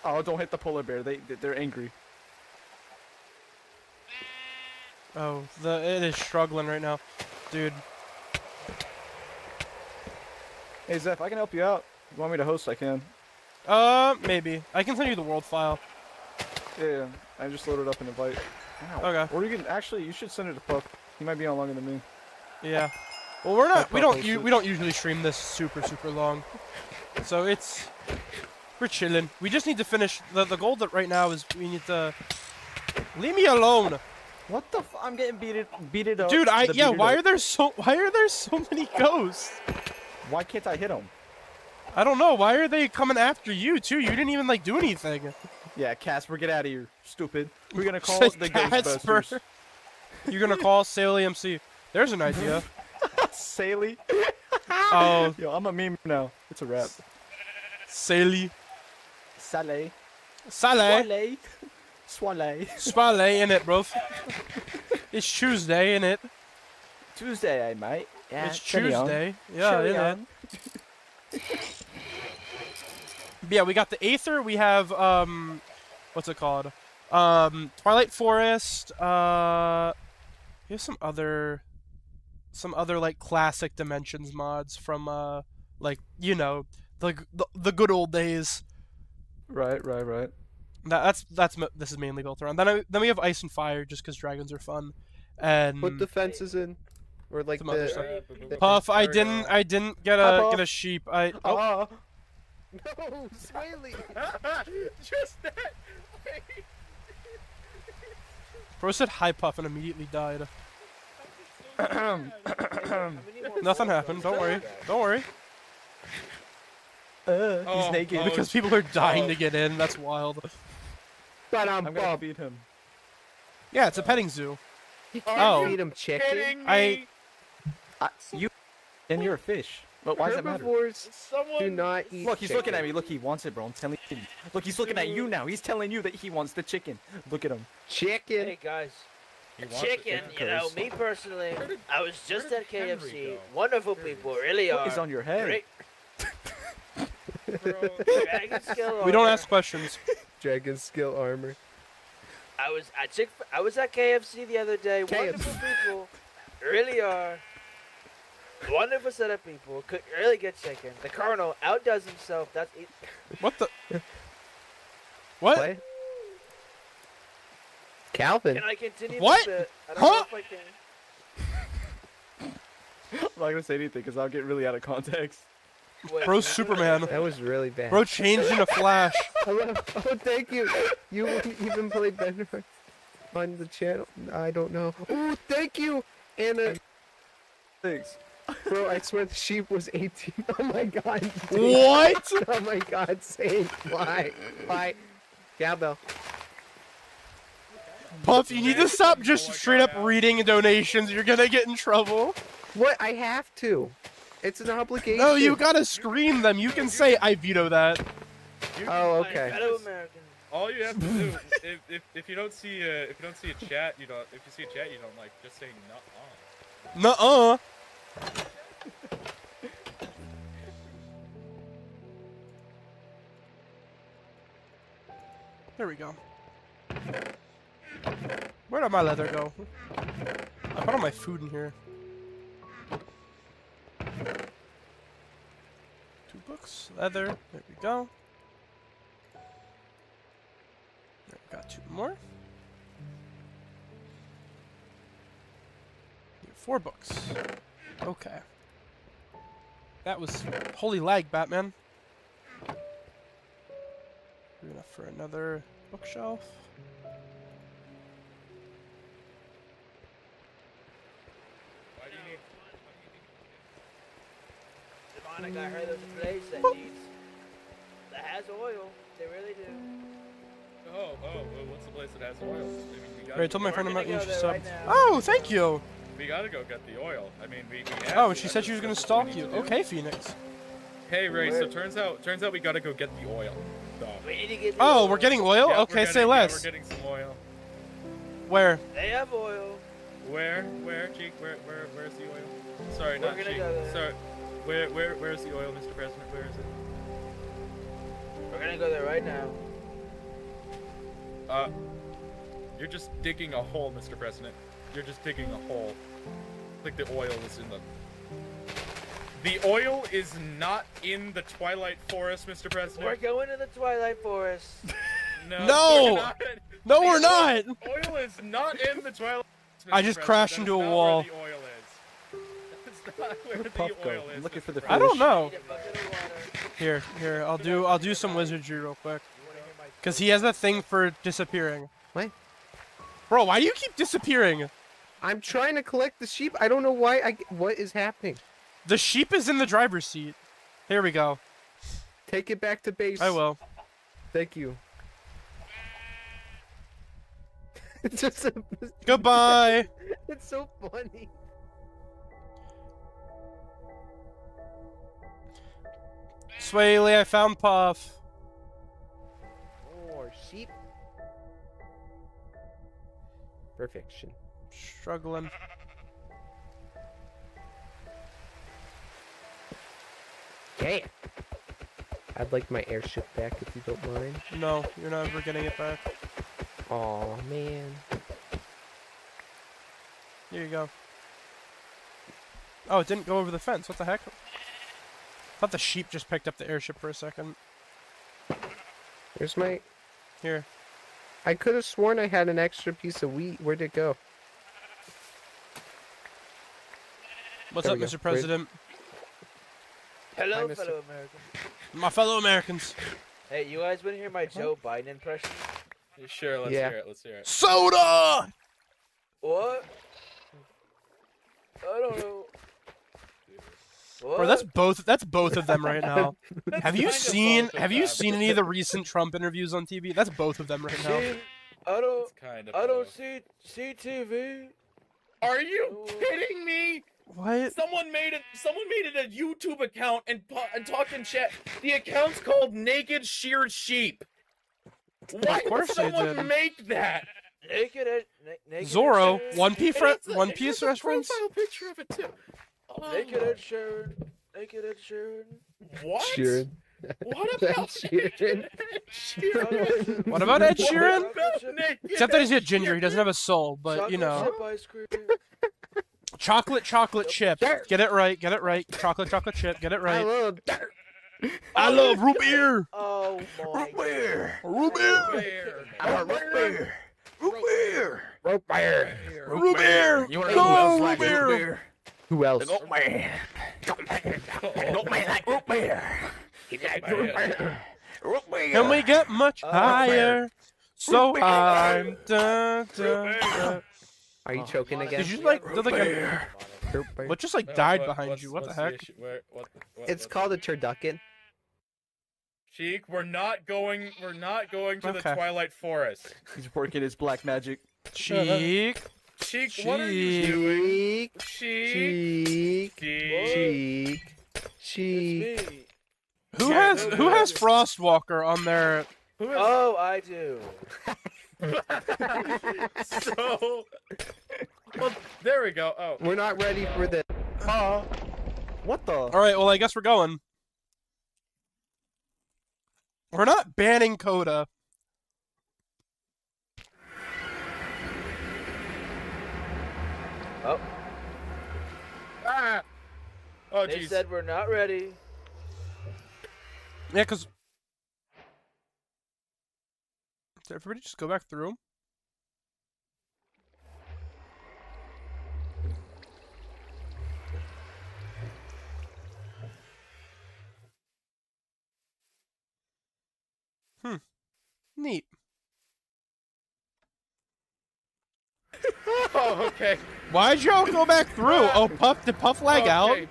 Oh, don't hit the polar bear. They they're angry. Oh, the it is struggling right now, dude. Hey, Zeph, I can help you out. If you want me to host, I can. Uh, maybe I can send you the world file. Yeah, yeah. I just loaded up an invite. Ow. Okay. Or you can actually, you should send it to Puff. He might be on longer than me. Yeah. Well, we're not. We don't. U- we don't usually stream this super super long, so it's we're chilling. We just need to finish the the goal that right now is we need to leave me alone, What the? F- I'm getting beat it, beat it up. dude. I yeah. Why up. are there so Why are there so many ghosts? Why can't I hit him? I don't know. Why are they coming after you too? You didn't even like do anything. Yeah, Casper, get out of here, stupid. We're gonna call the Casper. Ghostbusters. You're gonna call Sale MC. There's an idea. Saley. Oh, Yo, I'm a meme now. It's a rap. Sally. Saleh. Sale. Swale. Swale. Spale in it, bro. It's Tuesday, in it? Tuesday, eh, mate. Yeah, it's steady on. Tuesday. Yeah, in it. On. But yeah, we got the Aether. We have um, what's it called? Um, Twilight Forest. Uh, we have some other, some other like classic Dimensions mods from uh, like you know, the the, the good old days. Right, right, right. That, that's that's this is mainly built around. Then I, then we have Ice and Fire just because dragons are fun, and Put the fences in, or like Some the. stuff. the- Puff. I didn't. I didn't get a get a sheep. I oh, Ah, No, Swaley. Just that. bro said hi Puff and immediately died. How many more Nothing happened. do I Don't worry. Don't worry. uh, he's Oh, naked. oh, Because people are dying oh. to get in. That's wild. But I'm I'm gonna Bob. feed him. Yeah, it's a petting zoo. You can't Oh. feed him chicken. Me? I- I, you, and you're a fish. But why does that matter? Someone. do not eat. Look, he's looking at me. Look, he wants it, bro. I'm telling you. Look, he's looking at you now. He's telling you that he wants the chicken. Look at him. Chicken. Hey guys, He chicken. You know, me personally, did- I was just at KFC. go? Wonderful people, really What are. is on your head? Great. bro. We don't ask questions. Dragon scale armor. I was at Chick. I was at KFC the other day. KFC. Wonderful people, really are. Wonderful set of people. Could really get chicken. The Colonel outdoes himself. That's e- What the? What? What? Calvin. Can I continue What? this bit? I don't Huh? know if I can. I'm not gonna say anything because I'll get really out of context. Wait, Bro, Superman. That was really bad. Bro changed in a flash. Hello. Oh, thank you. You even played Bender on the channel. I don't know. Oh, thank you, Anna. Thanks. Bro, I swear the sheep was 18. Oh my god. What? Oh my god, Saint. Why? Why? Cowbell. Puff, you need to stop just straight up reading donations. You're gonna get in trouble. What? I have to. It's an obligation. No, you gotta scream them. You can say, I veto that. Oh, okay. fellow Americans. All you have to do, if, if, if you don't see a if you don't see a chat, you don't if you see a chat, you don't like just say not Nuh-uh. There we go. Where did my leather go? I put all my food in here. Two books, leather. There we go. There got two more. Four books. Okay. That was holy lag, Batman. Good enough for another bookshelf. Why do you need? Demonic, I heard there's a place that needs that has oil. They really do. Oh, oh, well, what's the place that has oil? I mean, we gotta, I told my friend I'm not go used to there right Oh, thank you! We gotta go get the oil. I mean, we. we have Oh, and she said she was gonna that's what we stalk you. to. Okay, Phoenix. Hey Ray, so turns out turns out we gotta go get the oil. So. We need to get. the Oh, oil. we're getting oil? Yeah, okay, getting- say yeah, less. we're getting some oil. Where? They have oil. Where? Where, Cheek? Where? Where? Where's the oil? Sorry, We're not gonna Cheek. go. Sorry. Where? Where? Where's the oil, Mr. President? Where is it? We're gonna go there right now. Uh, you're just digging a hole, Mr. President. You're just digging a hole. Like the oil is in the. The oil is not in the Twilight Forest, Mr. President. We're going to the Twilight Forest. No, No! we're not. No, we're oil- not! Oil is not in the Twilight. Forest, I just President. crashed into is a not wall. Where the oil is. That's not where Where'd the Puff go? oil I'm is. looking for Mr. the I don't know. Need a bucket of water. Here, here, I'll do I'll do some wizardry real quick. You wanna hear my Cause he has a thing for disappearing. What? Bro, why do you keep disappearing? I'm trying to collect the sheep. I don't know why. I. What is happening? The sheep is in the driver's seat. Here we go. Take it back to base. I will. Thank you. it's just. A, Goodbye. it's so funny. Swaley, I found Puff. More sheep. Perfection. Struggling. Okay. I'd like my airship back if you don't mind. No, you're never getting it back. Oh man. Here you go. Oh, it didn't go over the fence. What the heck? thought the sheep just picked up the airship for a second. There's my. Here. I could have sworn I had an extra piece of wheat. Where'd it go? What's There up, we go. Mr. Where's- President? Hello, Mr. fellow Americans. My fellow Americans. Hey, you guys want to hear my uh-huh. Joe Biden impression? Sure, let's Yeah. hear it. Let's hear it. Soda! What? I don't know. What? Bro, that's both. That's both of them right now. have you seen? Have you seen any of the recent Trump interviews on TV? That's both of them right now. See, I don't. Kind of. I don't see see TV. Are you oh. kidding me? What? Someone made it. Someone made it a YouTube account and pu- and talked in chat. The account's called Naked Sheared Sheep. Why course did someone did. make that? Naked Ed. Na- naked Zorro, Ed One Piece, And re- it's a- One it Piece has a reference. profile picture of it too. Oh Naked um, my- Ed Sheeran. Naked Ed Sheeran. What? Sheeran. What about Sheeran. Sheeran? What about Ed Sheeran? Naked Except that he's a ginger, he doesn't have a soul, but you know. Chocolate, chocolate chip. Get it right, get it right. Chocolate, chocolate chip, get it right. I love dirt. I love root beer. Oh my. beer. Root beer. Bear. I'm root beer. Root beer. Rope bear. Root beer. You wanna know Go root beer. root beer? Who else? The goat man. Goat man. Goat man like root beer. He like root beer. Root beer. Can we get much Oh, higher? So beer. high. Dun, dun, dun. Are you oh, choking again? Did you like? Did like a, beer. Rope bear. what just like died what- behind what's- you? What the heck? issue? Where- what- what- It's what's- called a turducken. Cheek, we're not going. We're not going to Okay. the Twilight Forest. He's working his black magic. Cheek. Cheek, what are you doing? Cheek. Cheek. Cheek. Cheek. Cheek. Who has who has no. Frostwalker on their? Who is Oh, I do. so? Well, there we go. Oh, We're not ready for this. Uh, what the? All right. Well, I guess we're going. We're not banning Coda. Oh, ah! Oh, they jeez. said we're not ready. Yeah, cause. Did everybody just go back through? Hmm. Neat. Oh, okay. Why'd y'all go back through? Oh, Puff, did Puff lag out? Okay.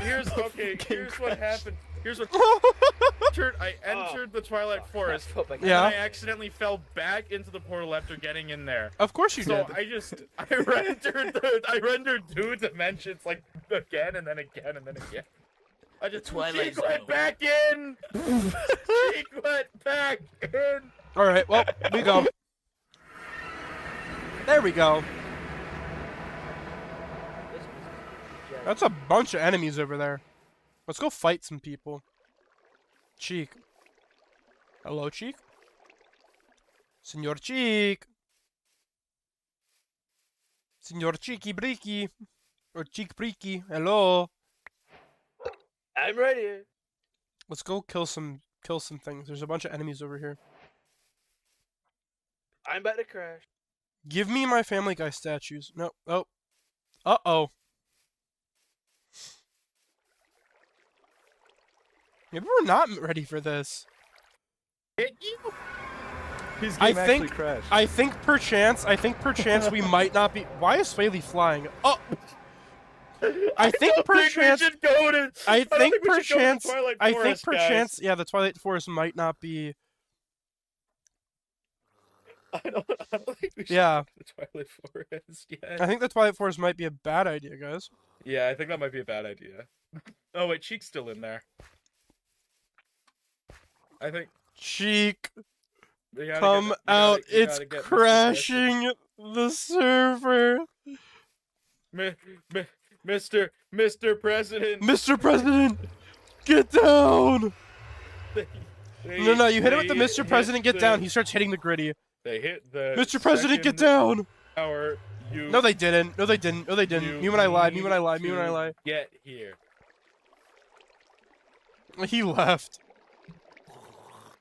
Here's okay. Here's what happened. Here's what entered. I entered the Twilight Forest. Oh my God. Yeah. I accidentally fell back into the portal after getting in there. of course you So did. I just I rendered the, I rendered two dimensions like again and then again and then again. I just Twilight Cheek went back in. Cheek went back in. All right, well, we go. There we go. This was Jack. That's a bunch of enemies over there. Let's go fight some people. Cheek. Hello, Cheek. Senor Cheek. Senor Cheeky Breaky. Or Cheek Breaky. Hello. I'm ready. Let's go kill some kill some things. There's a bunch of enemies over here. I'm about to crash. Give me my Family Guy statues. No. Oh. Uh Maybe we're not ready for this. Hit you. His I actually think- crashed. I think perchance, I think perchance we might not be. Why is Swaley flying? Oh, I think don't think perchance. to- I think we should go to the perchance. I think Forest, guys. perchance. Yeah, the Twilight Forest might not be. I don't, I don't think we should Yeah. go to the Twilight Forest yet. I think the Twilight Forest might be a bad idea, guys. Yeah, I think that might be a bad idea. Oh wait, Cheek's still in there. I think Cheek, come get, out! it's gotta Mr. crashing the server, Mi- mi- Mr. Mr. President. Mr. President. Get down! They- they- No, no, you hit it with the Mr. President. Get the- down. He starts hitting the griddy. They hit the. Mr. President, get down! You. No, they didn't. No, they didn't. No, they didn't. you Me when I lied. Me when I lied. Me when I lied. Get here. He left.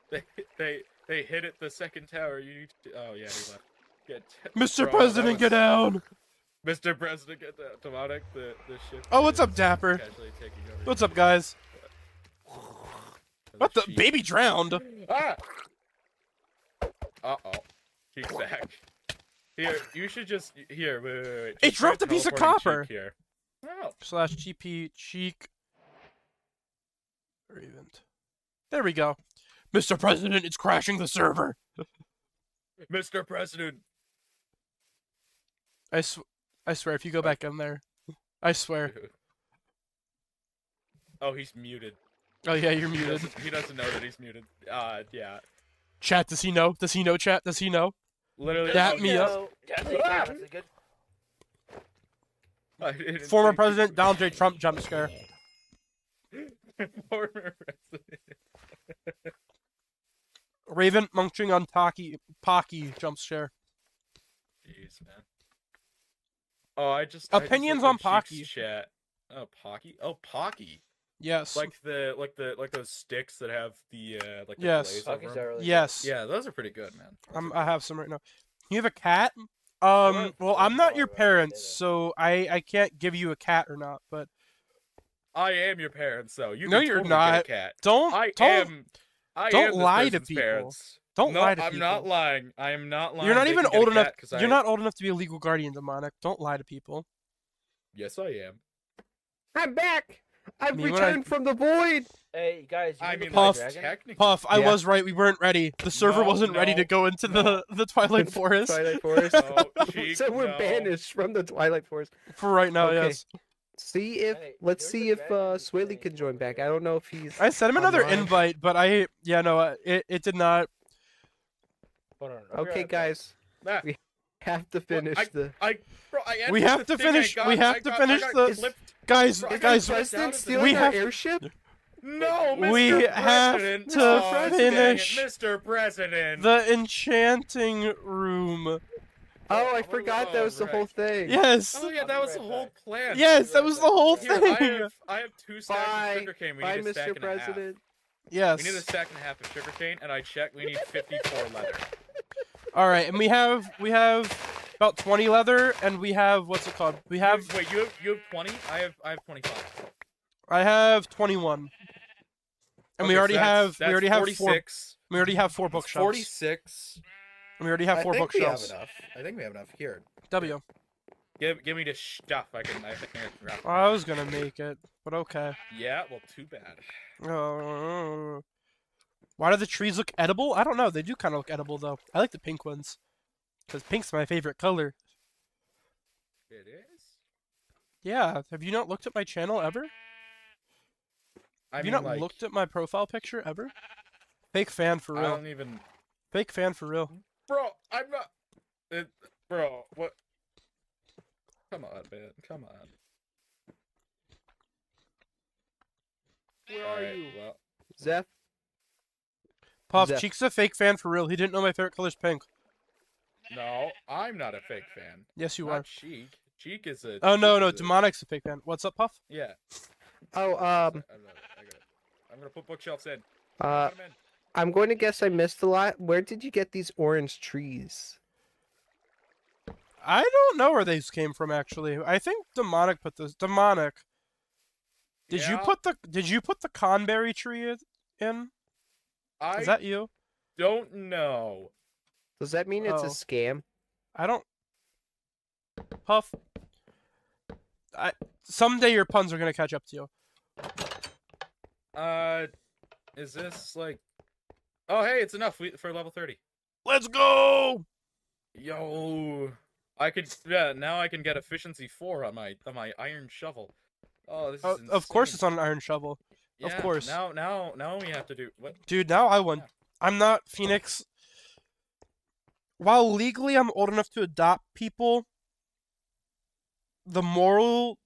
They they they hit it the second tower. You need to. Oh yeah, he left. Get. Mr. President, was- get down! Mr. President, get down. Demonic, the the ship. Oh, what's up, Dapper? casually taking over What's up, guys? What the? sheep. Baby drowned. Ah! Uh oh. Cheek's back. Here, you should just here. Wait, wait, wait. wait. It dropped a piece of copper. Here. Oh, Slash GP cheek. Or event. There we go. Mr. President, it's crashing the server. Mr. President. I sw- I swear, if you go back in there, I swear. Oh, he's muted. Oh yeah, you're He muted. doesn't, he doesn't know that he's muted. Uh, yeah. Chat, does he know? Does he know? Chat, does he know? Literally. Dap me up. No, that's a, that's a good. Former President Donald J. Trump jump scare. Former resident. Raven munching on Taki Pocky jump scare. Jeez, man. Oh, I just I just Opinions on Pocky. Chat. Oh, Pocky. Oh, Pocky. Yes. Like the like the like those sticks that have the uh like the Yes. glaze over Pockies 'em. are really good. yes. Yeah, those are pretty good, man. Those I'm, I have some right now. You have a cat? Um. Well, I'm not your parents, so I I can't give you a cat or not. But I am your parents, though. You No, can you're totally get not. a cat. don't I don't am. I don't am lie to people. Parents. don't no, lie to I'm people. not lying. I am not lying. You're not They even can get a old enough. You're I- not old enough to be a legal guardian, demonic. Don't lie to people. Yes, I am. I'm back. I've Me when I- returned from the void. Hey guys, you I mean, Black like, Puff. Puff, I Yeah. was right. We weren't ready. The server No, wasn't ready to go into no. the the Twilight Forest Twilight Forest. No, oh, Cheek, so we're no. banished from the Twilight Forest. for right now. Okay. Yes. See if Hey, let's see if dragon uh Swaley can join back. I don't know if he's I sent him another Online. invite, but I yeah no uh, it it did not. Hold on, I'll Okay right back. guys. Ah, We have to finish I- the I, bro, I We have to finish- got- we have I to got- finish the- clipped. Guys, Bro, guys, President stealing We our have- airship? No, Mr. We have President. to oh, dang it, Mr. President. the enchanting room. Oh, I Oh, forgot that was the right. whole thing. Yes. Oh yeah, that was the whole plan. Yes, that was the whole Here, I thing. have, I have two stacks Bye. of sugarcane. We Bye, need a stack Mr. and a half. President. Yes. We need a stack and a half of sugarcane, and I checked. We need 54 leather. All right, and we have we have about 20 leather, and we have what's it called? We have You- wait. You have you have 20. I have I have 25. I have 21, and we already so that's- have we that's already have four we already have four bookshelves. 46. And we already have four I think we have bookshelves. enough. I think we have enough here. W. Give give me the stuff. I can I think I can grab. I was gonna make it, but okay. Yeah. Well, too bad. Uh, why do the trees look edible? I don't know. They do kind of look edible though. I like the pink ones, cause pink's my favorite color. It is. Yeah. Have you not looked at my channel ever? I Have mean, you not like, looked at my profile picture ever? Fake fan for real. I real. don't even. Fake fan for real. Bro, I'm not. It, bro, what? Come on, man. Come on. Where are Alright, you? Well, Zeph? Puff, Zeph. Cheek's a fake fan for real. He didn't know my favorite color's pink. no, I'm not a fake fan. Yes, you not are. Cheek. Cheek is a. Oh no, no, is a- Demonic's a fake fan. What's up, Puff? Yeah. Oh, um, I, I, got it, I got it. I'm gonna put bookshelves in. uh, Put 'em in. I'm going to guess I missed a lot. Where did you get these orange trees? I don't know where these came from actually. I think Demonic put this. Demonic. Did you put the Did you put the conberry tree in? I Is that you? don't know. Does that mean it's Oh. a scam? I don't. Puff. I someday your puns are gonna catch up to you. Uh, is this like? Oh, hey, it's enough for level thirty. Let's go. Yo, I could yeah. Now I can get efficiency four on my on my iron shovel. Oh, this is Uh, of course, it's on an iron shovel, of course. Now, now, now we have to do what? dude. Now I won. Yeah. I'm not Phoenix. While legally I'm old enough to adopt people, the moral,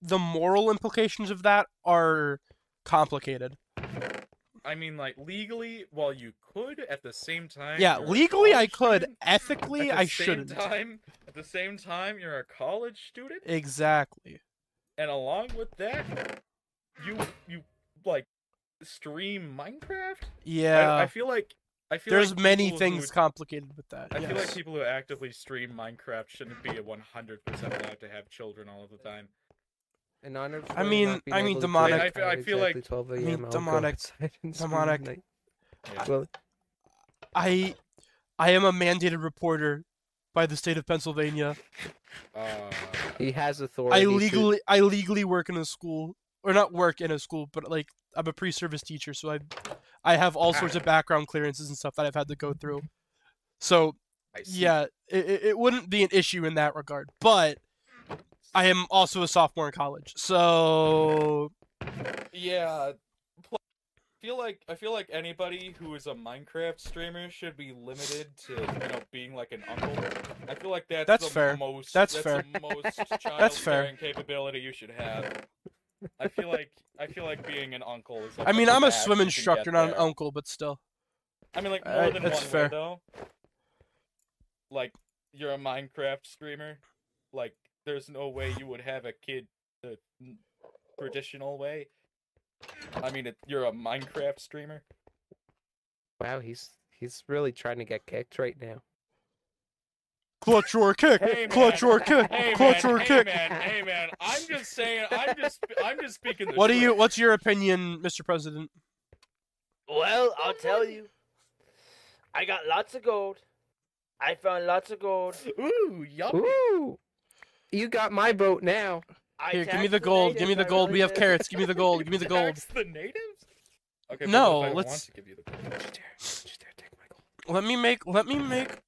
the moral implications of that are complicated. I mean, like legally, while you could, at the same time. Yeah, legally I could. student, Ethically, at the I same shouldn't. Time, at the same time, you're a college student, Exactly. and along with that, you you like stream Minecraft. Yeah. I, I feel like I feel There's like many things Who, complicated with that. I feel like people who actively stream Minecraft shouldn't be 100% allowed to have children all of the time. In honor of I mean- I mean, able demonic- drink I feel- I at feel like- 12 I mean, I'll demonic- outside and scream demonic- Yeah. Well, I, I am a mandated reporter by the state of Pennsylvania. Uh, he has authority. I to- legally I legally work in a school or not work in a school, but like I'm a pre-service teacher, so I I have all sorts of background clearances and stuff that I've had to go through. So I see. yeah, it, it- it wouldn't be an issue in that regard. But I am also a sophomore in college, so Yeah. pl- feel like I feel like anybody who is a Minecraft streamer should be limited to you know being like an uncle. I feel like that's, That's the fair. most That's that's fair. the most That's fair. capability you should have. I feel like I feel like being an uncle is. Like I mean, I'm a swim instructor, not an uncle, but still. I mean, like uh, more Alright, than that's one fair. way though. Like you're a Minecraft streamer. Like there's no way you would have a kid the traditional way. I mean, it, you're a Minecraft streamer. Wow, he's he's really trying to get kicked right now. Clutch or kick, Hey, clutch or kick, Hey clutch man, or hey kick. man, hey man. I'm just saying. I'm just I'm just speaking the What do you? What's your opinion, Mr. President? Well, I'll tell you. I got lots of gold. I found lots of gold. Ooh, yummy. Ooh, you got my vote now. I Here, give me taxed the gold. Give me the gold. really We have did. carrots. Give me the gold. Give me the gold. Tax the natives? Okay, No, I let's- want to give you the gold. Don't you dare! Don't you dare take my gold. Let me make. Let me make.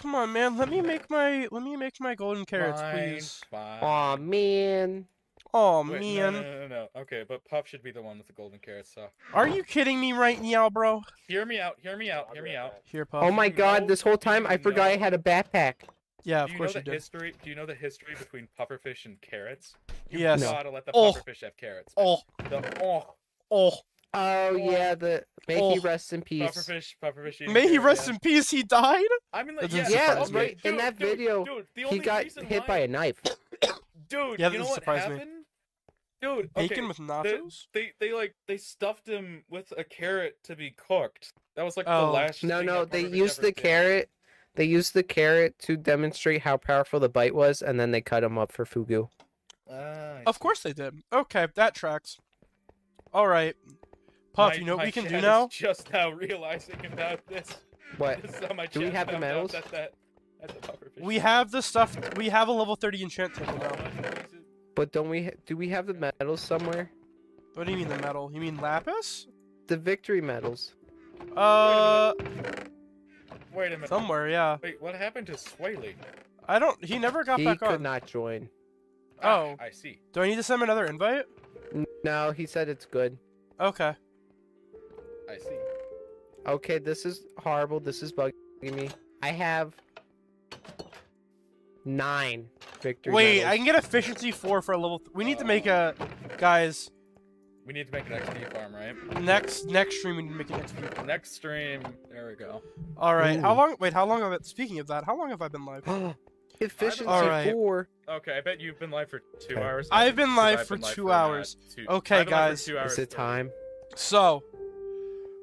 Come on, man. Let me make my. Let me make my golden carrots, Fine, please. Fine. Aw man. Oh Wait, man. No, no, no, no, no. Okay, but Puff should be the one with the golden carrots. So Are you kidding me right now, bro? hear me out. Hear me out. Hear me out. back. Here, pup. Oh my god, this whole time I you forgot I had a backpack. Yeah, do of you course know you the did. history? Do you know the history between pufferfish and carrots? You Yes. No. gotta let the Oh. pufferfish have carrots. man. Oh, The, oh, oh. Oh yeah, the may he Oh. rest in peace. pufferfish, pufferfish. May he rest yeah. in peace. He died. I mean, like, yeah, doesn't Yeah, surprise me. right in that dude, video, dude, the He got hit why- by a knife. Dude, Yeah, you that know what surprised me. happened? Dude, okay, Bacon with nachos. they they like they stuffed him with a carrot to be cooked. That was like Oh. the last. No, thing no, they used the did. carrot. They used the carrot to demonstrate how powerful the bite was, and then they cut him up for fugu. I Of see. course they did. Okay, that tracks. All right, Puff. My- you know what we can do now? Just now realizing about this. What? This is Do we have the medals? That, that, that's. We have the stuff. We have a level 30 enchant table now. But don't we? Do we have the medals somewhere? What do you mean the metal? You mean lapis? The victory medals. Uh, Wait a minute. somewhere, yeah. Wait, what happened to Swaley? I don't. He never got he back could on. not join. Ah, Oh. I see. Do I need to send him another invite? No, he said it's good. Okay. I see. Okay, this is horrible. This is bugging me. I have nine victory. Wait, medals. I can get efficiency four for a level. Th- we need to make a, guys. We need to make an XP farm, right? Next next stream we need to make an XP. farm. Next stream. There we go. All right. How long? Wait, how long have I? Speaking of that, how long have I been live? Efficiency Alright. four. Okay, I bet you've been live for two Okay. hours. I've I think, been 'cause live I've for been live two hours. two- Okay, I've been live for guys. two hours Is it time? So,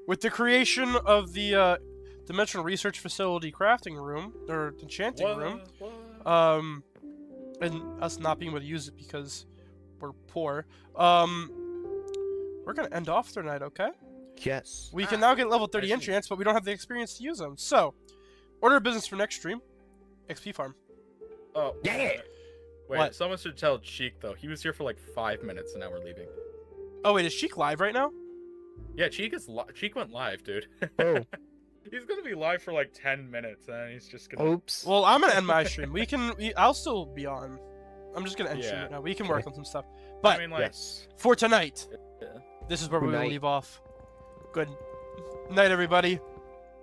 with the creation of the uh, Dimensional Research Facility crafting room or enchanting What? room, What? um, and us not being able to use it because we're poor, um, we're gonna end off tonight. Okay. Yes. We can ah. now get level 30 I enchants, but we don't have the experience to use them. So, order of business for next stream: XP farm. Oh, Yeah. Wait, wait, What? someone should tell Cheek though. He was here for like five minutes and now we're leaving. Oh wait, is Cheek live right now? Yeah, Cheek is li- Cheek went live, dude. Oh, he's gonna be live for like ten minutes and he's just gonna. oops. Well, I'm gonna end my stream. We can. We, I'll still be on. I'm just gonna end stream right now. We can Okay. work on some stuff. But I mean, like, yes. for tonight, yeah. This is where Good we will night. leave off. Good night, everybody.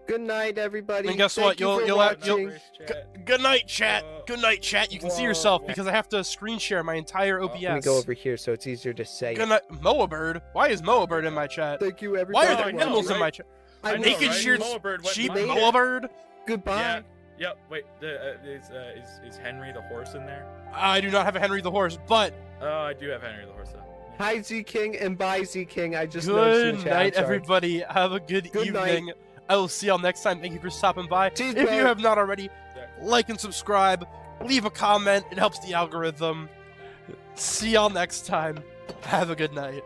Good night, everybody. And guess Thank what? you You'll- you'll have- watching. you'll- Voice G- good night, chat. Uh, Good night, chat. You can see yourself whoa. because I have to screen share my entire. OBS. Let me go over here so it's easier to say. Good night, Moa Bird. Why is Moa Bird in my chat? Thank you, everybody. Why are there I know, animals in my chat? I I know, Naked right? shears, Moa Bird sheep. Moa Bird. Goodbye. Yeah. Yep. Wait. The, uh, is, uh, is is Henry the horse in there? I do not have a Henry the horse, but Oh, I do have Henry the horse though. Hi, Z King, and bye, Z King. I just good the chat. I'm night, everybody. Have a good, Good night. evening. I will see y'all next time. Thank you for stopping by. If bro. you have not already, like and subscribe. Leave a comment. It helps the algorithm. See y'all next time. Have a good night.